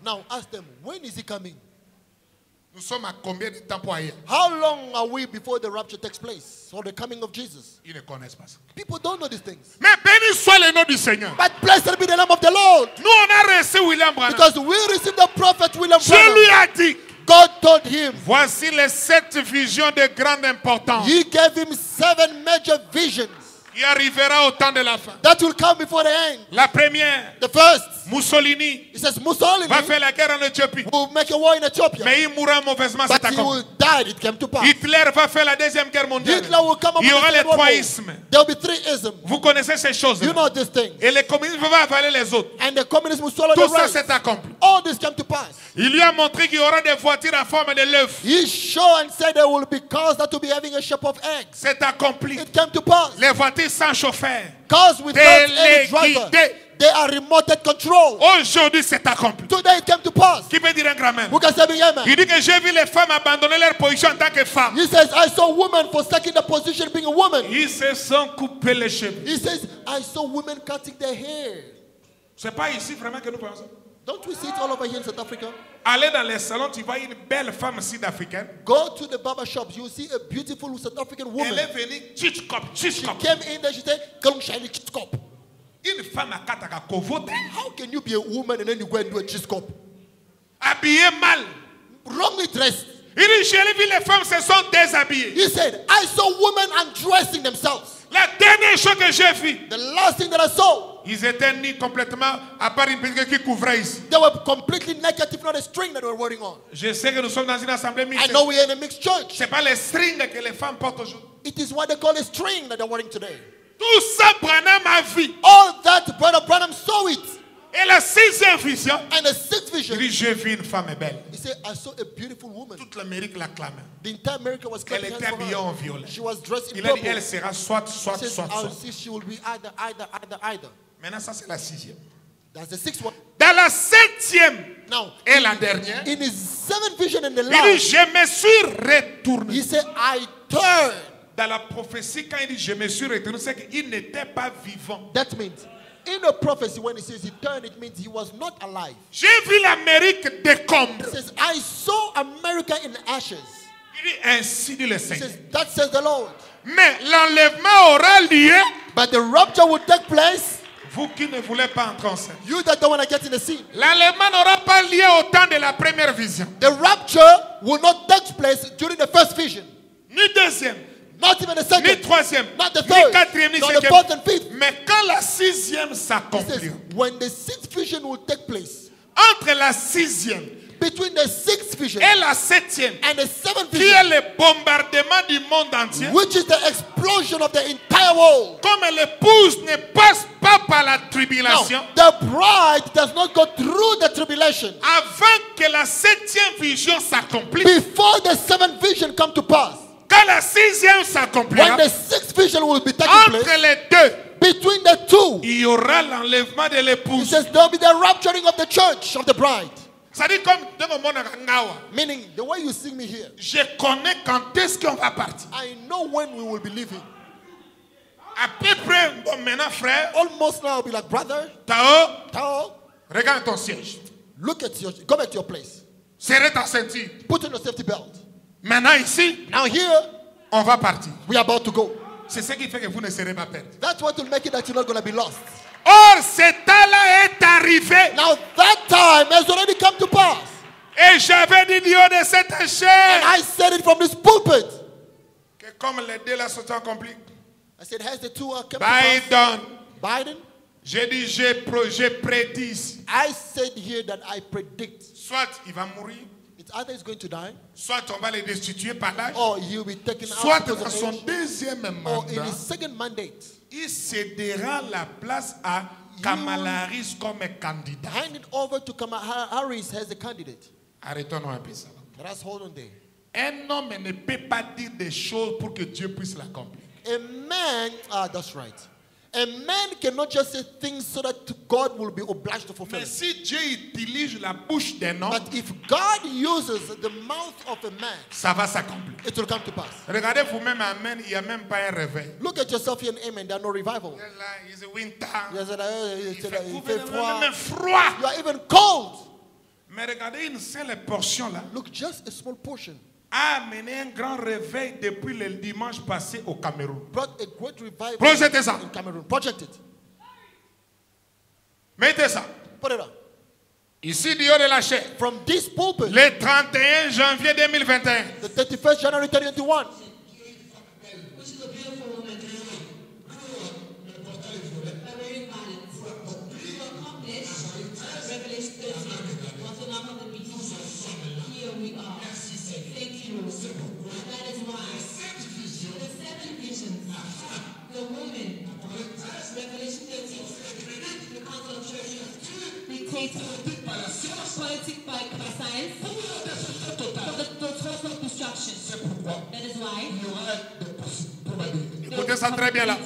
Speaker 3: Now ask them, when is he coming?
Speaker 4: Nous sommes à combien de temps pour ailleurs
Speaker 3: How long are we before the rapture takes place or the coming of Jesus?
Speaker 4: Ils ne connaissent pas ça.
Speaker 3: People don't know these things.
Speaker 4: Mais béni soit le nom du Seigneur.
Speaker 3: But blessed be the name of the Lord.
Speaker 4: Nous, on a reçu William Branham.
Speaker 3: Because we received the prophet William
Speaker 4: Je lui
Speaker 3: Branham.
Speaker 4: ai dit,
Speaker 3: God told him,
Speaker 4: voici les sept visions de grande importance
Speaker 3: He gave him seven major visions
Speaker 4: qui arrivera au temps de la fin.
Speaker 3: that will come before the end.
Speaker 4: La première,
Speaker 3: The first,
Speaker 4: Mussolini
Speaker 3: he says Mussolini
Speaker 4: va faire la guerre en Éthiopie.
Speaker 3: will make a war in Ethiopia.
Speaker 4: Mais il mourra mauvaisement,
Speaker 3: But he will
Speaker 4: accompli.
Speaker 3: die. It came to pass.
Speaker 4: Hitler va faire la deuxième guerre mondiale.
Speaker 3: Hitler will come
Speaker 4: Il y aura
Speaker 3: the
Speaker 4: les
Speaker 3: third world
Speaker 4: trois
Speaker 3: war.
Speaker 4: ismes.
Speaker 3: There will be three isms.
Speaker 4: Vous connaissez ces choses.
Speaker 3: You know these things.
Speaker 4: Et les communistes vont avaler les autres.
Speaker 3: And the communists will swallow
Speaker 4: Tout
Speaker 3: the
Speaker 4: ça,
Speaker 3: rest.
Speaker 4: c'est accompli.
Speaker 3: All this came to pass.
Speaker 4: Il lui a montré qu'il y aura des voitures à forme de l'œuf.
Speaker 3: He showed and said there will be cars that will be having a shape of eggs.
Speaker 4: C'est accompli.
Speaker 3: It came to pass.
Speaker 4: Les voitures sans chauffeur.
Speaker 3: Cars without any driver. They are remote control.
Speaker 4: Aujourd'hui, c'est accompli.
Speaker 3: Today it came to pass.
Speaker 4: Qui peut dire un grand
Speaker 3: Who can say me amen?
Speaker 4: Il dit que j'ai vu les femmes abandonner leur position en tant que femmes.
Speaker 3: He says, I saw women forsaking the position being a woman.
Speaker 4: Ils se sont coupés les cheveux.
Speaker 3: He says, I saw women cutting their hair.
Speaker 4: C'est pas ici vraiment que nous pensons.
Speaker 3: Don't we see it all over here in South Africa?
Speaker 4: Allez dans les salons, tu vois une belle femme sud-africaine.
Speaker 3: Go to the barber shops, you see a beautiful South African
Speaker 4: Elle
Speaker 3: woman.
Speaker 4: est venue, tchitchkop,
Speaker 3: She came in there, she said, "Kalung shiny chiskop."
Speaker 4: Une femme kovote,
Speaker 3: How can you be a woman and then you go and do a chiskop?
Speaker 4: habillée mal.
Speaker 3: Wrongly dressed.
Speaker 4: Il dit, j'ai vu les femmes se sont déshabillées.
Speaker 3: He said, I saw women undressing themselves.
Speaker 4: La dernière chose que j'ai vue,
Speaker 3: The last thing that I saw,
Speaker 4: ils étaient nus complètement, à part une petite qui couvrait ici.
Speaker 3: they were completely naked, if not a string that they were wearing on.
Speaker 4: Je sais que nous sommes dans une assemblée
Speaker 3: I
Speaker 4: mixte.
Speaker 3: know we're in a mixed church.
Speaker 4: Ce n'est pas les strings que les femmes portent aujourd'hui.
Speaker 3: It is what they call a string that they're wearing today.
Speaker 4: Tout ça, Branham a vu.
Speaker 3: All that Brother Branham saw it.
Speaker 4: Et la sixième vision,
Speaker 3: And the sixth
Speaker 4: il
Speaker 3: vision,
Speaker 4: dit, j'ai vu une femme belle.
Speaker 3: he said, I saw a beautiful woman.
Speaker 4: Toute l'Amérique l'acclamait.
Speaker 3: The entire America was
Speaker 4: Elle
Speaker 3: clapping
Speaker 4: était
Speaker 3: hands for
Speaker 4: habillée en violet.
Speaker 3: She was dressed in
Speaker 4: Il a dit,
Speaker 3: purple.
Speaker 4: elle sera soit, soit,
Speaker 3: says,
Speaker 4: soit, soit.
Speaker 3: see she will be either, either, either, either.
Speaker 4: Maintenant, ça, c'est la sixième.
Speaker 3: That's the sixth one.
Speaker 4: Dans la septième
Speaker 3: Now,
Speaker 4: et la dernière,
Speaker 3: in his seventh vision in the
Speaker 4: il dit,
Speaker 3: last,
Speaker 4: je me suis retourné.
Speaker 3: he said, I turned.
Speaker 4: Dans la prophétie, quand il dit, je me suis retourné, c'est qu'il n'était pas vivant.
Speaker 3: That means, in the prophecy, when he says he turned, it means he was not alive.
Speaker 4: J'ai vu l'Amérique
Speaker 3: He
Speaker 4: décombre.
Speaker 3: says, I saw America in ashes.
Speaker 4: Il dit, ainsi dit le
Speaker 3: He
Speaker 4: Seigneur.
Speaker 3: says, That says the Lord.
Speaker 4: Mais l'enlèvement aura lieu.
Speaker 3: But the rapture will take place.
Speaker 4: Vous qui ne voulez pas entrer en scène.
Speaker 3: You that don't want to get in the scene.
Speaker 4: L'enlèvement n'aura pas lieu au temps de la première vision.
Speaker 3: The rapture will not take place during the first vision.
Speaker 4: Ni deuxième,
Speaker 3: Not even the
Speaker 4: ni
Speaker 3: second.
Speaker 4: troisième,
Speaker 3: Not the
Speaker 4: ni
Speaker 3: third.
Speaker 4: quatrième, ni
Speaker 3: Not the
Speaker 4: cinquième.
Speaker 3: fourth and fifth.
Speaker 4: Mais quand la sixième s'accomplira,
Speaker 3: when the sixth vision will take place,
Speaker 4: entre la sixième
Speaker 3: between the sixth vision
Speaker 4: et la septième,
Speaker 3: and the seventh
Speaker 4: qui est
Speaker 3: vision,
Speaker 4: le bombardement du monde entier,
Speaker 3: which is the explosion of the entire world.
Speaker 4: comme l'épouse ne passe pas par la tribulation,
Speaker 3: the bride does not go through the tribulation
Speaker 4: avant que la septième vision s'accomplisse,
Speaker 3: before the seventh vision come to pass.
Speaker 4: quand la sixième
Speaker 3: When
Speaker 4: s'accomplira,
Speaker 3: the sixth vision will be taking
Speaker 4: entre
Speaker 3: place,
Speaker 4: les deux,
Speaker 3: between the two,
Speaker 4: il y aura l'enlèvement de l'épouse.
Speaker 3: says there will be the rapturing of the church, of the bride. Meaning, the way you see me here,
Speaker 4: je connais quand est-ce qu'on va partir.
Speaker 3: I know when we will be leaving.
Speaker 4: À peu près, bon, maintenant, frère,
Speaker 3: Almost now, I'll be like, brother,
Speaker 4: Tao,
Speaker 3: Tao,
Speaker 4: regarde ton siège.
Speaker 3: look at your, go back to your place.
Speaker 4: Serrez ta ceinture.
Speaker 3: Put on your safety belt.
Speaker 4: Maintenant, ici,
Speaker 3: Now here,
Speaker 4: on va partir.
Speaker 3: we are about to go.
Speaker 4: C'est ce qui fait que vous ne serez pas perdus.
Speaker 3: That's what will make it that you're not going to be lost.
Speaker 4: Or, cet temps-là est arrivé.
Speaker 3: Now that time has already come to pass.
Speaker 4: Et j'avais dit de cette
Speaker 3: And
Speaker 4: chair
Speaker 3: I said it from this pulpit.
Speaker 4: que comme les deux là sont accomplis,
Speaker 3: I said, has the two uh, come?
Speaker 4: Biden,
Speaker 3: Biden?
Speaker 4: j'ai dit, j'ai prédit ici.
Speaker 3: I said here that I predict
Speaker 4: Soit il va mourir,
Speaker 3: it's either he's going to die
Speaker 4: soit on va le destituer par l'âge,
Speaker 3: or he'll be taken out
Speaker 4: soit dans son
Speaker 3: age,
Speaker 4: deuxième
Speaker 3: or in
Speaker 4: mandat,
Speaker 3: his second mandate.
Speaker 4: Il cédera la place à Kamala Harris comme candidat.
Speaker 3: Hand it over to Kamala Harris as a candidate.
Speaker 4: Arrêtons-nous un peu ça.
Speaker 3: Let us hold on there.
Speaker 4: Un homme ne peut pas dire des choses pour que Dieu puisse l'accomplir.
Speaker 3: A man, ah, that's right. A man cannot just say things so that God will be obliged to fulfill.
Speaker 4: Mais si Dieu utilise la bouche d'un homme,
Speaker 3: But if God uses the mouth of a man,
Speaker 4: ça va s'accomplir.
Speaker 3: it will come to pass.
Speaker 4: Regardez vous-même, Amen, il n'y a même pas un réveil.
Speaker 3: Look at yourself here in Amen. There are no revival.
Speaker 4: Là, il est winter. Il
Speaker 3: it's,
Speaker 4: fait
Speaker 3: il fait
Speaker 4: gouvernement, même
Speaker 3: froid.
Speaker 4: froid.
Speaker 3: You are even cold.
Speaker 4: Mais regardez une seule portion là
Speaker 3: Look, just a small portion
Speaker 4: a amené un grand réveil depuis le dimanche passé au Cameroun. Projetez ça. Mettez ça. Ici, du haut de la chair.
Speaker 3: From this pulpit,
Speaker 4: Le 31 janvier 2021.
Speaker 3: the 31st January 2021,
Speaker 4: Ça très bien là.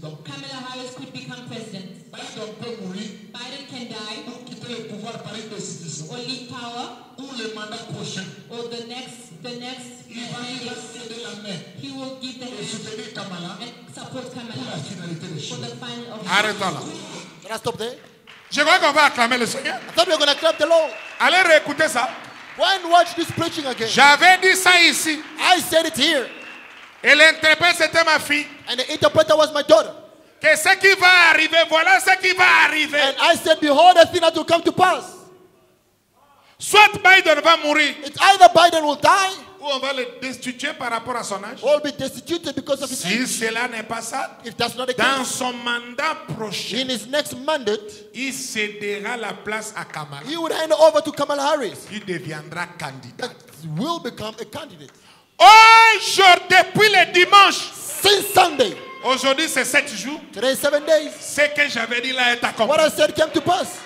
Speaker 1: Kamala Harris could become president? Biden can die or leave power or the next the next mandate, he will give the hand and support Kamala for the final of
Speaker 4: Arrêtons là.
Speaker 3: can I stop there?
Speaker 4: Je crois qu'on va acclamer le Seigneur.
Speaker 3: I thought we were going to clap the Lord.
Speaker 4: Allez réécouter ça.
Speaker 3: Go and watch this preaching again?
Speaker 4: J'avais dit ça ici.
Speaker 3: I said it here,
Speaker 4: Et l'interprète, c'était ma fille.
Speaker 3: and the interpreter was my daughter.
Speaker 4: Que ce qui va arriver, voilà ce qui va arriver.
Speaker 3: And I said, Behold, the thing that will come to pass.
Speaker 4: Soit Biden va mourir,
Speaker 3: It's either Biden will die
Speaker 4: ou on va le destituer par rapport à son âge.
Speaker 3: or be destituted because of his
Speaker 4: Si
Speaker 3: age.
Speaker 4: cela n'est pas ça,
Speaker 3: If that's not the
Speaker 4: dans
Speaker 3: case,
Speaker 4: son mandat prochain,
Speaker 3: in his next mandate,
Speaker 4: il cédera la place à Kamala.
Speaker 3: he would hand over to Kamala Harris.
Speaker 4: Il deviendra candidat.
Speaker 3: That will become a candidate.
Speaker 4: Aujourd'hui, depuis le dimanche,
Speaker 3: Since Sunday,
Speaker 4: aujourd'hui c'est sept jours,
Speaker 3: today is seven days,
Speaker 4: ce que j'avais dit là est
Speaker 3: what
Speaker 4: accompli.
Speaker 3: I said came to pass.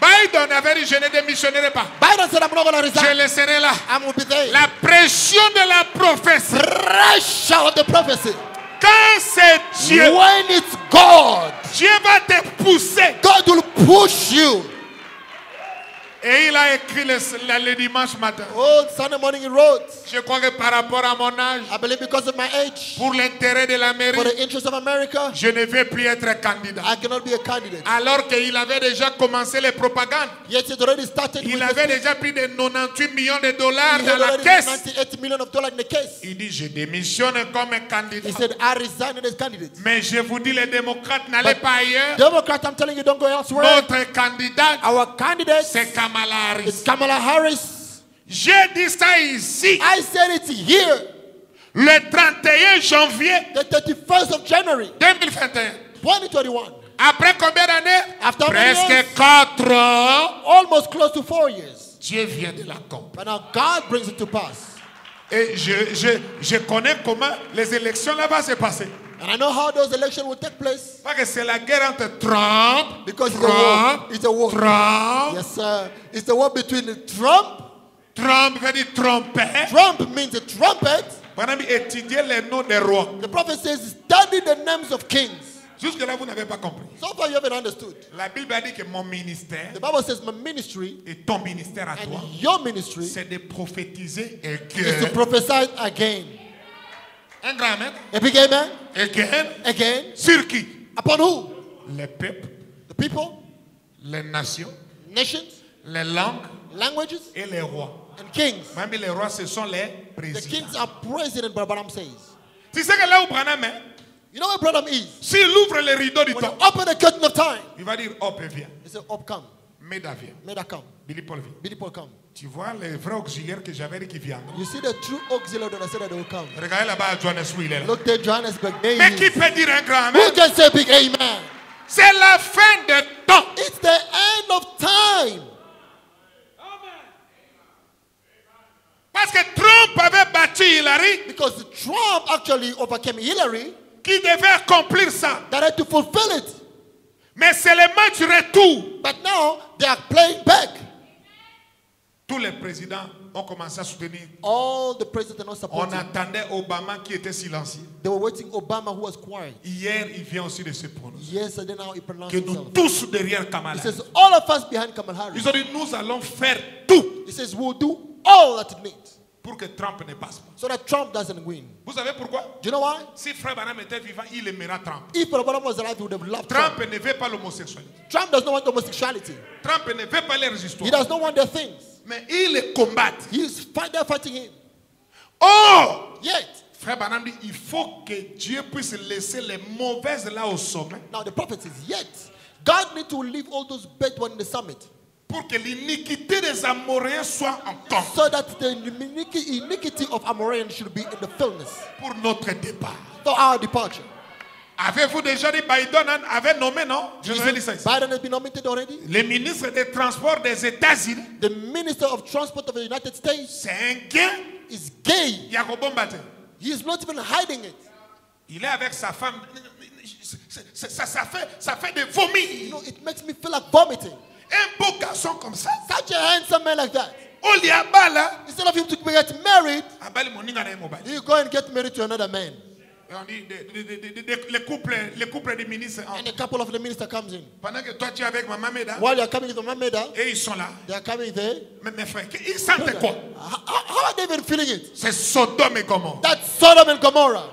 Speaker 4: Biden avait dit, je ne démissionnerai pas.
Speaker 3: Biden said, I'm not going to
Speaker 4: Je
Speaker 3: resign.
Speaker 4: laisserai là.
Speaker 3: I will be there.
Speaker 4: La pression de la prophétie.
Speaker 3: Pressure of the prophecy.
Speaker 4: Quand c'est Dieu,
Speaker 3: When it's God,
Speaker 4: Dieu va te pousser.
Speaker 3: God will push you.
Speaker 4: Et il a écrit le, le- le dimanche matin.
Speaker 3: Oh, Sunday morning he wrote,
Speaker 4: Je crois que par rapport à mon âge,
Speaker 3: I believe because of my age,
Speaker 4: pour l'intérêt de
Speaker 3: for
Speaker 4: l'Amérique,
Speaker 3: the interest of America,
Speaker 4: je ne vais plus être candidat.
Speaker 3: I cannot be a candidate.
Speaker 4: Alors qu'il avait déjà commencé les propagandes.
Speaker 3: Yet it already started with
Speaker 4: Il
Speaker 3: the
Speaker 4: avait déjà pris de 98 millions de dollars
Speaker 3: he
Speaker 4: dans la
Speaker 3: already
Speaker 4: caisse.
Speaker 3: 98 million of dollars in the case.
Speaker 4: Il dit, je démissionne comme candidat.
Speaker 3: He said, I resigned as candidate.
Speaker 4: Mais je vous dis, les démocrates, n'allez pas ailleurs.
Speaker 3: Democrat, I'm telling you, don't go elsewhere.
Speaker 4: Notre candidat,
Speaker 3: Our candidate
Speaker 4: c'est Kamala Harris.
Speaker 3: is Kamala Harris.
Speaker 4: J'ai dit ça ici,
Speaker 3: I said it here,
Speaker 4: le 31 janvier
Speaker 3: the 31st of January,
Speaker 4: 2021.
Speaker 3: 2021.
Speaker 4: Après combien d'années? Presque
Speaker 3: years?
Speaker 4: 4 ans.
Speaker 3: Almost close to four years.
Speaker 4: Dieu vient de l'accomplir.
Speaker 3: But now God brings it to pass.
Speaker 4: Et je, je, je connais comment les élections là-bas se passer.
Speaker 3: And I know how those elections will take place.
Speaker 4: Parce que c'est la guerre entre Trump,
Speaker 3: Because it's a war.
Speaker 4: Trump,
Speaker 3: It's a war.
Speaker 4: Trump.
Speaker 3: Yes, sir. It's the war between Trump.
Speaker 4: Trump veut dire tromper.
Speaker 3: Trump means a trumpet.
Speaker 4: Madame, étudier les noms des rois.
Speaker 3: The prophet says, study the names of kings.
Speaker 4: Jusque-là, vous n'avez pas compris.
Speaker 3: So far, you haven't understood.
Speaker 4: La Bible a dit que mon ministère
Speaker 3: The Bible says, my ministry
Speaker 4: et ton ministère à toi,
Speaker 3: and your ministry
Speaker 4: c'est de prophétiser et
Speaker 3: is to
Speaker 4: que.
Speaker 3: prophesy again.
Speaker 4: Un grand amen.
Speaker 3: A big amen.
Speaker 4: Again.
Speaker 3: Again.
Speaker 4: Sur qui?
Speaker 3: Upon who?
Speaker 4: Les peuples,
Speaker 3: The people,
Speaker 4: les nations,
Speaker 3: nations,
Speaker 4: les langues
Speaker 3: languages,
Speaker 4: et les rois.
Speaker 3: and kings?
Speaker 4: Même les rois, ce sont les
Speaker 3: The
Speaker 4: présidents.
Speaker 3: kings are president, Branham says.
Speaker 4: Tu sais que là où Branham est,
Speaker 3: You know where Branham is?
Speaker 4: s'il ouvre le rideau du
Speaker 3: When
Speaker 4: temps,
Speaker 3: open the curtain of time,
Speaker 4: il va dire Hop, viens.
Speaker 3: he said, Up come.
Speaker 4: Meda, viens.
Speaker 3: That come.
Speaker 4: Billy Paul, viens.
Speaker 3: Billy Paul come.
Speaker 4: Tu vois les vrais auxiliaires que j'avais dit qui viennent.
Speaker 3: You see the true auxiliary that I said that they will come.
Speaker 4: Regardez là-bas à Johannesburg, il est là.
Speaker 3: Look there, Johannesburg. There
Speaker 4: Mais qui peut dire un grand
Speaker 3: Who
Speaker 4: amen
Speaker 3: can say big amen?
Speaker 4: C'est la fin des temps.
Speaker 3: It's the end of time.
Speaker 4: Parce que Trump avait battu Hillary,
Speaker 3: Because Trump actually overcame Hillary
Speaker 4: qui devait accomplir ça.
Speaker 3: that had to fulfill it.
Speaker 4: Mais c'est le match retour.
Speaker 3: But now they are playing back.
Speaker 4: Tous les présidents ont commencé à soutenir.
Speaker 3: All the presidents are not
Speaker 4: On
Speaker 3: supporting.
Speaker 4: attendait Obama qui était silencieux.
Speaker 3: They were waiting Obama who was quiet.
Speaker 4: Hier, il vient aussi de se prononcer.
Speaker 3: Yesterday now he pronounced
Speaker 4: Que nous
Speaker 3: himself.
Speaker 4: tous derrière Kamala.
Speaker 3: He says, all of us behind Kamal Harris.
Speaker 4: Ils ont dit, nous allons faire tout
Speaker 3: He says, we'll do all that it needs
Speaker 4: pour que Trump ne passe pas.
Speaker 3: so that Trump doesn't win.
Speaker 4: Vous savez pourquoi?
Speaker 3: Do you know why?
Speaker 4: Si Frère Branham était vivant, il aimera Trump.
Speaker 3: If Obama was alive, he would have loved Trump.
Speaker 4: Trump ne veut pas l'homosexualité.
Speaker 3: Trump does not want homosexuality.
Speaker 4: Trump ne veut pas leurs
Speaker 3: He
Speaker 4: histoires.
Speaker 3: does not want their things.
Speaker 4: Mais ils les combattent.
Speaker 3: He is fight, they're fighting him.
Speaker 4: Or,
Speaker 3: Yet,
Speaker 4: Frère Branham dit, il faut que Dieu puisse laisser les mauvaises là au sommet
Speaker 3: now the prophet says, yet, God need to leave all those bad ones in the summit
Speaker 4: pour que l'iniquité des Amoréens soit en compte
Speaker 3: so that the iniqui- iniquity of Amoraim should be in the fullness
Speaker 4: pour notre départ.
Speaker 3: for our departure.
Speaker 4: Avez-vous déjà dit Biden avait nommé, non? Je vais lire ça ici.
Speaker 3: Biden has been nominated already.
Speaker 4: Le ministre des Transports des États-Unis,
Speaker 3: The Minister of Transport of the United States
Speaker 4: c'est un gay,
Speaker 3: is gay. He is not even hiding it.
Speaker 4: Il est avec sa femme. Ça, ça- fait, ça fait des vomis.
Speaker 3: You know, it makes me feel like vomiting.
Speaker 4: Un beau garçon comme ça.
Speaker 3: Such a handsome man like that.
Speaker 4: Là.
Speaker 3: Instead of him to get married, you go and get married to another man.
Speaker 4: On dit les couples, les couples des ministres.
Speaker 3: And a couple of the minister comes in.
Speaker 4: Pendant que toi tu es avec Maman Meda.
Speaker 3: While you are coming to Mameda,
Speaker 4: Et ils sont là.
Speaker 3: they are coming there.
Speaker 4: Mais mes frères, ils sentent quoi?
Speaker 3: How, are they even feeling it?
Speaker 4: C'est Sodome et Gomorrhe.
Speaker 3: That's Sodom and Gomorrah.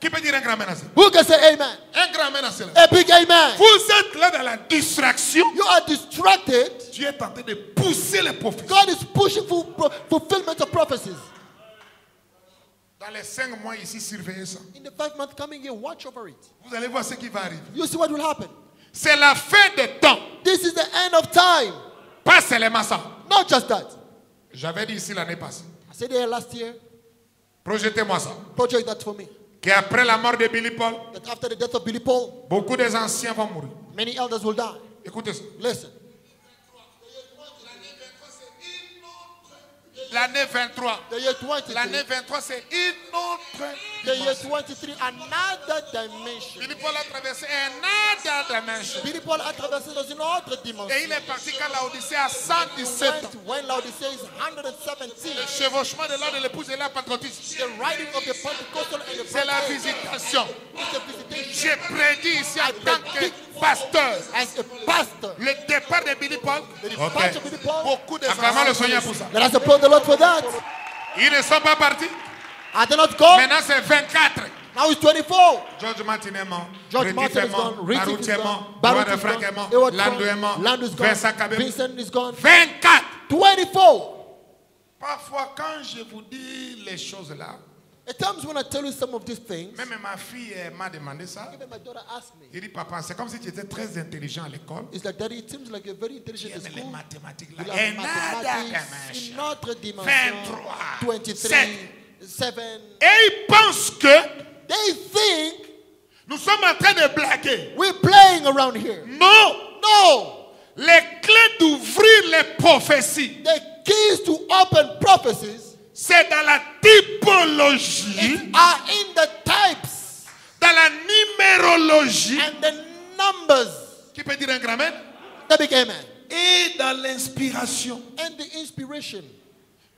Speaker 4: Qui peut dire un grand cela
Speaker 3: Who can say amen?
Speaker 4: Un grand amen à cela.
Speaker 3: A big amen.
Speaker 4: Vous êtes là dans la distraction.
Speaker 3: You are distracted.
Speaker 4: Dieu est en train de pousser les prophéties.
Speaker 3: God is pushing for fulfillment of prophecies.
Speaker 4: Dans les cinq mois ici, surveillez ça.
Speaker 3: In the five months coming here, watch over it.
Speaker 4: Vous allez voir ce qui va arriver.
Speaker 3: You see what will happen.
Speaker 4: C'est la fin des temps.
Speaker 3: This is the end of time.
Speaker 4: Pas seulement ça.
Speaker 3: Not just that.
Speaker 4: J'avais dit ici l'année passée.
Speaker 3: I said here last year,
Speaker 4: Projetez-moi ça.
Speaker 3: project that for me.
Speaker 4: Qu'après la mort de Billy Paul,
Speaker 3: That after the death of Billy Paul,
Speaker 4: beaucoup des anciens vont mourir.
Speaker 3: many elders will die.
Speaker 4: Écoutez ça.
Speaker 3: Listen.
Speaker 4: L'année 23.
Speaker 3: The year 23.
Speaker 4: L'année 23, c'est une autre
Speaker 3: The year
Speaker 4: dimension.
Speaker 3: 23, another dimension.
Speaker 4: Billy Paul a traversé un autre dimension.
Speaker 3: Billy Paul a traversé dans une autre dimension.
Speaker 4: Et il est parti quand la Odyssée a 117 ans.
Speaker 3: When is 117.
Speaker 4: Le chevauchement de l'ordre de l'épouse et la.
Speaker 3: The riding of the Pentecostal and the
Speaker 4: C'est la visitation.
Speaker 3: It's the visitation.
Speaker 4: J'ai prédit ici en tant que pasteur
Speaker 3: As a pastor.
Speaker 4: le départ de Billy Paul.
Speaker 3: The departure of Billy Paul.
Speaker 4: Beaucoup de Acclamons le Seigneur pour ça.
Speaker 3: Let us applaud the Lord for that.
Speaker 4: Ils ne sont pas partis. Maintenant, c'est 24.
Speaker 3: Now it's 24.
Speaker 4: George Martin est mort.
Speaker 3: George Martin
Speaker 4: est mort. Lando est mort.
Speaker 3: Lando is gone.
Speaker 4: Vincent
Speaker 3: is
Speaker 4: 24.
Speaker 3: 24.
Speaker 4: Parfois, quand je vous dis les choses là,
Speaker 3: At times when I tell you some of these things,
Speaker 4: même ma fille m'a demandé ça.
Speaker 3: My daughter asked me.
Speaker 4: Il dit papa, c'est comme si tu étais très intelligent à l'école.
Speaker 3: It's like that it seems like you're very intelligent at
Speaker 4: school. Les mathématiques là. Et nada, une
Speaker 3: autre dimension.
Speaker 4: 23,
Speaker 3: 23, 7, Seven.
Speaker 4: Et ils pensent que
Speaker 3: They think
Speaker 4: nous sommes en train de blaguer.
Speaker 3: We're playing around here.
Speaker 4: Non.
Speaker 3: Non.
Speaker 4: Les clés d'ouvrir les prophéties.
Speaker 3: The keys to open prophecies.
Speaker 4: C'est dans la typologie.
Speaker 3: Are in the types.
Speaker 4: Dans la numérologie.
Speaker 3: And the numbers.
Speaker 4: Qui peut dire un grand amen?
Speaker 3: The big amen.
Speaker 4: Et dans l'inspiration.
Speaker 3: And the inspiration.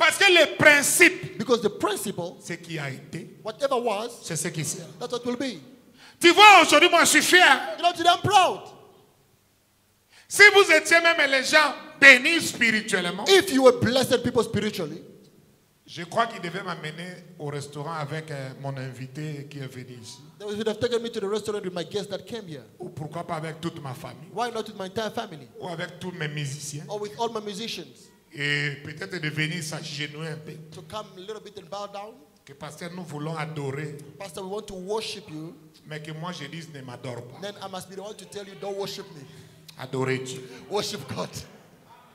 Speaker 4: Parce que le principe,
Speaker 3: Because the principle,
Speaker 4: ce qui a été,
Speaker 3: whatever was,
Speaker 4: c'est ce qui sera.
Speaker 3: that's what will be.
Speaker 4: Tu vois, aujourd'hui, moi, je suis fier.
Speaker 3: You know, today I'm proud.
Speaker 4: Si vous étiez même les gens bénis spirituellement,
Speaker 3: If you were blessed people spiritually,
Speaker 4: je crois qu'il devait m'amener au restaurant avec euh, mon invité qui est venu ici.
Speaker 3: they would have taken me to the restaurant with my guests that came here.
Speaker 4: Ou pourquoi pas avec toute ma famille.
Speaker 3: Why not with my entire family?
Speaker 4: Ou avec tous mes musiciens.
Speaker 3: Or with all my musicians?
Speaker 4: Et peut-être de venir s'agenouiller un peu.
Speaker 3: To come a little bit and bow down.
Speaker 4: Que pasteur, nous voulons adorer.
Speaker 3: Pastor, we want to worship you.
Speaker 4: Mais que moi je dise ne m'adore pas.
Speaker 3: Then I must be the one to tell you, don't worship me.
Speaker 4: Adorez Dieu.
Speaker 3: Worship God.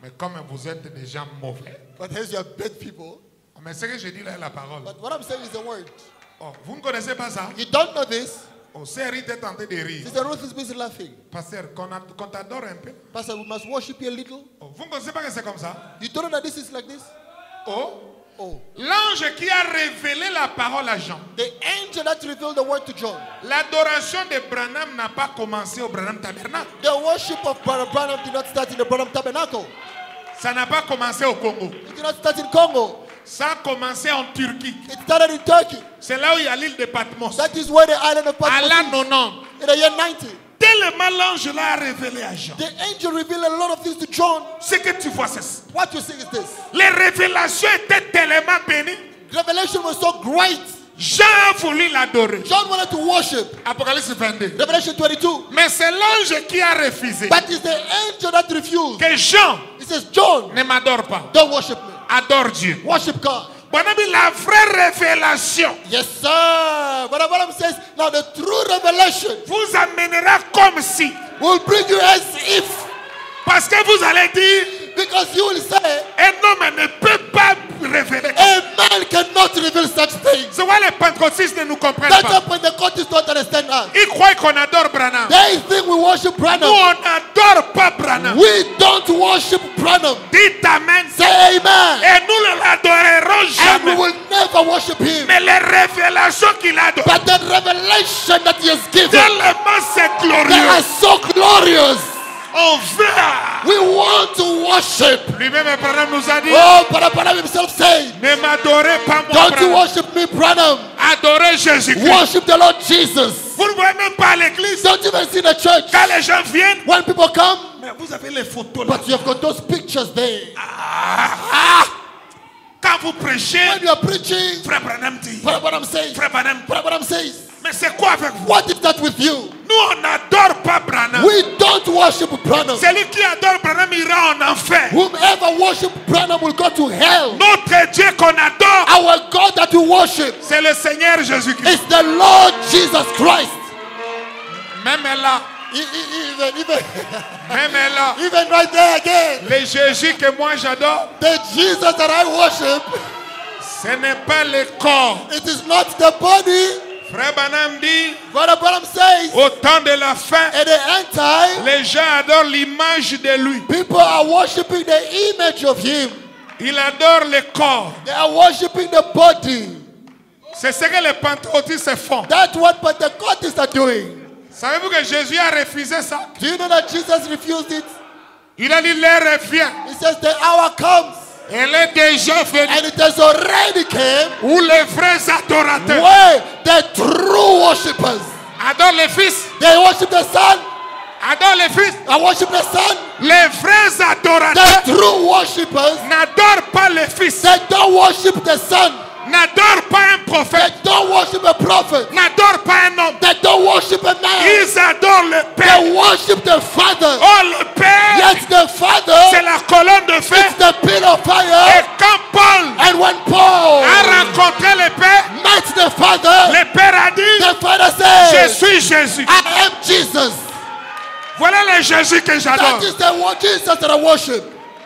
Speaker 4: Mais comme vous êtes des gens mauvais.
Speaker 3: But hence you are bad people.
Speaker 4: Mais ce que je dis là est la parole.
Speaker 3: But what I'm saying is the word.
Speaker 4: Oh, vous ne connaissez pas ça?
Speaker 3: You don't know this.
Speaker 4: On s'est ri d'être tenté de rire.
Speaker 3: Sister Ruth is busy laughing.
Speaker 4: Pasteur, qu'on t'adore un peu.
Speaker 3: Pastor, we must worship you a little.
Speaker 4: Oh, vous ne connaissez pas que c'est comme ça?
Speaker 3: You don't know that this is like this?
Speaker 4: Oh,
Speaker 3: Oh.
Speaker 4: l'ange qui a révélé la parole à Jean.
Speaker 3: The angel that revealed the word to John.
Speaker 4: L'adoration de Branham n'a pas commencé au Branham Tabernacle.
Speaker 3: The worship of Branham did not start in the Branham Tabernacle.
Speaker 4: Ça n'a pas commencé au Congo.
Speaker 3: It did not start in Congo.
Speaker 4: Ça a commencé en Turquie.
Speaker 3: It started in Turkey.
Speaker 4: C'est là où il y a l'île de Patmos.
Speaker 3: That is where the island of
Speaker 4: À
Speaker 3: Patmos
Speaker 4: l'an
Speaker 3: is.
Speaker 4: 90.
Speaker 3: In the year 90.
Speaker 4: Tellement l'ange l'a révélé à Jean.
Speaker 3: The angel revealed a lot of things to John.
Speaker 4: Ce que tu vois, c'est ça.
Speaker 3: What you see is this.
Speaker 4: Les révélations étaient tellement bénies.
Speaker 3: Revelation was so great.
Speaker 4: Jean a voulu l'adorer.
Speaker 3: John wanted to worship.
Speaker 4: Apocalypse 22.
Speaker 3: Revelation 22.
Speaker 4: Mais c'est l'ange qui a refusé.
Speaker 3: But it's the angel that refused.
Speaker 4: Que Jean
Speaker 3: He says, John,
Speaker 4: ne m'adore pas.
Speaker 3: don't worship me.
Speaker 4: Adore Dieu.
Speaker 3: Worship God.
Speaker 4: Bon ami, la vraie révélation
Speaker 3: Yes, sir. But Abraham says, now the true revelation
Speaker 4: vous amènera comme si.
Speaker 3: will bring you as if.
Speaker 4: Parce que vous allez dire,
Speaker 3: Because you will say,
Speaker 4: un homme ne peut pas révéler.
Speaker 3: a man cannot reveal such things.
Speaker 4: C'est pourquoi les pentecôtistes ne nous comprennent
Speaker 3: That's
Speaker 4: pas.
Speaker 3: why Pentecostals don't understand us.
Speaker 4: Ils croient qu'on adore Branham.
Speaker 3: They think we worship
Speaker 4: Nous,
Speaker 3: Branham.
Speaker 4: on n'adore pas Branham.
Speaker 3: We don't worship Branham.
Speaker 4: Dites Amen.
Speaker 3: Say amen.
Speaker 4: Et nous ne l'adorerons
Speaker 3: And we
Speaker 4: jamais.
Speaker 3: will never worship him.
Speaker 4: Mais les révélations qu'il a données,
Speaker 3: But the revelation that he has given,
Speaker 4: tellement c'est
Speaker 3: they are
Speaker 4: glorieux.
Speaker 3: so glorious.
Speaker 4: On veut.
Speaker 3: We want to worship.
Speaker 4: Lui-même, Branham nous a dit,
Speaker 3: Oh, but Branham himself said,
Speaker 4: ne m'adorez pas moi,
Speaker 3: Don't you worship me, Branham.
Speaker 4: Adorez Jésus-Christ.
Speaker 3: Worship the Lord Jesus.
Speaker 4: Vous ne voyez même pas l'église.
Speaker 3: Don't even see the church.
Speaker 4: Quand les gens viennent,
Speaker 3: When people come,
Speaker 4: mais vous avez les photos là.
Speaker 3: but you have got those pictures there. Ah, ah.
Speaker 4: Quand vous prêchez,
Speaker 3: When you are preaching,
Speaker 4: Frère Branham dit,
Speaker 3: Brother Branham says,
Speaker 4: Frère Branham,
Speaker 3: Brother Branham says,
Speaker 4: mais c'est quoi avec vous?
Speaker 3: What is that with you?
Speaker 4: Nous, on n'adore pas Branham.
Speaker 3: We don't worship Branham.
Speaker 4: Celui qui adore Branham ira en enfer.
Speaker 3: Whomever worship Branham will go to hell.
Speaker 4: Notre Dieu qu'on adore,
Speaker 3: Our God that we worship
Speaker 4: c'est le Seigneur Jésus-Christ.
Speaker 3: is the Lord Jesus Christ.
Speaker 4: Même là,
Speaker 3: E- e- Even, even,
Speaker 4: même là,
Speaker 3: even right there again,
Speaker 4: le Jésus que moi j'adore,
Speaker 3: the Jesus that I worship,
Speaker 4: ce n'est pas le corps.
Speaker 3: it is not the body.
Speaker 4: Frère dit,
Speaker 3: says,
Speaker 4: au temps de la fin,
Speaker 3: at the end time,
Speaker 4: les gens adorent l'image de lui.
Speaker 3: people are worshiping the image of Him.
Speaker 4: Ils adorent le corps.
Speaker 3: They are worshiping the body.
Speaker 4: C'est ce que les pentecôtistes font.
Speaker 3: That's what Pentecostals are doing.
Speaker 4: Savez-vous que Jésus a refusé ça?
Speaker 3: Do you know that Jesus refused it?
Speaker 4: Il a dit, l'heure revient.
Speaker 3: He says the hour comes
Speaker 4: Elle est déjà venue.
Speaker 3: and it has already came
Speaker 4: Où les vrais adorateurs
Speaker 3: where the true worshippers
Speaker 4: adorent ah, le Fils,
Speaker 3: they worship the Son
Speaker 4: adorent ah, le Fils.
Speaker 3: and worship the Son.
Speaker 4: Les vrais
Speaker 3: The true worshippers
Speaker 4: n'adorent pas le Fils,
Speaker 3: they don't worship the Son.
Speaker 4: N'adorent pas un
Speaker 3: They
Speaker 4: prophète,
Speaker 3: don't worship a prophet.
Speaker 4: n'adorent pas un homme.
Speaker 3: They don't worship a man.
Speaker 4: Ils adorent le Père.
Speaker 3: They worship the Father.
Speaker 4: Oh, le Père,
Speaker 3: Yes, the
Speaker 4: c'est
Speaker 3: Father
Speaker 4: la colonne de feu.
Speaker 3: is the pillar of
Speaker 4: Et
Speaker 3: fire.
Speaker 4: quand Paul
Speaker 3: And when Paul
Speaker 4: a rencontré le Père,
Speaker 3: met the Father,
Speaker 4: le Père a dit,
Speaker 3: the Father
Speaker 4: je
Speaker 3: says,
Speaker 4: suis Jésus.
Speaker 3: I am Jesus.
Speaker 4: Voilà le Jésus que j'adore.
Speaker 3: That is the one Jesus that I worship.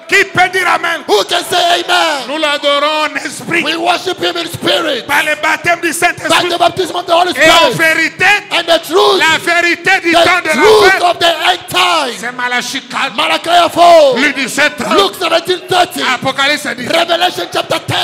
Speaker 4: Qui peut dire Amen?
Speaker 3: Who can say amen?
Speaker 4: Nous l'adorons en esprit.
Speaker 3: We worship him in spirit.
Speaker 4: Par le baptême du
Speaker 3: By
Speaker 4: Saint-Esprit.
Speaker 3: the baptism of the Holy
Speaker 4: Et en
Speaker 3: Spirit.
Speaker 4: vérité,
Speaker 3: And the truth,
Speaker 4: la vérité du temps
Speaker 3: the
Speaker 4: de la
Speaker 3: truth
Speaker 4: fin,
Speaker 3: of the end time.
Speaker 4: c'est Malachie 4,
Speaker 3: Malachi 4,
Speaker 4: Luc 17, 30,
Speaker 3: Luke 17, 30,
Speaker 4: Apocalypse 10.
Speaker 3: Revelation chapter 10.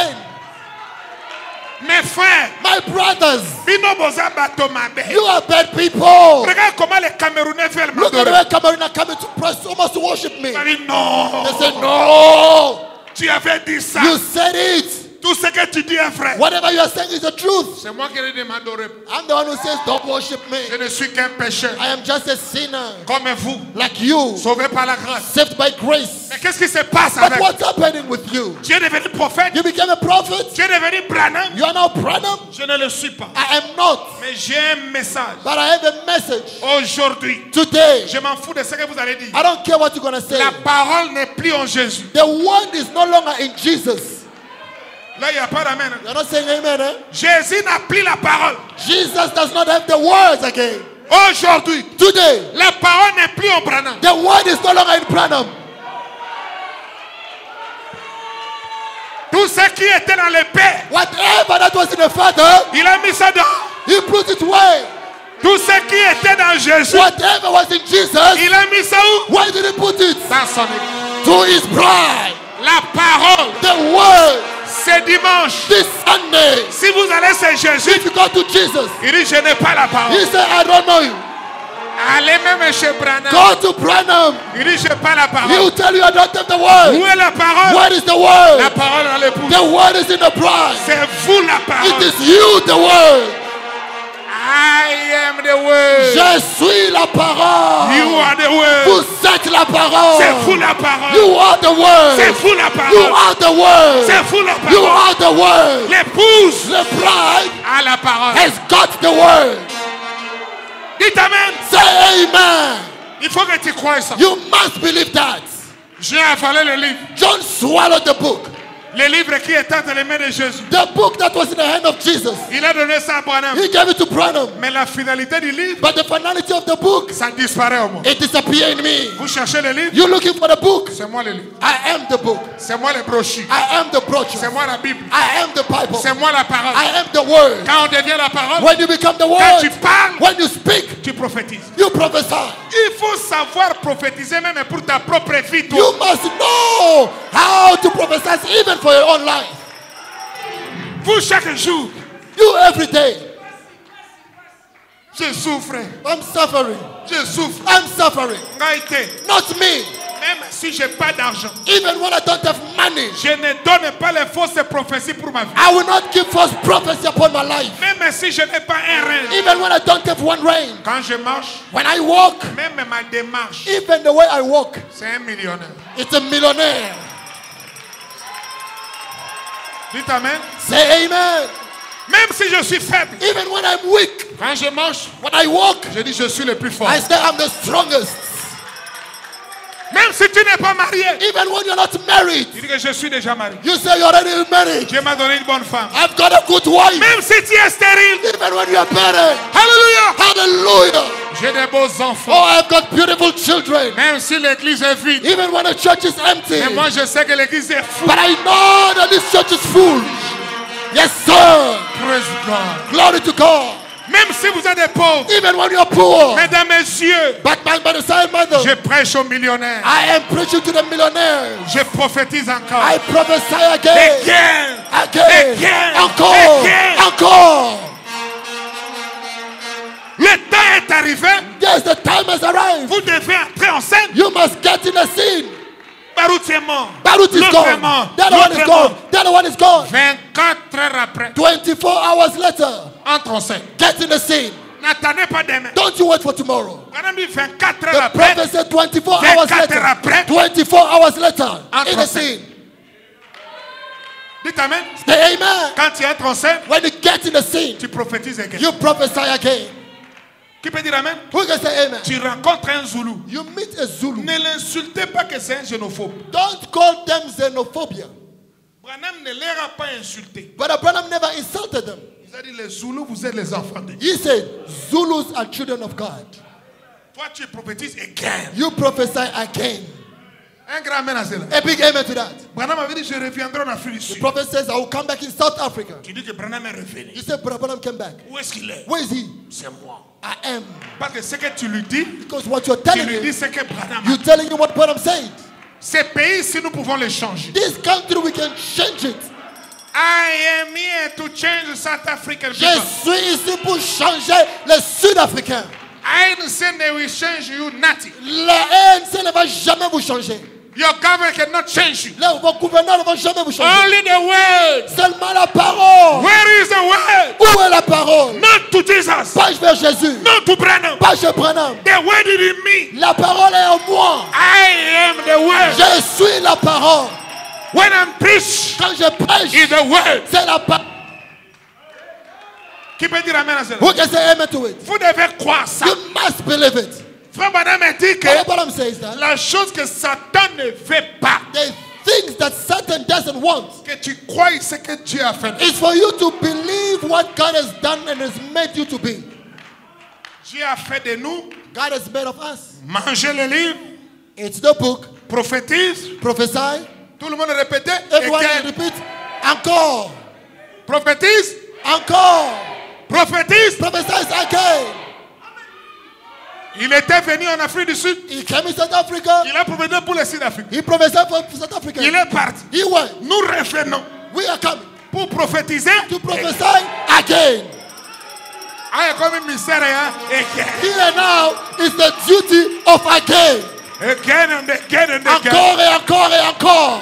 Speaker 4: Mes frères,
Speaker 3: My brothers,
Speaker 4: bino boza bato mabe.
Speaker 3: you are bad people.
Speaker 4: Regarde comment les Camerounais veulent
Speaker 3: Look at the way Cameroon are coming to press almost to worship me.
Speaker 4: Il a dit non,
Speaker 3: They say, No,
Speaker 4: tu avais dit ça.
Speaker 3: you said it.
Speaker 4: Tout ce que tu dis est vrai.
Speaker 3: Whatever you are saying is the truth.
Speaker 4: C'est moi qui ai dit m'adorer.
Speaker 3: I'm the one who says, Don't worship
Speaker 4: Je
Speaker 3: me.
Speaker 4: ne suis qu'un pécheur,
Speaker 3: I am just a sinner
Speaker 4: comme vous,
Speaker 3: like you,
Speaker 4: sauvé par la grâce.
Speaker 3: saved by grace.
Speaker 4: Mais qu'est-ce qui se passe
Speaker 3: But
Speaker 4: avec?
Speaker 3: what's happening with you?
Speaker 4: Tu es devenu prophète,
Speaker 3: You became a prophet.
Speaker 4: tu es devenu Branham.
Speaker 3: You are now Branham.
Speaker 4: Je ne le suis pas.
Speaker 3: I am not.
Speaker 4: Mais j'ai un message.
Speaker 3: But I have a message
Speaker 4: Aujourd'hui,
Speaker 3: today.
Speaker 4: je m'en fous de ce que vous allez dire.
Speaker 3: I don't care what you're going to say.
Speaker 4: La parole n'est plus en Jésus.
Speaker 3: The word is no longer in Jesus.
Speaker 4: Là, il n'y a pas d'amen.
Speaker 3: You're not saying amen, eh?
Speaker 4: Jésus n'a plus la parole.
Speaker 3: Jesus does not have the words again.
Speaker 4: Aujourd'hui,
Speaker 3: Today,
Speaker 4: la parole n'est plus en Branham.
Speaker 3: the word is no longer in Branham.
Speaker 4: Tout ce qui était dans le Père,
Speaker 3: Whatever that was in the Father,
Speaker 4: il a mis ça dans.
Speaker 3: He put it away.
Speaker 4: Tout ce qui était dans Jésus,
Speaker 3: Whatever was in Jesus,
Speaker 4: il a mis ça où?
Speaker 3: where did He put it?
Speaker 4: Dans son église.
Speaker 3: To His bride.
Speaker 4: La parole,
Speaker 3: The word.
Speaker 4: C'est dimanche.
Speaker 3: This Sunday,
Speaker 4: Si vous allez chez Jésus,
Speaker 3: if you go to Jesus,
Speaker 4: il dit Je n'ai pas la parole.
Speaker 3: He said, I don't know you.
Speaker 4: Allez même chez Branham.
Speaker 3: Go to Branham.
Speaker 4: Il dit, je pas la
Speaker 3: He
Speaker 4: parole.
Speaker 3: will tell you I don't have the word.
Speaker 4: Où est la parole?
Speaker 3: Where is the
Speaker 4: La
Speaker 3: word?
Speaker 4: parole dans l'épouse.
Speaker 3: The word is in the bride.
Speaker 4: C'est vous la
Speaker 3: It
Speaker 4: parole.
Speaker 3: is you, the word.
Speaker 4: I am the word.
Speaker 3: Je suis la parole.
Speaker 4: You are the word.
Speaker 3: Vous êtes la parole.
Speaker 4: C'est vous la parole.
Speaker 3: You are the
Speaker 4: C'est
Speaker 3: word.
Speaker 4: vous la
Speaker 3: You
Speaker 4: parole.
Speaker 3: are the word.
Speaker 4: C'est vous la
Speaker 3: You
Speaker 4: parole.
Speaker 3: are the word.
Speaker 4: L'épouse
Speaker 3: The bride
Speaker 4: a la parole.
Speaker 3: has got the word.
Speaker 4: Dites Amen.
Speaker 3: Say amen.
Speaker 4: Il faut que tu croies ça.
Speaker 3: You must believe that.
Speaker 4: J'ai avalé le livre.
Speaker 3: John swallowed the book.
Speaker 4: Le livre qui était dans les mains de Jésus.
Speaker 3: The book that was in the hand of Jesus.
Speaker 4: Il a donné ça à Branham.
Speaker 3: He gave it to Branham.
Speaker 4: Mais la finalité du livre,
Speaker 3: But the finality of the book,
Speaker 4: ça disparaît au monde.
Speaker 3: it disappeared in me.
Speaker 4: Vous cherchez le livre,
Speaker 3: You're looking for the book?
Speaker 4: c'est moi le livre.
Speaker 3: I am the book.
Speaker 4: C'est moi le brochure.
Speaker 3: I am the brochure.
Speaker 4: C'est moi la Bible.
Speaker 3: I am the Bible.
Speaker 4: C'est moi la parole.
Speaker 3: I am the word.
Speaker 4: Quand on devient la parole,
Speaker 3: When you become the
Speaker 4: quand tu
Speaker 3: word,
Speaker 4: parles,
Speaker 3: when you speak,
Speaker 4: tu prophétises.
Speaker 3: you prophesy.
Speaker 4: Il faut savoir prophétiser même pour ta propre vie. toi.
Speaker 3: You must know how to prophesy even for your own life.
Speaker 4: Vous, chaque jour,
Speaker 3: You every day.
Speaker 4: je souffre.
Speaker 3: I'm suffering.
Speaker 4: Je souffre.
Speaker 3: I'm suffering.
Speaker 4: Gaïté,
Speaker 3: Not me.
Speaker 4: même si je n'ai pas d'argent,
Speaker 3: Even when I don't have money,
Speaker 4: je ne donne pas les fausses prophéties pour ma vie.
Speaker 3: I will not give false prophecy upon my life.
Speaker 4: Même si je n'ai pas un rein.
Speaker 3: Even when I don't have one rain.
Speaker 4: Quand je marche,
Speaker 3: When I walk,
Speaker 4: même ma démarche,
Speaker 3: even the way I walk,
Speaker 4: c'est un millionnaire.
Speaker 3: it's a millionaire.
Speaker 4: Dites Amen.
Speaker 3: Say amen.
Speaker 4: Même si je suis faible,
Speaker 3: Even when I'm weak,
Speaker 4: quand je marche,
Speaker 3: when I walk,
Speaker 4: je dis je suis le plus fort.
Speaker 3: I say I'm the strongest.
Speaker 4: Même si tu n'es pas marié,
Speaker 3: Even when you're not married,
Speaker 4: il dit que je suis déjà marié.
Speaker 3: you say you're already married.
Speaker 4: Dieu m'a donné une bonne femme.
Speaker 3: I've got a good wife.
Speaker 4: Même si tu es stérile,
Speaker 3: Even when you're married,
Speaker 4: Alléluia,
Speaker 3: hallelujah.
Speaker 4: j'ai des beaux
Speaker 3: Oh,
Speaker 4: enfants.
Speaker 3: I've got beautiful children.
Speaker 4: Même si l'église est vide,
Speaker 3: Even when the church is empty.
Speaker 4: mais moi je sais que l'église est fou.
Speaker 3: But I know that this church is full. Yes, sir.
Speaker 4: Praise God.
Speaker 3: Glory to God.
Speaker 4: Même si vous êtes des pauvres,
Speaker 3: Even when you're poor.
Speaker 4: mesdames, messieurs,
Speaker 3: But the side, mother,
Speaker 4: je prêche aux millionnaires.
Speaker 3: I am preaching to the millionaires.
Speaker 4: Je prophétise encore.
Speaker 3: I prophesy again.
Speaker 4: Again.
Speaker 3: Again.
Speaker 4: Again.
Speaker 3: Encore.
Speaker 4: Again.
Speaker 3: Encore.
Speaker 4: Le temps est arrivé.
Speaker 3: Yes, the time has arrived.
Speaker 4: Vous devez entrer en scène.
Speaker 3: You must get in the scene.
Speaker 4: Baruch est mort.
Speaker 3: Baruch is gone.
Speaker 4: est mort.
Speaker 3: The other one is gone. other one is gone.
Speaker 4: 24 heures après,
Speaker 3: 24 hours later,
Speaker 4: entre en scène.
Speaker 3: get in the scene.
Speaker 4: N'attendez pas demain.
Speaker 3: Don't you wait for tomorrow.
Speaker 4: 24
Speaker 3: The
Speaker 4: après.
Speaker 3: prophet said 24 hours later.
Speaker 4: après.
Speaker 3: 24 hours later,
Speaker 4: Entre
Speaker 3: in the scene.
Speaker 4: Dites Amen.
Speaker 3: Say amen.
Speaker 4: Quand tu entres en scène,
Speaker 3: When you get in the scene,
Speaker 4: tu prophétises again.
Speaker 3: you prophesy again.
Speaker 4: Qui peut dire Amen?
Speaker 3: Who can say amen?
Speaker 4: Tu rencontres un Zoulou.
Speaker 3: You meet a Zulu.
Speaker 4: Ne l'insultez pas que c'est un xénophobe.
Speaker 3: Don't call them xenophobia.
Speaker 4: Branham ne les a pas insultés.
Speaker 3: But Abraham never insulted them.
Speaker 4: Il a dit les Zoulous, vous êtes les enfants de Dieu.
Speaker 3: He said, Zulus are children of God.
Speaker 4: Toi, tu prophétises again.
Speaker 3: You prophesy again.
Speaker 4: Un grand amen à cela.
Speaker 3: A big amen to that.
Speaker 4: Branham avait dit Je reviendrai en Afrique du
Speaker 3: The
Speaker 4: Sud.
Speaker 3: prophet says, I will come back in South Africa.
Speaker 4: Tu dis que Branham est revenu.
Speaker 3: He said, but Abraham came back.
Speaker 4: Où est-ce qu'il est?
Speaker 3: Where is he?
Speaker 4: C'est moi.
Speaker 3: I am.
Speaker 4: Parce que ce que tu lui dis,
Speaker 3: Because what you're
Speaker 4: tu
Speaker 3: telling
Speaker 4: lui dis
Speaker 3: me,
Speaker 4: ce que Branham a
Speaker 3: you're telling him what Branham said.
Speaker 4: Ces pays, si nous pouvons les changer.
Speaker 3: This country, we can change it.
Speaker 4: I am here to change South African
Speaker 3: Je
Speaker 4: people.
Speaker 3: suis ici pour changer les Sud-Africains.
Speaker 4: ANC they will change you nothing.
Speaker 3: La ANC ne va jamais vous changer.
Speaker 4: Your government cannot change you.
Speaker 3: Là, vos gouverneurs ne vont jamais vous changer.
Speaker 4: Only the word.
Speaker 3: Seulement la parole.
Speaker 4: Where is the word?
Speaker 3: Où est la parole?
Speaker 4: Not to Jesus.
Speaker 3: Pas vers Jésus.
Speaker 4: Not to Branham.
Speaker 3: Pas chez Branham.
Speaker 4: The word is in me.
Speaker 3: La parole est en moi.
Speaker 4: I am the word.
Speaker 3: Je suis la parole.
Speaker 4: When I'm preach,
Speaker 3: Quand je prêche,
Speaker 4: is the word.
Speaker 3: c'est la parole.
Speaker 4: Qui peut dire amen à cela?
Speaker 3: Who can say amen to it?
Speaker 4: Vous devez croire ça.
Speaker 3: You must believe it.
Speaker 4: Frère a dit que
Speaker 3: What Branham says that
Speaker 4: la chose que Satan ne fait pas,
Speaker 3: the things that Satan doesn't want
Speaker 4: que tu crois ce que Dieu a fait.
Speaker 3: is for you to believe what God has done and has made you to be.
Speaker 4: Dieu a fait de nous
Speaker 3: God has made of us.
Speaker 4: manger le livre,
Speaker 3: It's the book.
Speaker 4: prophétise.
Speaker 3: Prophesy.
Speaker 4: Tout le monde répétait.
Speaker 3: Everyone
Speaker 4: again.
Speaker 3: repeat. Encore.
Speaker 4: Prophétise,
Speaker 3: Encore.
Speaker 4: prophétise.
Speaker 3: Prophesy again.
Speaker 4: Il était venu en Afrique du Sud.
Speaker 3: He came in South Africa.
Speaker 4: Il a prophétisé pour le Sud-Afrique.
Speaker 3: South Africa.
Speaker 4: Il est parti.
Speaker 3: He went.
Speaker 4: Nous revenons
Speaker 3: We are coming
Speaker 4: pour prophétiser.
Speaker 3: to prophesy again.
Speaker 4: Ah, come mistère, hein? Again.
Speaker 3: Here now is the duty of again.
Speaker 4: Again and again and again.
Speaker 3: Encore et encore et encore.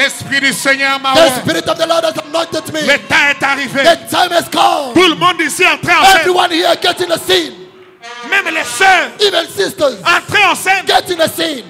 Speaker 4: L'Esprit du Seigneur m'a
Speaker 3: The. Spirit of the Lord has anointed me.
Speaker 4: Le temps est arrivé.
Speaker 3: The time has come.
Speaker 4: Tout le monde ici entré en scène.
Speaker 3: Everyone here get in the scene.
Speaker 4: Même les sœurs
Speaker 3: Even sisters
Speaker 4: entrées en scène.
Speaker 3: get in the scene.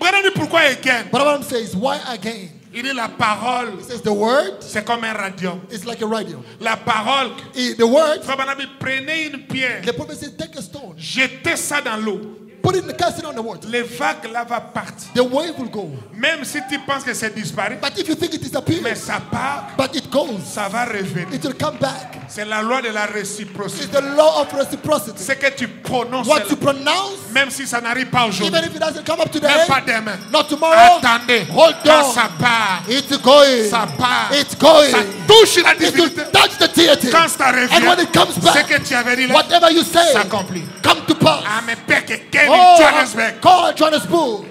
Speaker 4: Branham dit pourquoi again?
Speaker 3: Abraham says, why again?
Speaker 4: Il dit la parole,
Speaker 3: He says the word
Speaker 4: c'est comme un radium.
Speaker 3: is like a radio.
Speaker 4: La parole,
Speaker 3: The word,
Speaker 4: Frère Branham prenez une pierre,
Speaker 3: the prophet says, take a stone,
Speaker 4: jetez ça dans l'eau.
Speaker 3: Put it cast it on the water.
Speaker 4: Les vagues là va partir.
Speaker 3: The wave will go.
Speaker 4: Même si tu penses que c'est disparu,
Speaker 3: But if you think it
Speaker 4: mais
Speaker 3: disappears,
Speaker 4: ça part,
Speaker 3: but it goes,
Speaker 4: ça va revenir.
Speaker 3: it will come back.
Speaker 4: C'est la loi de la
Speaker 3: It's
Speaker 4: réciprocité.
Speaker 3: the law of reciprocity.
Speaker 4: C'est que tu prononces,
Speaker 3: What you pronounce,
Speaker 4: même si ça n'arrive pas aujourd'hui,
Speaker 3: even if it doesn't come up today,
Speaker 4: même pas demain.
Speaker 3: not tomorrow,
Speaker 4: Attendez,
Speaker 3: hold on.
Speaker 4: ça part,
Speaker 3: It's going.
Speaker 4: ça part,
Speaker 3: It's going.
Speaker 4: ça touche la
Speaker 3: It will
Speaker 4: divinité.
Speaker 3: touch the deity.
Speaker 4: Quand ça
Speaker 3: And when
Speaker 4: revient,
Speaker 3: it comes
Speaker 4: ce
Speaker 3: back,
Speaker 4: que tu avais dit là,
Speaker 3: whatever you say,
Speaker 4: s'accomplit.
Speaker 3: come to pass.
Speaker 4: Ah, mais Père, que
Speaker 3: Oh,
Speaker 4: Johannesburg.
Speaker 3: call Johannesburg.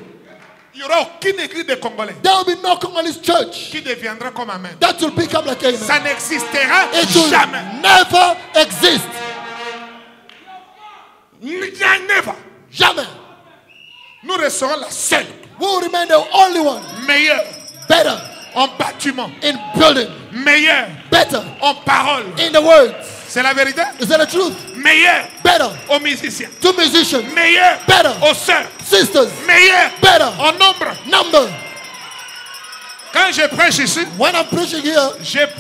Speaker 4: Il n'y aura aucune église de Congolais
Speaker 3: There will be no Congolese church
Speaker 4: qui deviendra comme Amen.
Speaker 3: that will become like Amen.
Speaker 4: Ça n'existera jamais.
Speaker 3: never exist.
Speaker 4: Never.
Speaker 3: Jamais.
Speaker 4: Nous resterons la seule,
Speaker 3: We will remain the only one.
Speaker 4: meilleure
Speaker 3: Better
Speaker 4: en bâtiment,
Speaker 3: in building.
Speaker 4: meilleure
Speaker 3: Better
Speaker 4: en parole.
Speaker 3: in the words.
Speaker 4: C'est la vérité?
Speaker 3: Is that the truth?
Speaker 4: Meilleure
Speaker 3: Better
Speaker 4: aux musiciens,
Speaker 3: to musicians,
Speaker 4: meilleure
Speaker 3: Better.
Speaker 4: aux sœurs,
Speaker 3: sisters,
Speaker 4: meilleure
Speaker 3: better
Speaker 4: en nombre.
Speaker 3: number.
Speaker 4: Quand je prêche ici,
Speaker 3: When I'm preaching here,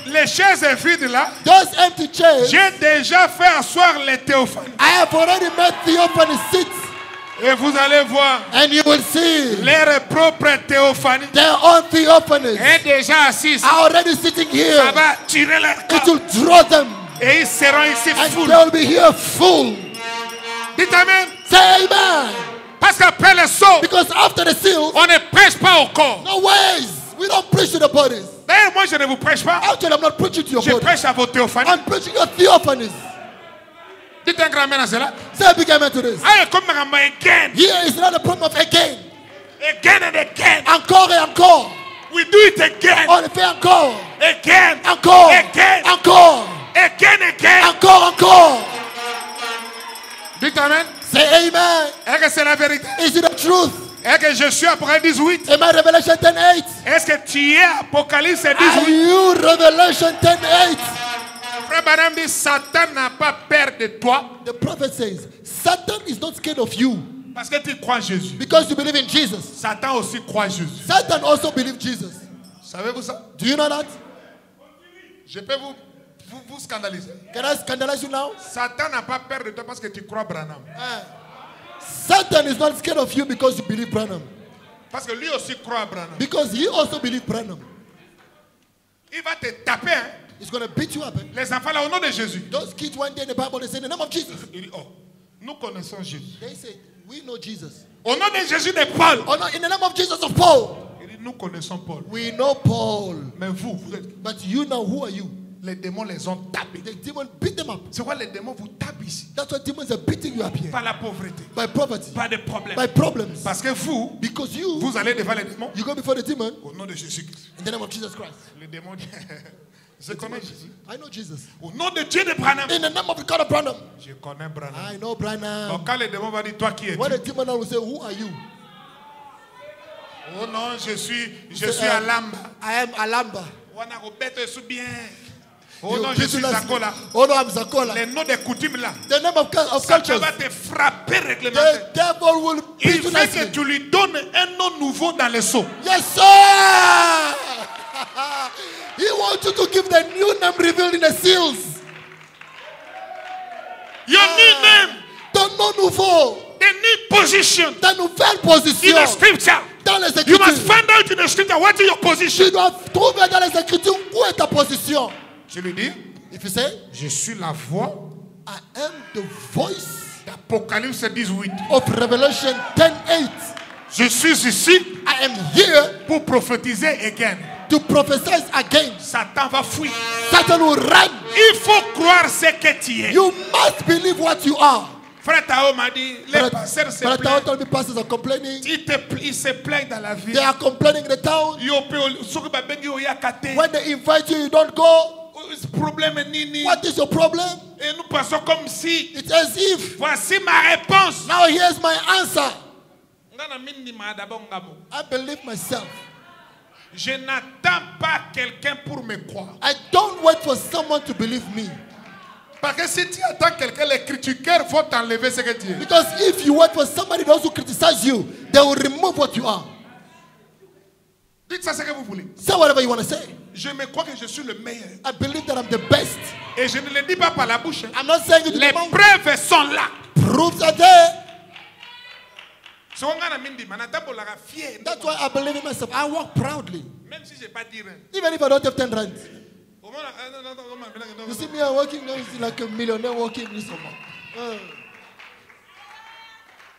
Speaker 4: les chaises vides là,
Speaker 3: those empty chairs,
Speaker 4: j'ai déjà fait asseoir les théophanes.
Speaker 3: I have already met Theophany seats,
Speaker 4: Et vous allez voir,
Speaker 3: and you will see
Speaker 4: leur propre théophanie
Speaker 3: their own Theophanies
Speaker 4: est déjà assise.
Speaker 3: are already sitting
Speaker 4: Ça
Speaker 3: here.
Speaker 4: va tirer leur
Speaker 3: It
Speaker 4: corps.
Speaker 3: will draw them,
Speaker 4: Et ils seront ici full.
Speaker 3: they will be here full.
Speaker 4: Dites Amen.
Speaker 3: Say amen.
Speaker 4: Parce qu'après le saut,
Speaker 3: Because after the seal,
Speaker 4: on ne prêche pas au corps.
Speaker 3: no ways. We don't preach to the bodies.
Speaker 4: D'ailleurs, moi, je ne vous prêche pas.
Speaker 3: Actually, I'm not preaching to your
Speaker 4: Je
Speaker 3: body.
Speaker 4: prêche à vos théophanies.
Speaker 3: I'm preaching your theophanies.
Speaker 4: Dites un grand amen à cela.
Speaker 3: Say a big amen to this.
Speaker 4: Ah, comme again,
Speaker 3: Here is not a problem of again.
Speaker 4: again and again.
Speaker 3: Encore et encore.
Speaker 4: We do it again,
Speaker 3: On le fait encore.
Speaker 4: again,
Speaker 3: Encore.
Speaker 4: again,
Speaker 3: Encore.
Speaker 4: Again, again.
Speaker 3: Encore, encore.
Speaker 4: Dites amen.
Speaker 3: Say amen.
Speaker 4: Est-ce que c'est la vérité?
Speaker 3: Is it the truth?
Speaker 4: Est-ce que je suis Apocalypse 18?
Speaker 3: Am I Revelation 10 8?
Speaker 4: Est-ce que tu es Apocalypse
Speaker 3: Are
Speaker 4: 18?
Speaker 3: you Revelation 10 8?
Speaker 4: Frère Branham dit Satan n'a pas peur de toi
Speaker 3: The prophet says, Satan is not scared of you
Speaker 4: parce que tu crois en Jésus.
Speaker 3: because you believe in Jesus.
Speaker 4: Satan aussi croit en Jésus.
Speaker 3: Satan also believes Jesus.
Speaker 4: Savez-vous ça?
Speaker 3: Do you know that?
Speaker 4: Je peux vous, vous, vous scandaliser.
Speaker 3: Can I scandalize you now?
Speaker 4: Satan n'a pas peur de toi parce que tu crois Branham.
Speaker 3: Satan is not scared of you because you believe Branham.
Speaker 4: Parce que lui aussi croit Branham.
Speaker 3: Because he also believes Branham.
Speaker 4: Il va te taper. hein.
Speaker 3: He's going to beat you up. eh?
Speaker 4: Les enfants là au nom de Jésus.
Speaker 3: Those kids one day in the Bible, they say, in the name of Jesus.
Speaker 4: Il dit, oh, nous connaissons Jésus.
Speaker 3: They say, we know Jesus.
Speaker 4: Au nom de Jésus de Paul.
Speaker 3: Oh no, in the name of Jesus of Paul.
Speaker 4: Il dit, nous connaissons Paul.
Speaker 3: We know Paul.
Speaker 4: Mais vous, vous êtes,
Speaker 3: But you know, who are you?
Speaker 4: Les démons les ont tapés.
Speaker 3: The demon beat them up.
Speaker 4: C'est quoi les démons vous tapent ici?
Speaker 3: That's why demons are beating you up here.
Speaker 4: Pas la pauvreté,
Speaker 3: By poverty.
Speaker 4: pas de problème.
Speaker 3: By problems.
Speaker 4: Parce que vous,
Speaker 3: Because you,
Speaker 4: vous allez devant les démons?
Speaker 3: you go before the demon
Speaker 4: au nom de Jésus-Christ.
Speaker 3: in the name of Jesus Christ.
Speaker 4: Les démons je connais Jésus.
Speaker 3: I know Jesus.
Speaker 4: Au nom de Dieu de Branham.
Speaker 3: In the name of the God of Branham.
Speaker 4: Je connais Branham.
Speaker 3: I know Branham.
Speaker 4: Donc quand les démons vont dire, toi qui es
Speaker 3: When the demon will say, Who are you?
Speaker 4: Oh non, je suis, je
Speaker 3: Say,
Speaker 4: suis
Speaker 3: uh,
Speaker 4: à l'âme.
Speaker 3: I am Alamba.
Speaker 4: Wana Roberto est sous bien. Oh non, je suis Zakola.
Speaker 3: Oh no, I'm Zakola.
Speaker 4: Les noms des coutumes là.
Speaker 3: The name of, of cultures.
Speaker 4: va te frapper réglementaire.
Speaker 3: The devil will
Speaker 4: Il veut que tu lui donnes un nom nouveau dans le seau.
Speaker 3: Yes, sir. he wants you to give the new name revealed in the seals.
Speaker 4: Your new name,
Speaker 3: Ton nom nouveau.
Speaker 4: the new position
Speaker 3: Ta nouvelle
Speaker 4: in
Speaker 3: position.
Speaker 4: the scripture.
Speaker 3: Dans les
Speaker 4: You must
Speaker 3: écritures.
Speaker 4: find out in the scripture what is your position.
Speaker 3: Tu dois trouver dans les écritures où est ta position.
Speaker 4: Je lui dis,
Speaker 3: If you say,
Speaker 4: je suis la voix
Speaker 3: I am the voice
Speaker 4: d'Apocalypse 18.
Speaker 3: of Revelation 10 8.
Speaker 4: Je suis ici
Speaker 3: I am here
Speaker 4: pour prophétiser again.
Speaker 3: to prophesy again.
Speaker 4: Satan va fuir.
Speaker 3: Satan will run.
Speaker 4: Il faut croire ce que tu es.
Speaker 3: You must believe what you are.
Speaker 4: Frère Tao m'a dit, les pasteurs se
Speaker 3: Brother Tao
Speaker 4: plaignent.
Speaker 3: told me pastors are complaining.
Speaker 4: Ils, te pla- ils se plaignent dans la vie.
Speaker 3: They are complaining in the town. When they invite you, you don't go.
Speaker 4: Problème nini?
Speaker 3: What is your problem?
Speaker 4: Et nous pensons comme si,
Speaker 3: It's as if
Speaker 4: voici ma réponse.
Speaker 3: now here's my answer. I believe myself.
Speaker 4: Je n'attends pas quelqu'un pour me croire.
Speaker 3: I don't wait for someone to believe me.
Speaker 4: Parce que si tu attends quelqu'un, les critiqueurs vont t'enlever ce que tu es.
Speaker 3: Because if you wait for somebody else to criticize you, they will remove what you are.
Speaker 4: Dites ça ce que vous voulez.
Speaker 3: Say whatever you want to say.
Speaker 4: Je me crois que je suis le meilleur.
Speaker 3: I believe that I'm the best.
Speaker 4: Et je ne le dis pas par la bouche. hein.
Speaker 3: I'm not saying it
Speaker 4: Les preuves sont là.
Speaker 3: Proofs are there. That's why I believe in myself. I walk proudly.
Speaker 4: Même si j'ai pas dit rien.
Speaker 3: Even if I don't have 10 rand.
Speaker 4: Omona- ah, non, non, non, non, non, non,
Speaker 3: You see me, walking now, it's like a millionaire walking this summer. Uh,
Speaker 4: Dites un grand amen à cela.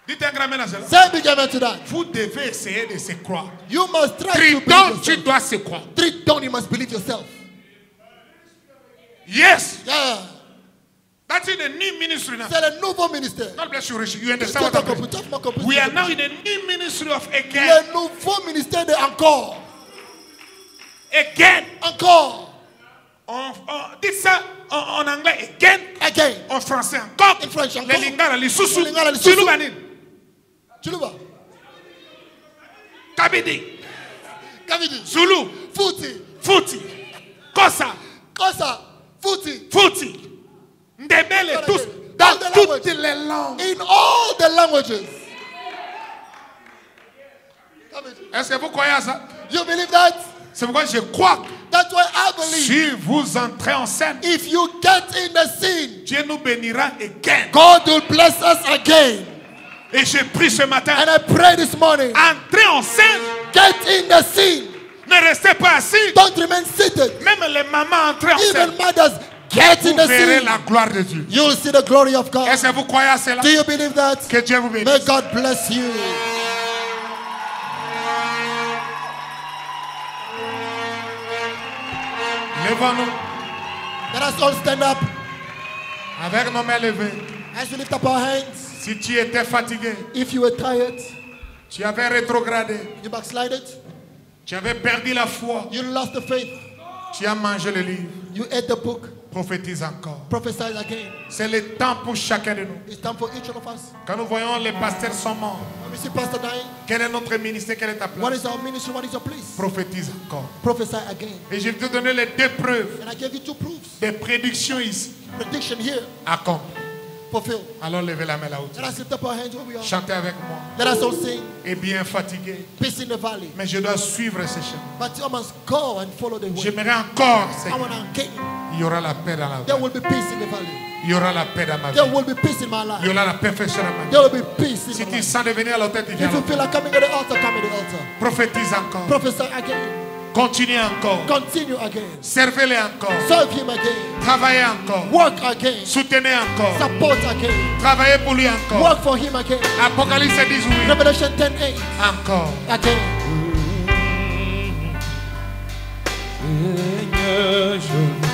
Speaker 3: Say amen to that.
Speaker 4: Vous devez essayer de se croire.
Speaker 3: You must try to
Speaker 4: Tridon,
Speaker 3: believe
Speaker 4: tu
Speaker 3: yourself.
Speaker 4: dois se croire.
Speaker 3: Three down, you must believe yourself.
Speaker 4: Yes.
Speaker 3: Yeah.
Speaker 4: That's in the new ministry now.
Speaker 3: C'est le nouveau ministère.
Speaker 4: God bless you, Rishi. You understand what I'm saying? We are now in a new ministry of again.
Speaker 3: Le nouveau ministère de encore.
Speaker 4: Again.
Speaker 3: Encore.
Speaker 4: En, en- dites ça en, en anglais. Again.
Speaker 3: Again.
Speaker 4: En français encore.
Speaker 3: In French encore.
Speaker 4: Les lingala, les sousous.
Speaker 3: Les lingala, les sousous. Tu le vois?
Speaker 4: Kabidi.
Speaker 3: Kavidi.
Speaker 4: Zulu.
Speaker 3: Footy.
Speaker 4: Futi. Kosa.
Speaker 3: Kosa. Footy.
Speaker 4: Futi. Ndebele. Tous. Dans toutes les langues.
Speaker 3: In all the languages.
Speaker 4: Est-ce que vous croyez à ça?
Speaker 3: You believe that?
Speaker 4: C'est pourquoi je crois
Speaker 3: That's why I believe.
Speaker 4: si vous entrez en scène,
Speaker 3: If you get in the scene,
Speaker 4: Dieu nous bénira again.
Speaker 3: God will bless us again.
Speaker 4: Et je prie ce matin.
Speaker 3: And I pray this morning,
Speaker 4: Entrez en scène.
Speaker 3: get in the scene.
Speaker 4: Ne restez pas assis.
Speaker 3: Don't remain seated.
Speaker 4: Même les mamans entrez en scène.
Speaker 3: Even mothers, get
Speaker 4: Vous
Speaker 3: in the
Speaker 4: verrez
Speaker 3: scene.
Speaker 4: la gloire de Dieu.
Speaker 3: You will see the glory of God.
Speaker 4: Est-ce que vous croyez à cela?
Speaker 3: Do you believe that?
Speaker 4: Que Dieu vous
Speaker 3: May
Speaker 4: bénisse.
Speaker 3: God bless you.
Speaker 4: Levons-nous
Speaker 3: Let us all stand up
Speaker 4: avec nos mains levées.
Speaker 3: as we lift up our hands.
Speaker 4: Si tu étais fatigué,
Speaker 3: If you were tired,
Speaker 4: tu avais rétrogradé,
Speaker 3: you backslided,
Speaker 4: tu avais perdu la foi,
Speaker 3: you lost the faith,
Speaker 4: tu as mangé le livre,
Speaker 3: you ate the book,
Speaker 4: prophétise encore.
Speaker 3: prophesy again.
Speaker 4: C'est le temps pour chacun de nous.
Speaker 3: It's time for each of us.
Speaker 4: Quand nous voyons les pasteurs sont morts,
Speaker 3: When we see Pastor dying,
Speaker 4: quel est notre ministère, quelle est ta
Speaker 3: what
Speaker 4: place?
Speaker 3: is our ministry? What is your place?
Speaker 4: Prophétise encore.
Speaker 3: Prophesy again.
Speaker 4: Et je vais te donner les deux preuves
Speaker 3: And I gave you two proofs.
Speaker 4: des prédictions ici.
Speaker 3: Prediction here,
Speaker 4: Accompli. Alors levez la main là-haut. Chantez avec moi.
Speaker 3: Let us all sing
Speaker 4: Et bien fatigué.
Speaker 3: Peace in the Valley.
Speaker 4: Mais je dois suivre ce chemin.
Speaker 3: But you must go and follow the way.
Speaker 4: J'aimerais encore, Seigneur. Il y aura la paix dans la
Speaker 3: There will be peace in the valley.
Speaker 4: Il y aura la paix dans ma
Speaker 3: There
Speaker 4: vie.
Speaker 3: will be peace in my
Speaker 4: Il y
Speaker 3: life.
Speaker 4: aura la perfection dans ma vie.
Speaker 3: There will be peace in
Speaker 4: Si
Speaker 3: my
Speaker 4: tu
Speaker 3: life.
Speaker 4: sens de venir à l'autel, tu viens.
Speaker 3: If you
Speaker 4: l'autel.
Speaker 3: feel like coming to the altar, come to the altar.
Speaker 4: Prophétise encore.
Speaker 3: Prophesy again.
Speaker 4: Continuez encore.
Speaker 3: Continue again.
Speaker 4: Servez-les encore.
Speaker 3: Serve him again.
Speaker 4: Travaillez encore.
Speaker 3: Work again.
Speaker 4: Soutenez encore.
Speaker 3: Support again.
Speaker 4: Travaillez pour lui encore.
Speaker 3: Work for him again.
Speaker 4: Apocalypse 18.
Speaker 3: Revelation 10 8.
Speaker 4: Encore.
Speaker 3: Again.
Speaker 2: Seigneur, je